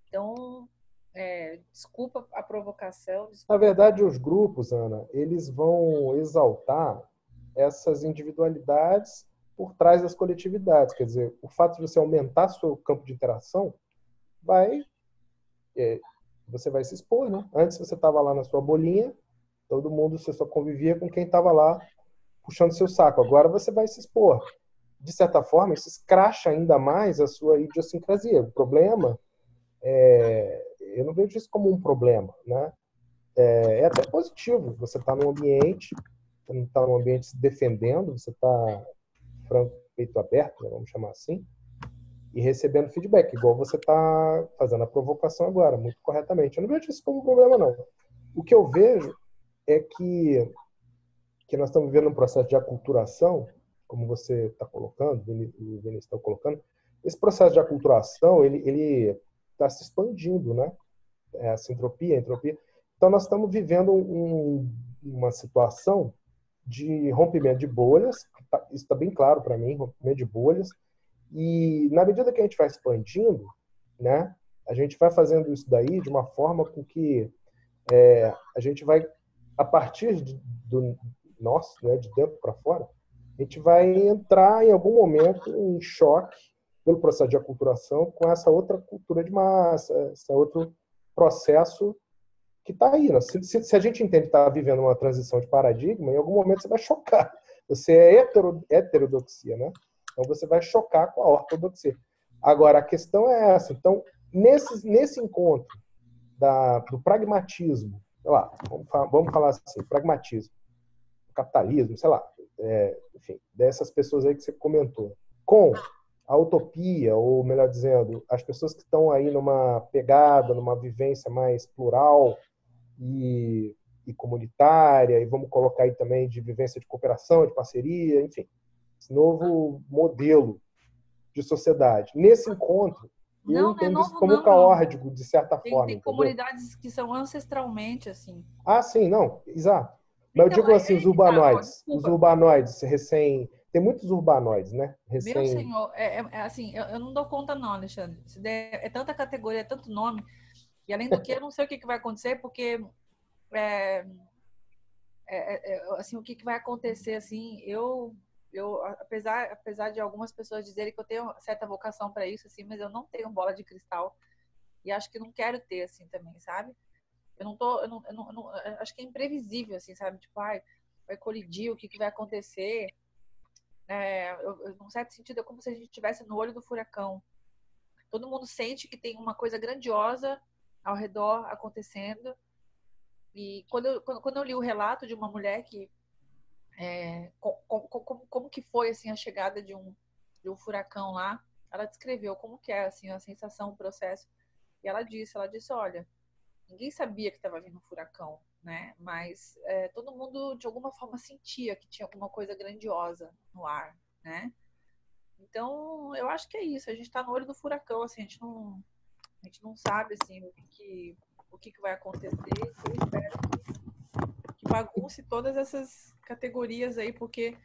Então, é, desculpa a provocação. Desculpa. Na verdade, os grupos, Ana, eles vão exaltar essas individualidades por trás das coletividades. Quer dizer, o fato de você aumentar seu campo de interação vai. É, você vai se expor, né? Antes você estava lá na sua bolinha, todo mundo, você só convivia com quem estava lá puxando seu saco. Agora você vai se expor. De certa forma, isso escracha ainda mais a sua idiosincrasia. O problema é, eu não vejo isso como um problema, né? É, é até positivo. Você está num ambiente, você não está num ambiente se defendendo, você está franco, peito aberto, né, vamos chamar assim, e recebendo feedback, igual você está fazendo a provocação agora, muito corretamente. Eu não vejo isso como um problema, não. O que eu vejo é que, que nós estamos vivendo um processo de aculturação, como você está colocando, o Vinícius está colocando. Esse processo de aculturação, ele, está se expandindo, né? É a sintropia, a entropia. Então, nós estamos vivendo um, uma situação de rompimento de bolhas, tá, isso está bem claro para mim, rompimento de bolhas, e na medida que a gente vai expandindo, né, a gente vai fazendo isso daí de uma forma com que é, a gente vai, a partir de, do nosso, né, de dentro para fora, a gente vai entrar em algum momento em choque pelo processo de aculturação com essa outra cultura de massa, esse outro processo que está aí. Né? Se, se, se, a gente entende que está vivendo uma transição de paradigma, em algum momento você vai chocar. Você é hetero, heterodoxia, né? Então você vai chocar com a ortodoxia. Agora, a questão é essa. Então, nesse, nesse encontro da, do pragmatismo, lá, vamos vamos falar assim, pragmatismo, capitalismo, sei lá, é, enfim, dessas pessoas aí que você comentou, com a utopia, ou melhor dizendo, as pessoas que estão aí numa pegada, numa vivência mais plural e, e comunitária, e vamos colocar aí também de vivência de cooperação, de parceria, enfim, esse novo modelo de sociedade. Nesse encontro, eu Não, é entendo isso novo, como não, não. caórdico, de certa Tem, forma. tem entendeu? comunidades que são ancestralmente assim. Ah, sim, não, exato. Mas eu Então, digo é- assim, é os tá, ó, urbanoides, os desculpa. urbanoides recém... Tem muitos urbanoides, né? Meu Recém... senhor, é, é- é assim, eu, eu não dou conta não, Alexandre. É tanta categoria, é tanto nome. E além do que, eu não sei o que, que vai acontecer, porque é, é- é- assim, o que, que vai acontecer, assim, eu, eu apesar, apesar de algumas pessoas dizerem que eu tenho certa vocação para isso, assim, mas eu não tenho bola de cristal e acho que não quero ter, assim, também, sabe? Eu não tô, eu não, eu não- eu não- eu acho que é imprevisível, assim, sabe? Tipo, ai, vai colidir, o que, que vai acontecer? É, eu, num certo sentido, é como se a gente estivesse no olho do furacão. Todo mundo sente que tem uma coisa grandiosa ao redor acontecendo. E quando eu, quando, quando eu li o relato de uma mulher que é, co- co- co- como, como que foi assim a chegada de um, de um furacão lá, ela descreveu como que é assim a sensação, o processo. E ela disse, ela disse, olha, ninguém sabia que estava vindo um furacão, né? Mas é, todo mundo de alguma forma sentia que tinha alguma coisa grandiosa no ar, né? Então, eu acho que é isso. A gente está no olho do furacão, assim, a gente não, a gente não sabe assim o que, que- o que, que vai acontecer. Eu espero que, que bagunce todas essas categorias aí, porque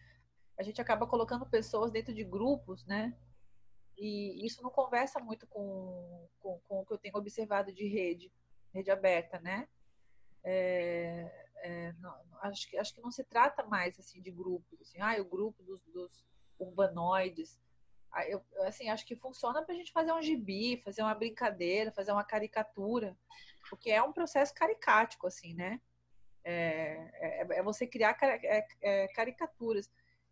a gente acaba colocando pessoas dentro de grupos, né? E isso não conversa muito com, com, com o que eu tenho observado de rede, rede aberta, né? É, é, não- acho, que, acho que não se trata mais assim de grupos, assim, ah, o grupo dos, dos urbanoides. Ah, Eu, assim, acho que funciona para a gente fazer um gibi, fazer uma brincadeira, fazer uma caricatura, porque é um processo caricático, assim, né? É, é, é você criar é- é, caricaturas.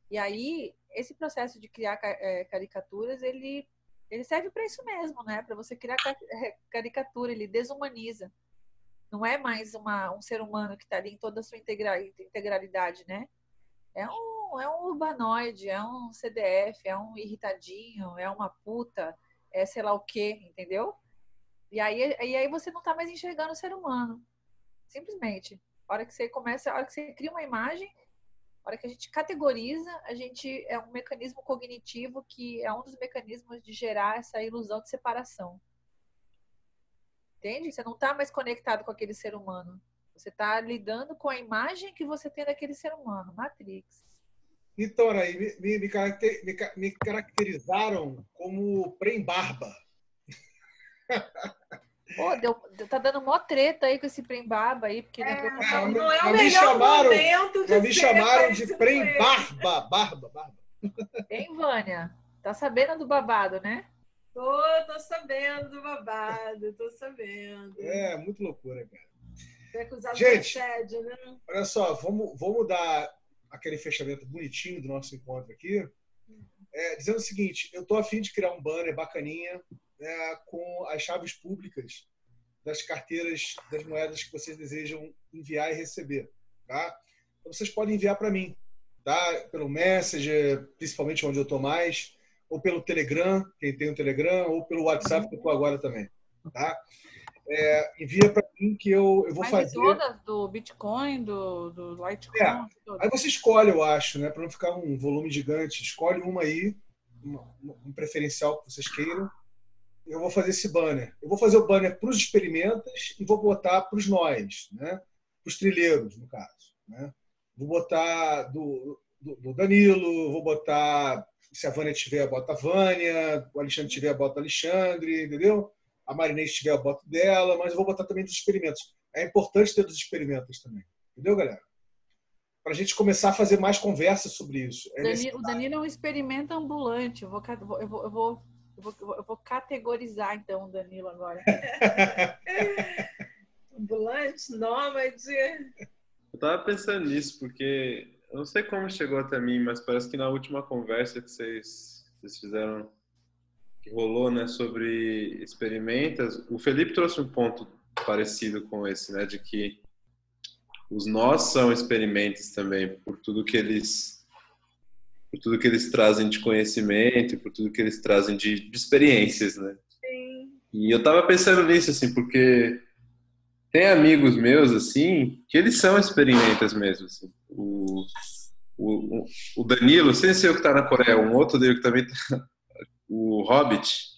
E aí, esse processo de criar ca- é, caricaturas, ele, ele serve para isso mesmo, né? Para você criar é, caricatura, ele desumaniza. Não é mais uma, um ser humano que está ali em toda a sua integra- integralidade, né? É um, é um urbanoide, é um CDF, é um irritadinho, é uma puta, é sei lá o quê, entendeu? E aí, e aí você não está mais enxergando o ser humano. Simplesmente. A hora que você começa, a hora que você cria uma imagem, a hora que a gente categoriza, a gente é um mecanismo cognitivo que é um dos mecanismos de gerar essa ilusão de separação. Entende? Você não está mais conectado com aquele ser humano. Você está lidando com a imagem que você tem daquele ser humano, Matrix. Então, aí, me, me, me me caracterizaram como prem-barba. Pô, deu, tá dando mó treta aí com esse prembaba aí, porque É, Ah, não, me- não é o melhor chamaram- momento de Já me chamaram de prem-barba. Barba, barba. Hein, Vânia? Tá sabendo do babado, né? Tô, tô sabendo do babado, tô sabendo. É, muito loucura, cara. Foi acusado Gente. de assédio, né? Olha só, vamos, vamos dar aquele fechamento bonitinho do nosso encontro aqui. É, dizendo o seguinte, eu estou a fim de criar um banner bacaninha né, com as chaves públicas das carteiras das moedas que vocês desejam enviar e receber. Tá? Então, vocês podem enviar para mim, tá? pelo Messenger, principalmente onde eu estou mais, ou pelo Telegram, quem tem o Telegram, ou pelo WhatsApp, que eu estou agora também. Tá? É, envia para mim que eu, eu vou Mas fazer. todas, do Bitcoin, do, do Litecoin, É. Aí você escolhe, eu acho, né? Para não ficar um volume gigante. Escolhe uma aí, uma- um preferencial que vocês queiram. Eu vou fazer esse banner. Eu vou fazer o banner para os experimentas e vou botar para os nós, né? Para os trilheiros, no caso. Né? Vou botar do, do, do Danilo, vou botar. Se a Vânia tiver, bota a Vânia. O Alexandre tiver, bota o Alexandre, entendeu? A Marinês tiver, bota dela, mas eu vou botar também dos experimentos. É importante ter dos experimentos também. Entendeu, galera? Para a gente começar a fazer mais conversas sobre isso. É Dani- necessário. o Danilo é um experimento ambulante. Eu vou, eu vou, eu vou, eu vou, eu vou, categorizar, então, o Danilo agora. Ambulante, nômade. Eu tava pensando nisso, porque eu não sei como chegou até mim, mas parece que na última conversa que vocês, vocês fizeram, que rolou, né, sobre experimentas, o Felipe trouxe um ponto parecido com esse, né, de que os nós são experimentos também, por tudo que eles por tudo que eles trazem de conhecimento, e por tudo que eles trazem de, de experiências, né? Sim. E eu tava pensando nisso, assim, porque tem amigos meus, assim, que eles são experimentas mesmo. Assim. O, o, o Danilo, sem ser o que tá na Coreia, um outro dele que também tá, o Hobbit,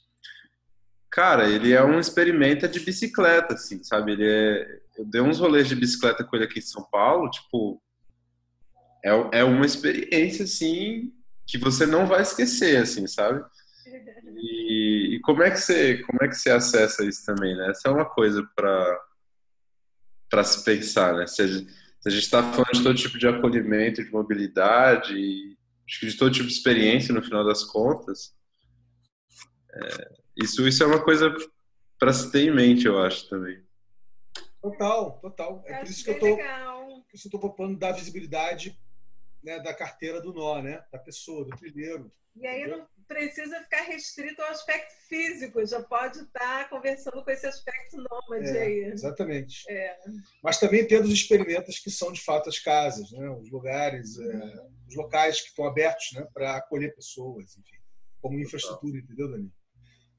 cara, ele é um experimenta de bicicleta, assim, sabe? Ele é. Eu dei uns rolês de bicicleta com ele aqui em São Paulo, tipo. É, é uma experiência, assim, que você não vai esquecer, assim, sabe? E, e, como é que você como é que você acessa isso também, né? Essa é uma coisa para para se pensar, né? Se a, gente está falando de todo tipo de acolhimento, de mobilidade, e, acho que de todo tipo de experiência no final das contas, é, isso isso é uma coisa para se ter em mente, eu acho também. Total, total. É por isso que eu tô, por isso eu tô propondo dar visibilidade né, da carteira do nó, né? Da pessoa, do trilheiro. E aí entendeu? não precisa ficar restrito ao aspecto físico, já pode estar conversando com esse aspecto nômade é, aí. Exatamente. É. Mas também tendo os experimentos que são de fato as casas, né? os lugares, uhum. é, os locais que estão abertos né? para acolher pessoas, enfim, como infraestrutura, entendeu, Dani?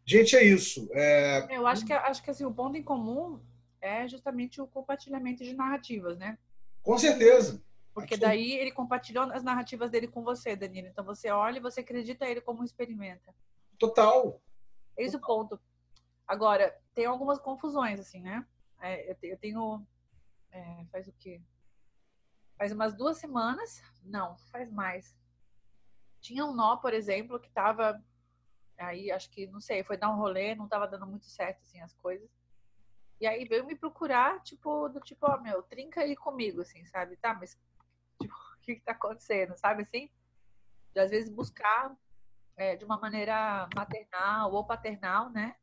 Gente, é isso. É... Eu acho que, acho que assim, o ponto em comum é justamente o compartilhamento de narrativas, né? Com certeza. Porque daí ele compartilhou as narrativas dele com você, Danilo. Então você olha e você acredita ele como experimenta. Total. Esse é o ponto. Agora, tem algumas confusões, assim, né? É, eu tenho. É, faz o quê? Faz umas duas semanas. Não, faz mais. Tinha um nó, por exemplo, que tava. Aí, acho que, não sei, foi dar um rolê, não tava dando muito certo, assim, as coisas. E aí veio me procurar, tipo, do tipo, ó, oh, meu, trinca aí comigo, assim, sabe? Tá, mas que está acontecendo, sabe assim? De às vezes buscar é, de uma maneira maternal ou paternal, né?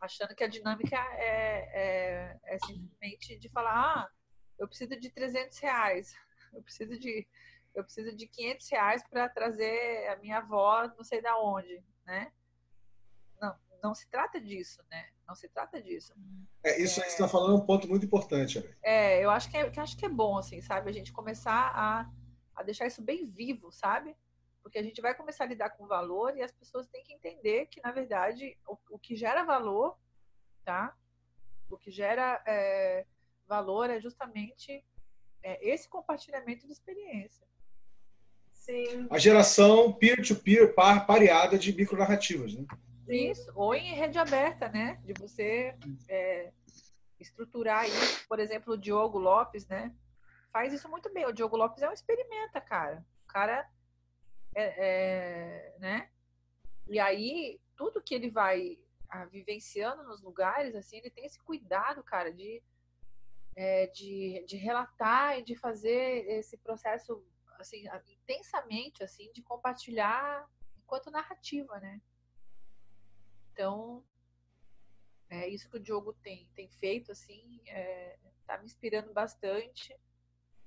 Achando que a dinâmica é, é, é simplesmente de falar, ah, eu preciso de 300 reais, eu preciso de, eu preciso de 500 reais para trazer a minha avó não sei da onde, né? Não, não se trata disso, né? Não se trata disso. É, isso é, que você está falando é um ponto muito importante. Né? É, eu acho que, é, que acho que é bom, assim, sabe? A gente começar a, a deixar isso bem vivo, sabe? Porque a gente vai começar a lidar com valor e as pessoas têm que entender que, na verdade, o, o que gera valor, tá? O que gera é, valor é justamente é, esse compartilhamento de experiência. Sim. A geração peer-to-peer, -peer, pareada de micronarrativas, né? Isso, ou em rede aberta, né? De você é, estruturar aí, por exemplo, o Diogo Lopes, né? Faz isso muito bem. O Diogo Lopes é um experimenta, cara. O cara é, é né? E aí, tudo que ele vai ah, vivenciando nos lugares, assim, ele tem esse cuidado, cara, de, é, de, de relatar e de fazer esse processo, assim, intensamente, assim, de compartilhar enquanto narrativa, né? Então, é isso que o Diogo tem, tem feito, assim, é, tá me inspirando bastante.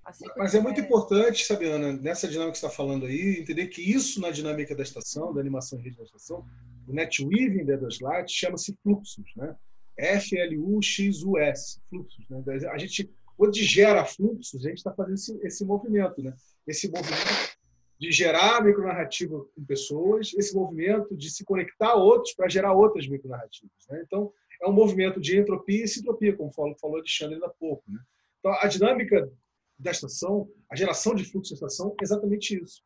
Assim Mas é muito é... importante, Sabiana, nessa dinâmica que você está falando aí, entender que isso na dinâmica da estação, da animação em rede da estação, o netweaving da Light chama-se fluxos, né? F-L-U-X-U-S, fluxos. Né? A gente, quando gera fluxos, a gente está fazendo esse, esse movimento, né? Esse movimento de gerar micronarrativa com pessoas, esse movimento de se conectar a outros para gerar outras micronarrativas. Né? Então, é um movimento de entropia e sintropia, como falou, Alexandre ainda há pouco. Né? Então, a dinâmica da estação, a geração de fluxo da estação é exatamente isso.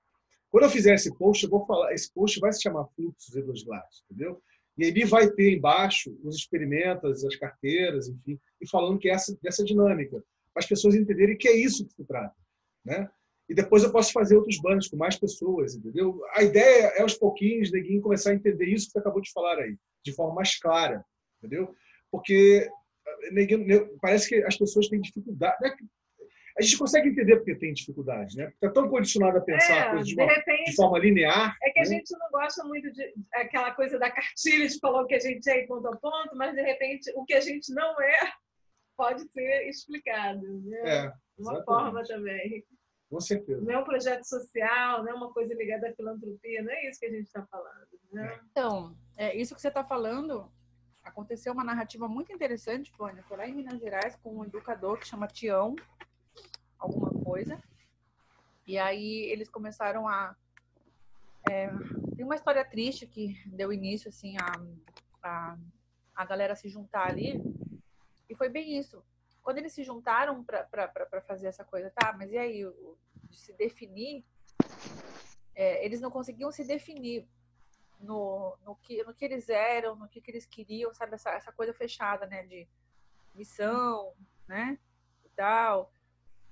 Quando eu fizer esse post, eu vou falar, esse post vai se chamar Fluxos Edwards Glass, entendeu? E ele vai ter embaixo os experimentos, as carteiras, enfim, e falando que é essa dessa dinâmica, para as pessoas entenderem que é isso que se trata, né? E depois eu posso fazer outros banners com mais pessoas, entendeu? A ideia é aos pouquinhos, neguinho, começar a entender isso que você acabou de falar aí, de forma mais clara, entendeu? Porque neguinho, parece que as pessoas têm dificuldade. Né? A gente consegue entender porque tem dificuldade, né? Está tão condicionado a pensar é, de, de, repente, de, forma linear. É que né? a gente não gosta muito de aquela coisa da cartilha de falar o que a gente é ponto a ponto, mas de repente o que a gente não é pode ser explicado. Né? É, Uma forma também. Com certeza. Não é um projeto social, não é uma coisa ligada à filantropia, não é isso que a gente está falando. Né? Então, é, isso que você está falando, aconteceu uma narrativa muito interessante, Tônia, foi lá em Minas Gerais com um educador que chama Tião, alguma coisa. E aí eles começaram a. É, tem uma história triste que deu início assim a, a, a galera se juntar ali. E foi bem isso. Quando eles se juntaram para fazer essa coisa, tá? Mas e aí, o, de se definir, é, eles não conseguiam se definir no, no, que, no que eles eram, no que, que eles queriam, sabe? Essa, essa coisa fechada, né? De missão, né? E tal.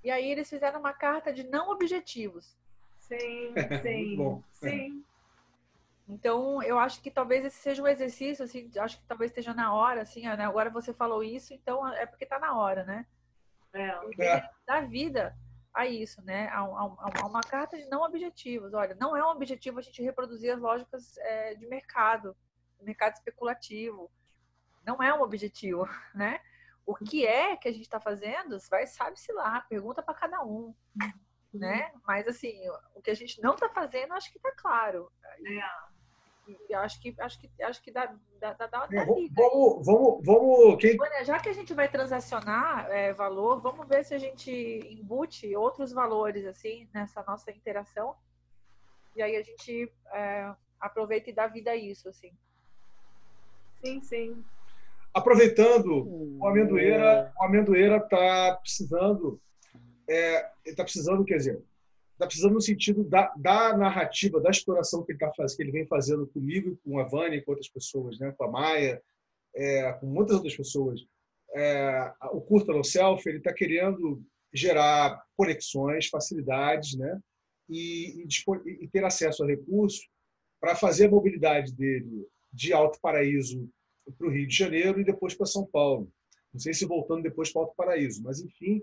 E aí eles fizeram uma carta de não objetivos. Sim, sim. bom. Sim. Então, eu acho que talvez esse seja um exercício, assim, acho que talvez esteja na hora, assim, né? agora você falou isso, então é porque está na hora, né? É. É. Da vida a isso, né? A, a- a uma carta de não objetivos. Olha, não é um objetivo a gente reproduzir as lógicas é, de mercado, mercado especulativo. Não é um objetivo, né? O que é que a gente está fazendo, vai sabe-se lá, pergunta para cada um, né? Mas assim, o que a gente não está fazendo, acho que está claro. É. E acho que acho que acho que dá dá, dá, dá, É, vamos, liga. vamos, vamos, vamos- quem, Olha, já que a gente vai transacionar é, valor, vamos ver se a gente embute outros valores assim nessa nossa interação. E aí a gente é, aproveita e dá vida a isso, assim. Sim, sim. aproveitando O amendoeira, o amendoeira está precisando, é, está precisando, quer dizer, precisando no sentido da, da narrativa, da exploração que ele tá fazendo, que ele vem fazendo comigo, com a Vânia com outras pessoas, né, com a Maia, é, com muitas outras pessoas. É, o curta no self, ele está querendo gerar conexões, facilidades, né, e, e e ter acesso a recursos para fazer a mobilidade dele de Alto Paraíso para o Rio de Janeiro e depois para São Paulo. Não sei se voltando depois para Alto Paraíso, mas enfim.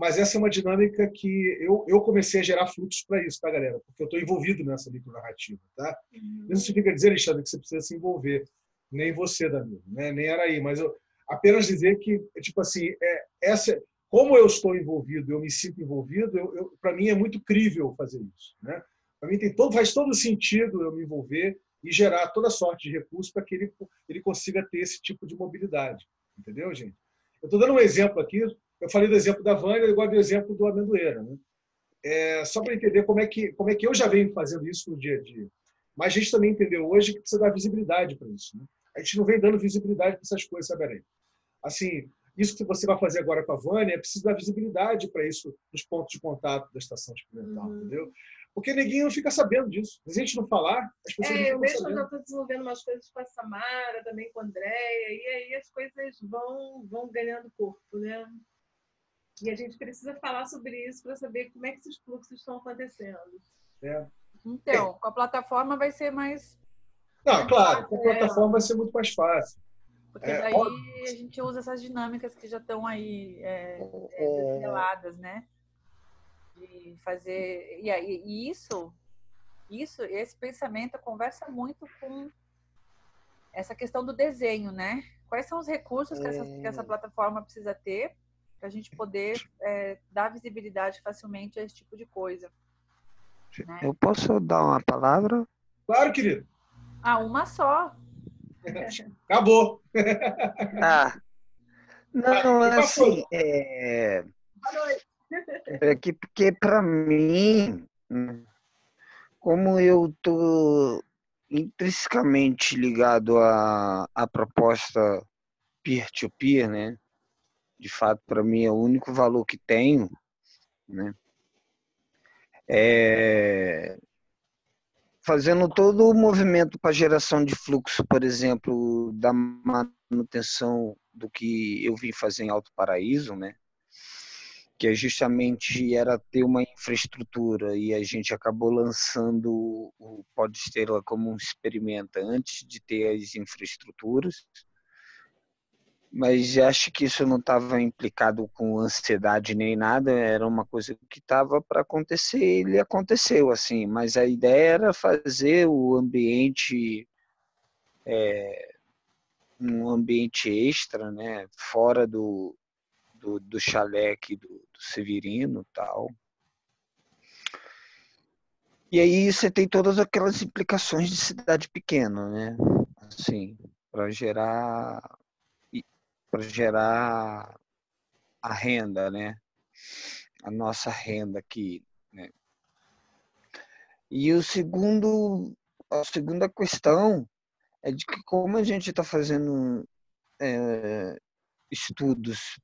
Mas essa é uma dinâmica que eu, eu comecei a gerar fluxos para isso, tá, galera? Porque eu estou envolvido nessa micronarrativa, tá? Isso não significa dizer, Alexandre, que você precisa se envolver. Nem você, Danilo, né? nem Araí. Mas eu apenas dizer que, tipo assim, é, essa, como eu estou envolvido, eu me sinto envolvido, para mim é muito crível fazer isso, né? Para mim tem todo, faz todo sentido eu me envolver e gerar toda sorte de recursos para que ele, ele consiga ter esse tipo de mobilidade. Entendeu, gente? Eu estou dando um exemplo aqui. Eu falei do exemplo da Vânia, eu gosto do exemplo do amendoeira. Né? É, só para entender como é, que, como é que eu já venho fazendo isso no dia a dia. Mas a gente também entendeu hoje que precisa dar visibilidade para isso. Né? A gente não vem dando visibilidade para essas coisas, sabe, Arém? Assim, isso que você vai fazer agora com a Vânia, é preciso dar visibilidade para isso nos pontos de contato da estação experimental, Uhum. entendeu? Porque ninguém não fica sabendo disso. Se a gente não falar, as pessoas É, eu não mesmo ficam já sabendo. estou desenvolvendo umas coisas com a Samara, também com a Andréia, e aí as coisas vão, vão ganhando corpo, né? E a gente precisa falar sobre isso para saber como é que esses fluxos estão acontecendo. É. Então, com a plataforma vai ser mais. Não, claro, com a É. plataforma vai ser muito mais fácil. Porque É, daí óbvio. a gente usa essas dinâmicas que já estão aí é, é, É. desveladas, né? De fazer. E, aí, e isso, isso, esse pensamento conversa muito com essa questão do desenho, né? Quais são os recursos que, essa, que essa plataforma precisa ter para a gente poder é, dar visibilidade facilmente a esse tipo de coisa? né? Eu posso dar uma palavra? Claro, querido. Ah, uma só. Acabou. Ah, não, é passou. assim, é, é que porque para mim, como eu tô intrinsecamente ligado à, à proposta peer-to-peer, né? De fato, para mim é o único valor que tenho, né? É, fazendo todo o movimento para geração de fluxo, por exemplo, da manutenção do que eu vim fazer em Alto Paraíso, né? Que é justamente era ter uma infraestrutura e a gente acabou lançando o Pod Estrela como um experimento antes de ter as infraestruturas. Mas acho que isso não estava implicado com ansiedade nem nada, era uma coisa que estava para acontecer e ele aconteceu assim. Mas a ideia era fazer o ambiente é, um ambiente extra, né, fora do, do, do chalé aqui do, do Severino tal. E aí você tem todas aquelas implicações de cidade pequena, né? Assim, para gerar para gerar a renda, né? A nossa renda aqui, né? E o segundo, a segunda questão é de que como a gente está fazendo é, estudos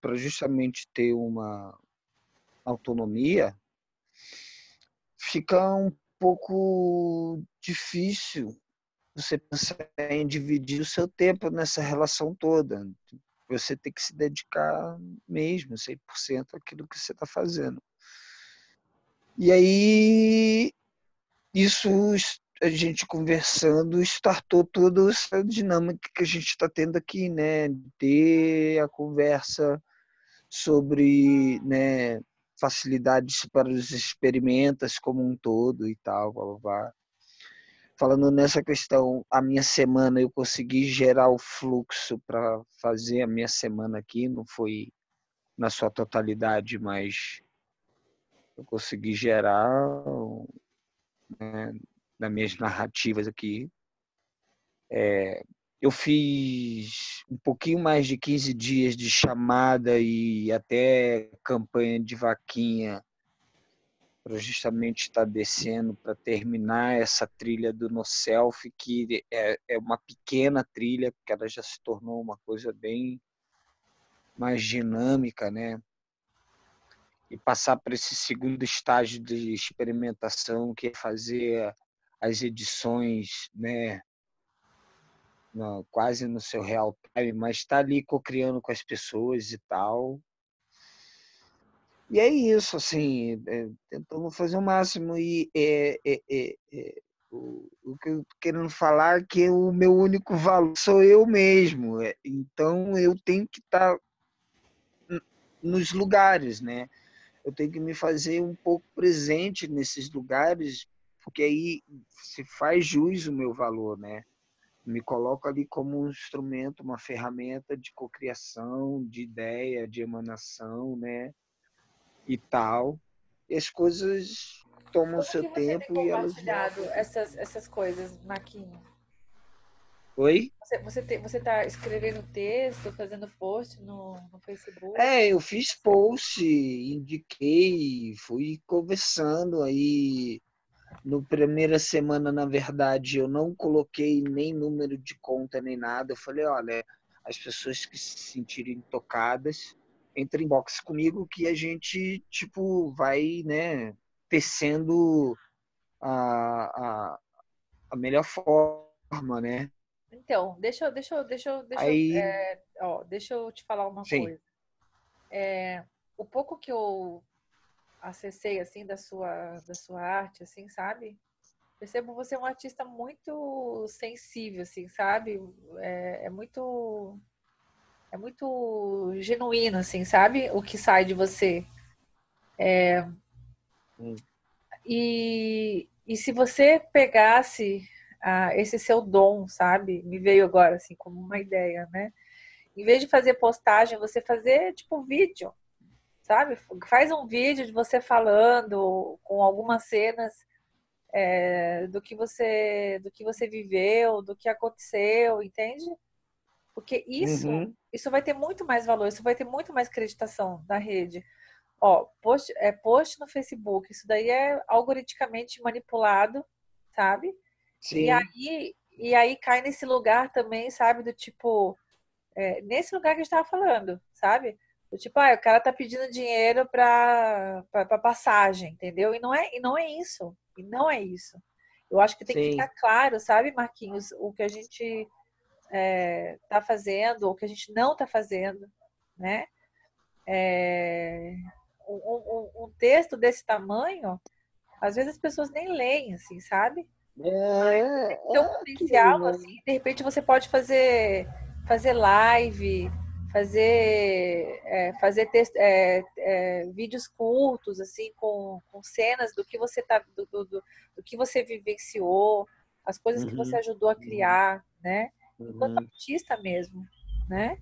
para justamente ter uma autonomia, fica um pouco difícil você pensar em dividir o seu tempo nessa relação toda. Você tem que se dedicar mesmo, 100% àquilo que você está fazendo. E aí, isso a gente conversando startou toda essa dinâmica que a gente está tendo aqui, né? Ter a conversa sobre né, facilidades para os experimentas como um todo e tal, blá, blá, blá. Falando nessa questão, a minha semana eu consegui gerar o fluxo para fazer a minha semana aqui, não foi na sua totalidade, mas eu consegui gerar né, nas minhas narrativas aqui. É, eu fiz um pouquinho mais de 15 dias de chamada e até campanha de vaquinha para justamente estar descendo para terminar essa trilha do No Self, que é, é uma pequena trilha, porque ela já se tornou uma coisa bem mais dinâmica, né? E passar para esse segundo estágio de experimentação, que é fazer as edições, né? No, quase no seu real time, mas está ali co-criando com as pessoas e tal. E é isso, assim, é, tentando fazer o máximo. E é, é, o, o, que eu tô querendo falar é que o meu único valor sou eu mesmo. Então eu tenho que estar tá nos lugares, né? Eu tenho que me fazer um pouco presente nesses lugares porque aí se faz jus o meu valor, né? Me coloco ali como um instrumento, uma ferramenta de cocriação, de ideia, de emanação, né? E tal. E as coisas tomam Como seu tempo tem e elas compartilhado essas essas coisas, Marquinhos? Oi? Você, você, te, você tá escrevendo texto, fazendo post no, no Facebook? É, eu fiz post, indiquei, fui conversando aí no primeira semana, na verdade, eu não coloquei nem número de conta nem nada. Eu falei, olha, as pessoas que se sentirem tocadas, entrem em box comigo que a gente, tipo, vai, né, tecendo a, a, a melhor forma, né? Então, deixa eu, deixa eu, deixa eu, deixa, Aí... é, ó, deixa eu te falar uma Sim. coisa. É, o pouco que eu acessei assim da sua da sua arte assim sabe percebo você é um artista muito sensível assim sabe é, é muito é muito genuíno assim sabe o que sai de você é, Hum. e e se você pegasse ah, esse seu dom sabe me veio agora assim como uma ideia né em vez de fazer postagem você fazer tipo vídeo sabe? Faz um vídeo de você falando com algumas cenas é, do que você do que você viveu, do que aconteceu, entende? Porque isso Uhum. isso vai ter muito mais valor, isso vai ter muito mais acreditação na rede. Ó, post, é, post no Facebook, isso daí é algoritmicamente manipulado, sabe? Sim. E aí, e aí cai nesse lugar também, sabe? Do tipo, é, nesse lugar que a gente tava falando, sabe? Do tipo, ah, o cara tá pedindo dinheiro pra passagem, entendeu? E não, é, e não é isso. E não é isso. Eu acho que tem que Sim. ficar claro, sabe, Marquinhos, o que a gente é, tá fazendo, ou que a gente não tá fazendo, né? É, um, um- um texto desse tamanho, às vezes as pessoas nem leem, assim, sabe? É, tem um potencial, né? assim, de repente você pode fazer, fazer live, fazer, é, fazer texto, é, é, vídeos curtos, assim, com, com cenas do que você tá, do, do, do- que você vivenciou, as coisas que Uhum. você ajudou a criar, né? Enquanto Uhum. artista mesmo, né?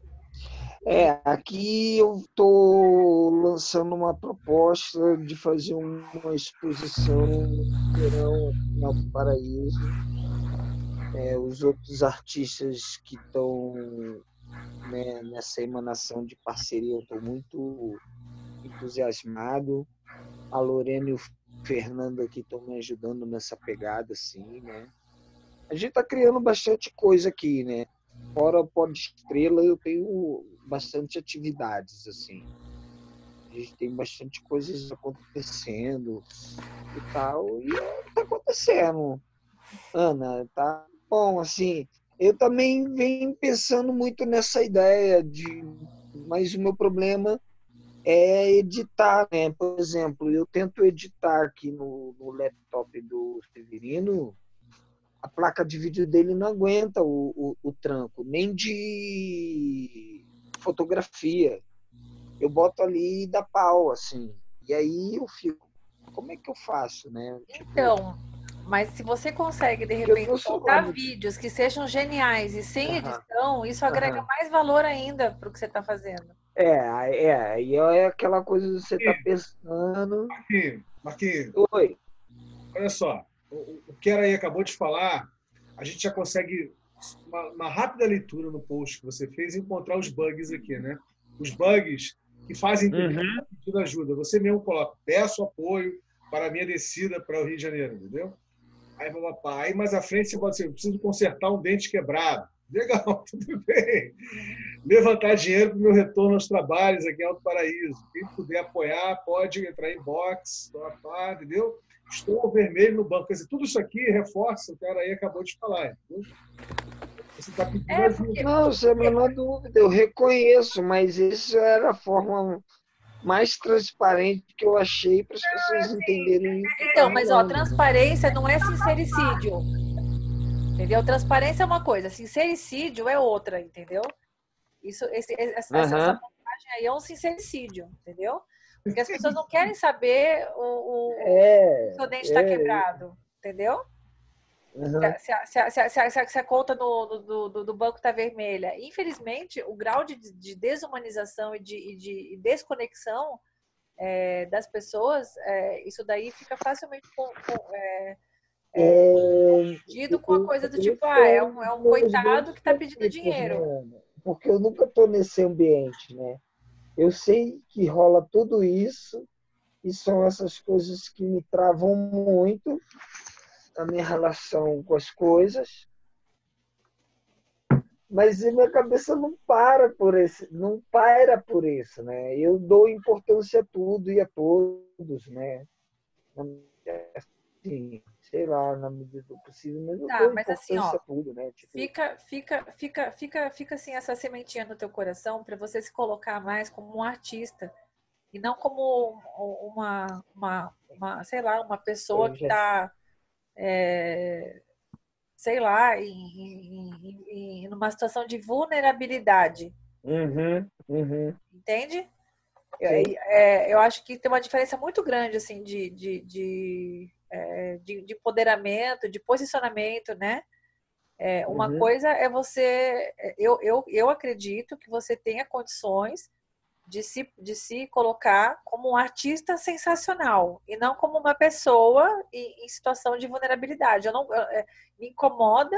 É, aqui eu estou lançando uma proposta de fazer uma exposição no verão aqui Alto Paraíso. É, os outros artistas que estão né, nessa emanação de parceria, eu estou muito entusiasmado. A Lorena e o Fernando aqui estão me ajudando nessa pegada, assim, né? A gente está criando bastante coisa aqui, né? fora pode estrela, eu tenho bastante atividades, assim. A gente tem bastante coisas acontecendo e tal. E tá acontecendo. Ana, tá bom, assim. Eu também venho pensando muito nessa ideia de. Mas o meu problema é editar, né? Por exemplo, eu tento editar aqui no, no laptop do Severino, a placa de vídeo dele não aguenta o, o, o tranco, nem de fotografia. Eu boto ali e dá pau, assim. E aí eu fico, como é que eu faço, né? Tipo, então, mas se você consegue, de repente, colocar vídeos que sejam geniais e sem edição, isso agrega mais valor ainda para o que você está fazendo. É, é, e é aquela coisa que você está pensando. Marquinhos, Marquinhos. Oi. Olha só, o, o Kera aí acabou de falar, a gente já consegue uma, uma, rápida leitura no post que você fez e encontrar os bugs aqui, né? Os bugs que fazem uhum. ajuda. Você mesmo coloca, peço apoio para a minha descida para o Rio de Janeiro, entendeu? Aí, papá, aí mais à frente você pode dizer, preciso consertar um dente quebrado. Legal, tudo bem. Levantar dinheiro para o meu retorno aos trabalhos aqui em Alto Paraíso. Quem puder apoiar, pode entrar em box, entendeu? Estou vermelho no banco. Quer dizer, tudo isso aqui reforça o que a aí acabou de falar. Você está pedindo é porque... Não, sem a menor dúvida, eu reconheço, mas isso era a forma mais transparente que eu achei para as pessoas entenderem. Então, mas ó, transparência não é sincericídio. Entendeu? Transparência é uma coisa, sincericídio é outra, entendeu? Isso, esse, essa, uhum. essa montagem aí é um sincericídio, entendeu? Porque as pessoas não querem saber o, o, é, o seu dente está é. quebrado, entendeu? Uhum. Se, a, se, a, se, a, se, a, se, a, conta no, do, do, do banco está vermelha. Infelizmente, o grau de, de desumanização e de, de desconexão é, das pessoas, é, isso daí fica facilmente com, com, é, é, com a coisa do tipo, ah, é um, é um coitado que está pedindo dinheiro. Porque eu nunca estou nesse ambiente, né? Eu sei que rola tudo isso e são essas coisas que me travam muito a minha relação com as coisas. Mas minha cabeça não para por esse, não para por isso, né? Eu dou importância a tudo e a todos, né? Assim, sei lá, na medida do possível, mas eu tá, mas assim, ó, tudo, né? Tipo... Fica, fica, fica, fica, fica assim essa sementinha no teu coração para você se colocar mais como um artista e não como uma, uma, uma sei lá, uma pessoa que está, é, sei lá, em, em, em, numa situação de vulnerabilidade. Uhum, uhum. Entende? Eu, é, eu acho que tem uma diferença muito grande assim de, de, de é, de, de empoderamento, de posicionamento, né? É, uma uhum. coisa é você, eu, eu, eu acredito que você tenha condições de se, de se colocar como um artista sensacional e não como uma pessoa em, em situação de vulnerabilidade. Eu não, é, me incomoda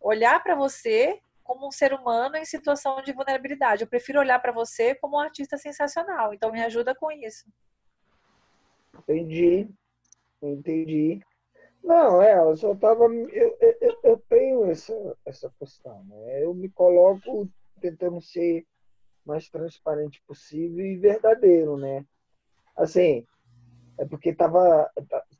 olhar para você como um ser humano em situação de vulnerabilidade. Eu prefiro olhar para você como um artista sensacional. Então me ajuda com isso. Entendi. Entendi. Não, é, eu só tava. Eu, eu, eu tenho essa, essa questão, né? Eu me coloco tentando ser mais transparente possível e verdadeiro, né? Assim, é porque tava.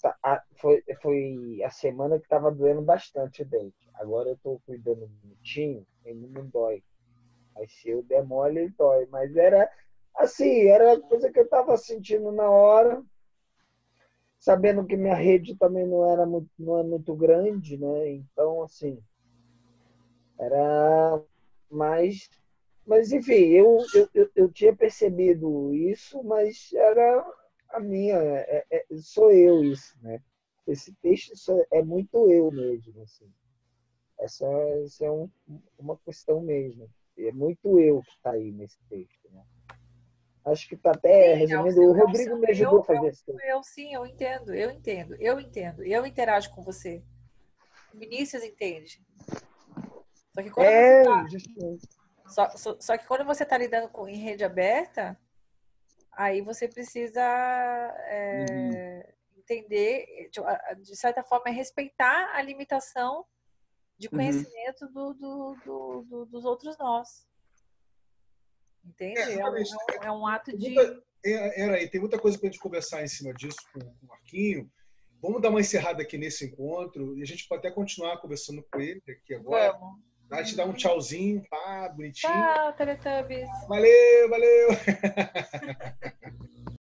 Tá, tá, foi, foi a semana que tava doendo bastante o dente. Agora eu tô cuidando bonitinho, ele não dói. Mas se eu der mole, ele dói. Mas era assim, era coisa que eu tava sentindo na hora sabendo que minha rede também não era muito, não é muito grande, né? Então, assim, era mais. Mas, enfim, eu, eu, eu tinha percebido isso, mas era a minha, é, é, sou eu isso, né? Esse texto é muito eu mesmo, assim. Essa, essa é um, uma questão mesmo. É muito eu que está aí nesse texto, né? Acho que está até sim, resumindo. o Rodrigo me ajudou eu, a fazer isso. Eu, eu, sim, eu entendo, eu entendo, eu entendo. Eu interajo com você. O Vinícius entende. Só que quando é, você tá, só, só, só, que quando você está lidando com em rede aberta, aí você precisa é, uhum. entender, de certa forma, é respeitar a limitação de conhecimento uhum. do, do, do, dos outros nós. Entende? É, é, um, é um, ato de. É, era aí, tem muita coisa para a gente conversar em cima disso com, com o Marquinho. Vamos dar uma encerrada aqui nesse encontro e a gente pode até continuar conversando com ele aqui agora. Vamos. Vai te dar um tchauzinho, pá, bonitinho. Tchau, Teletubbies. Valeu, valeu.